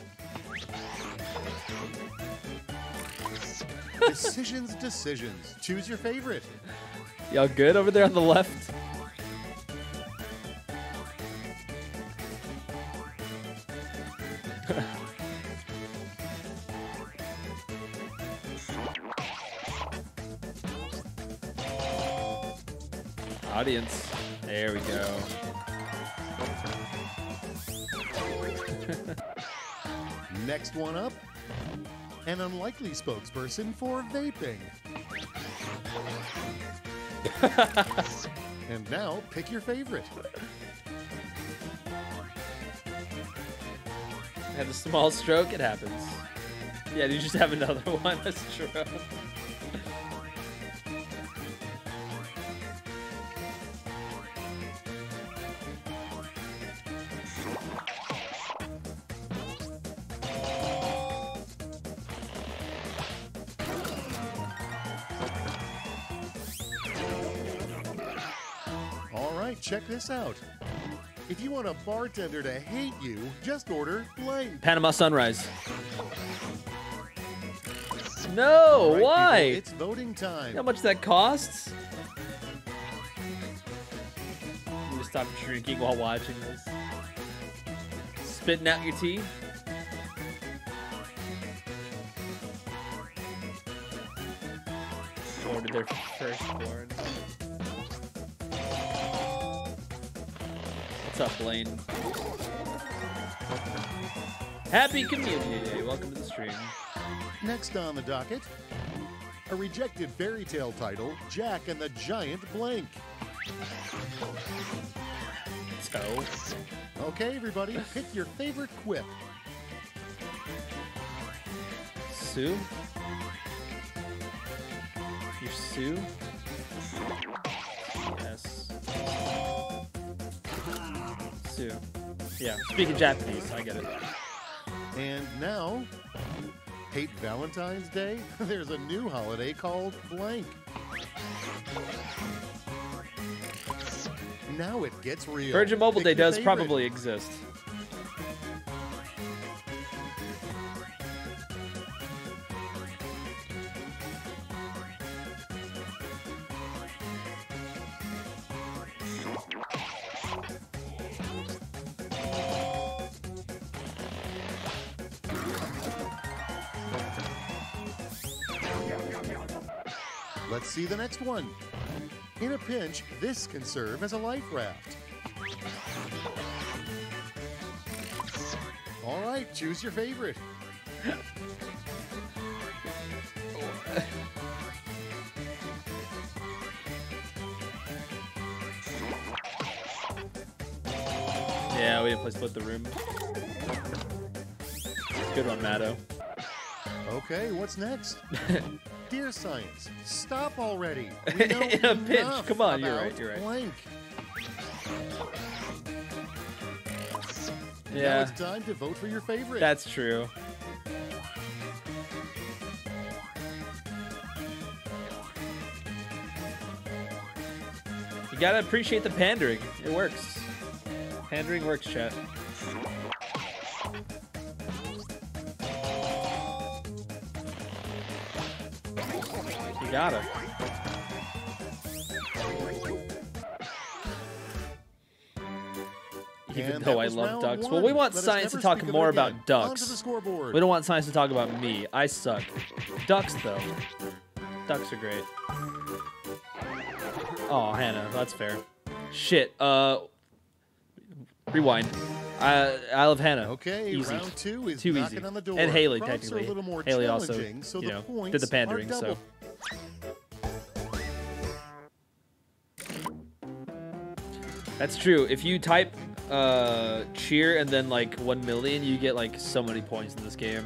decisions, decisions. Choose your favorite. Y'all good over there on the left? Audience. There we go. Next one up an unlikely spokesperson for vaping. and now pick your favorite. Had a small stroke, it happens. Yeah, you just have another one, that's true. This out. If you want a bartender to hate you, just order. Panama Sunrise. No, right, why? people, it's voting time. You know how much that costs? You stop drinking while watching this. Spitting out your tea. Ordered their firstborn. Up, Blaine? Happy Community Day. Welcome to the stream. Next on the docket, a rejected fairy tale title, Jack and the Giant Blank. Toe. Okay, everybody, pick your favorite quip. Sue? You're Sue? Yeah, speaking Japanese, I get it. And now, hate Valentine's Day? There's a new holiday called blank. Now it gets real. Virgin Mobile Pick Day does favorite. probably exist. Next one. In a pinch, this can serve as a life raft. All right, choose your favorite. Yeah, we didn't play Split the Room. Good one, Matto. Okay, what's next? Dear science, stop already. We know In a pinch. Come on, you're right, you're right. Blank. Now Yeah, it's time to vote for your favorite. that's true. You gotta appreciate the pandering. It works. Pandering works, chat. You gotta. Even And though I love ducks. one. Well, we want Let science to talk it more about ducks. Onto the scoreboard. We don't want science to talk about me. I suck. Ducks, though. Ducks are great. Oh, Hannah, that's fair. Shit. Uh, rewind. I I love Hannah. Okay, easy. round two is Too knocking easy. on the door. And Haley, Prompts are a technically. little more Haley also, so you know, did the pandering. So. That's true. If you type uh, cheer and then like 1 million, you get like so many points in this game.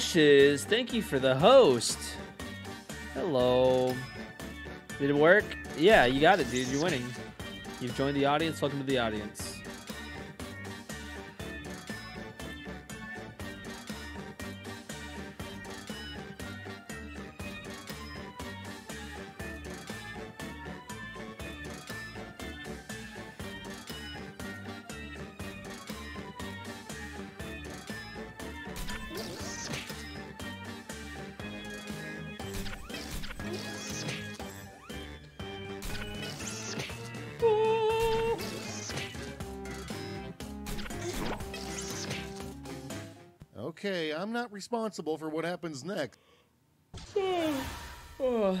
Ashes, thank you for the host. Hello. Did it work? Yeah, you got it, dude. You're winning. You've joined the audience. Welcome to the audience. Responsible for what happens next. Oh.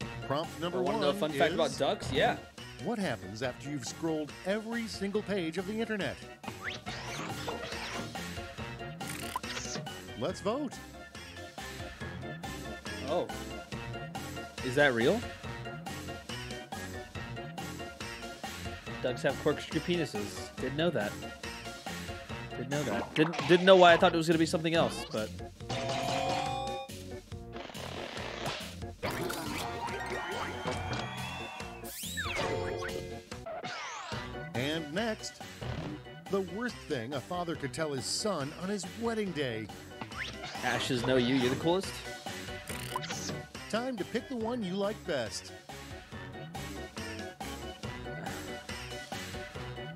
Prompt number one. want to know a fun fact about ducks? Yeah. What happens after you've scrolled every single page of the internet? Let's vote. Oh. Is that real? Ducks have corkscrew penises. Didn't know that. Didn't know that. Didn't didn't know why I thought it was gonna be something else, but And next, the worst thing a father could tell his son on his wedding day. Ashes know you. You're the coolest. Time to pick the one you like best.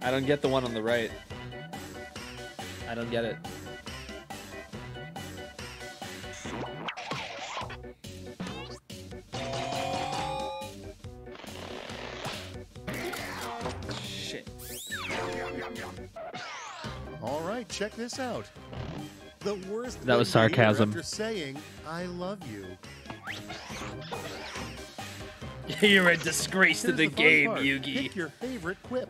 I don't get the one on the right. I don't get it. Shit. All right, check this out. The worst That was thing to hear sarcasm. After saying "I love you." You're a disgrace to the, game. Yugi. Pick your favorite quip.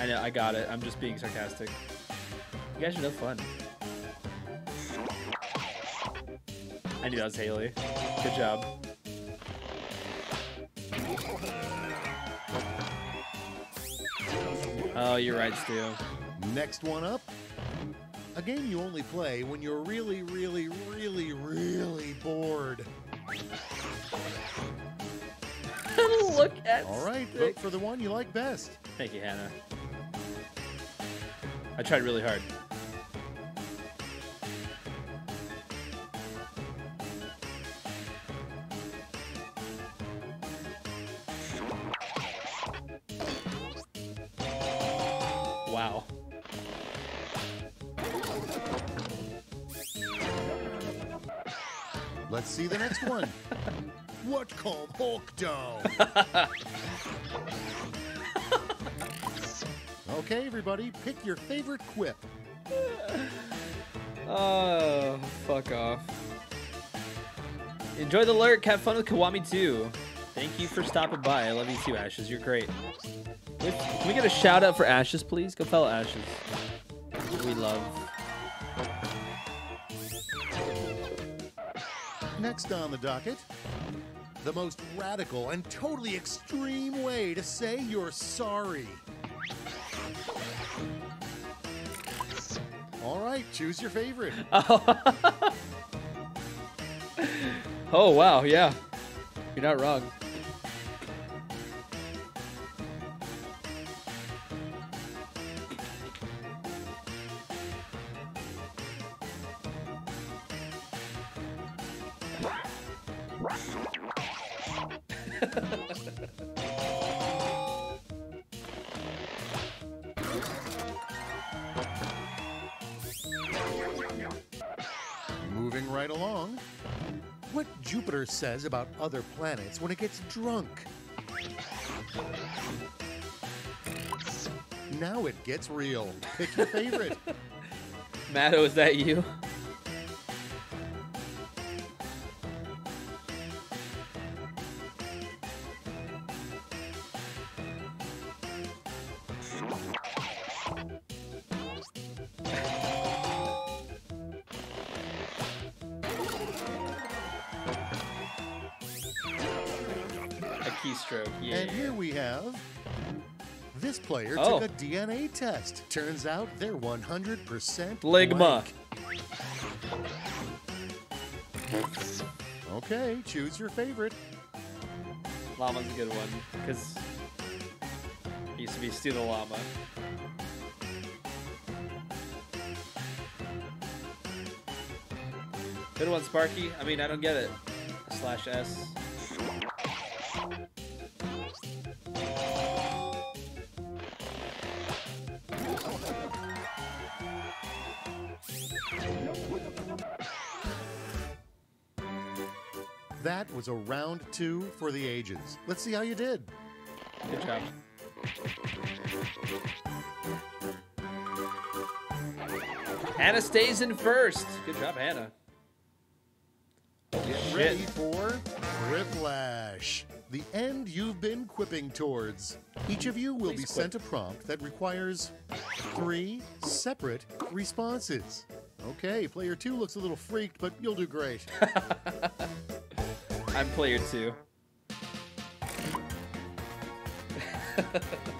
I know, I got it. I'm just being sarcastic. You guys are no fun. I knew that was Haley. Good job. Oh, you're right, Stu. Next one up. A game you only play when you're really, really, really, really bored. Look at All right, Stick. vote for the one you like best. Thank you, Hannah. I tried really hard. Wow. Let's see the next one. what called Hulk Dome? okay, everybody, pick your favorite quip. Oh, fuck off. Enjoy the lurk. Have fun with Kiwami too. Thank you for stopping by. I love you too, Ashes. You're great. Can we get a shout out for Ashes, please? Go fellow Ashes. We love. Next on the docket, the most radical and totally extreme way to say you're sorry. Right, choose your favorite. Oh wow, yeah. You're not wrong. Says about other planets when it gets drunk. Now it gets real. Pick your favorite. Matto, is that you? Test. Turns out they're 100% Ligma. Okay, choose your favorite. Llama's a good one because he used to be Stu the Llama. Good one, Sparky. I mean, I don't get it. Slash S. was a round two for the ages. Let's see how you did. Good job. Hannah stays in first. Good job, Hannah. Get ready for Quiplash, the end you've been quipping towards. Each of you will be quip. sent a prompt that requires three separate responses. Okay, player two looks a little freaked, but you'll do great. I'm player two.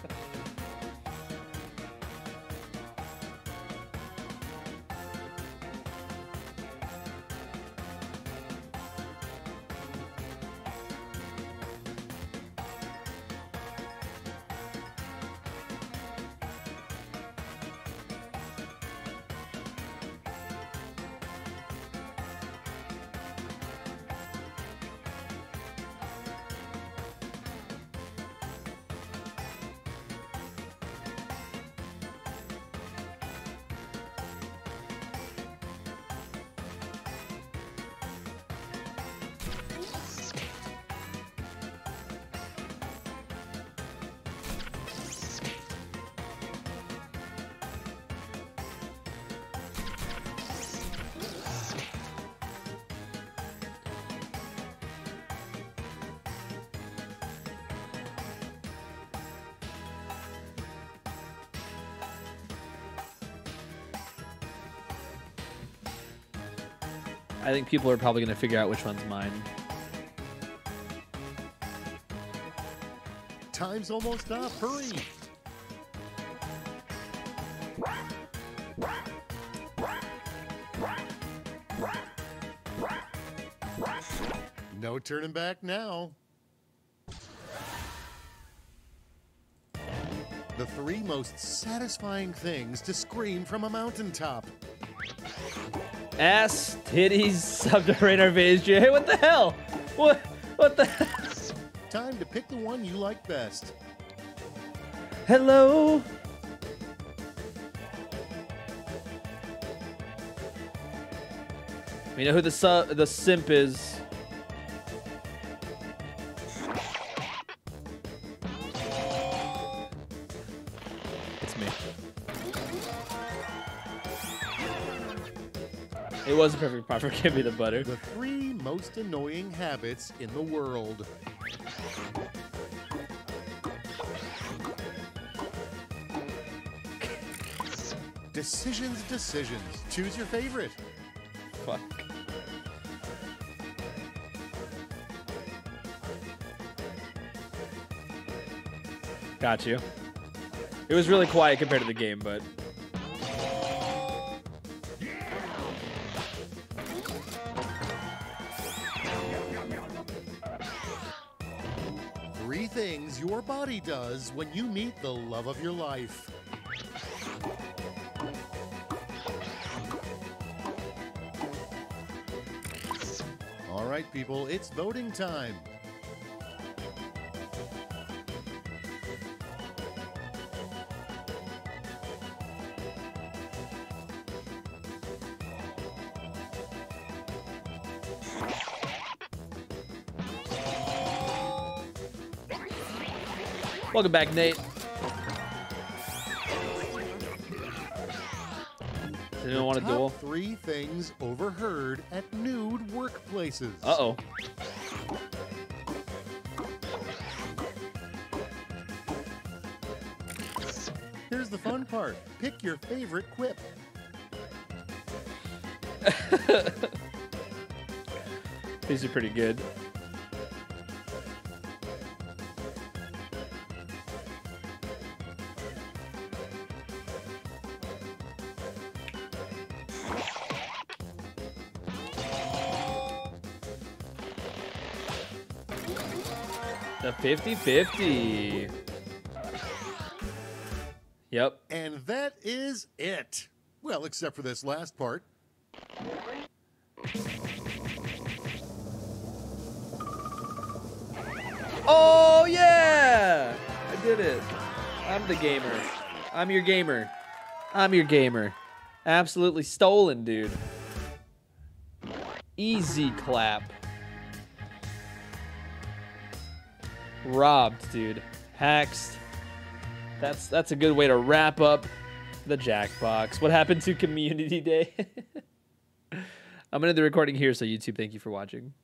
think people are probably going to figure out which one's mine. Time's almost up. Hurry. No turning back now. The three most satisfying things to scream from a mountaintop. Ass, titties, subterranean phase Hey, what the hell? What? What the? Time to pick the one you like best. Hello. We know who the su- the simp is. Was a perfect prompt for Give Me the Butter. The three most annoying habits in the world. Decisions, decisions. Choose your favorite. Fuck. Got you. It was really quiet compared to the game, but body does when you meet the love of your life. All right, people, it's voting time. Welcome back, Nate. Anyone want a Top duel? Three things overheard at nude workplaces. Uh oh. Here's the fun part. Pick your favorite quip. These are pretty good. The 50 50. Yep. And that is it. Well, except for this last part. Oh, yeah! I did it. I'm the gamer. I'm your gamer. I'm your gamer. Absolutely stolen, dude. Easy clap. Robbed, dude. Haxed. That's that's a good way to wrap up the Jackbox. What happened to Community Day? I'm gonna end the recording here, so YouTube, thank you for watching.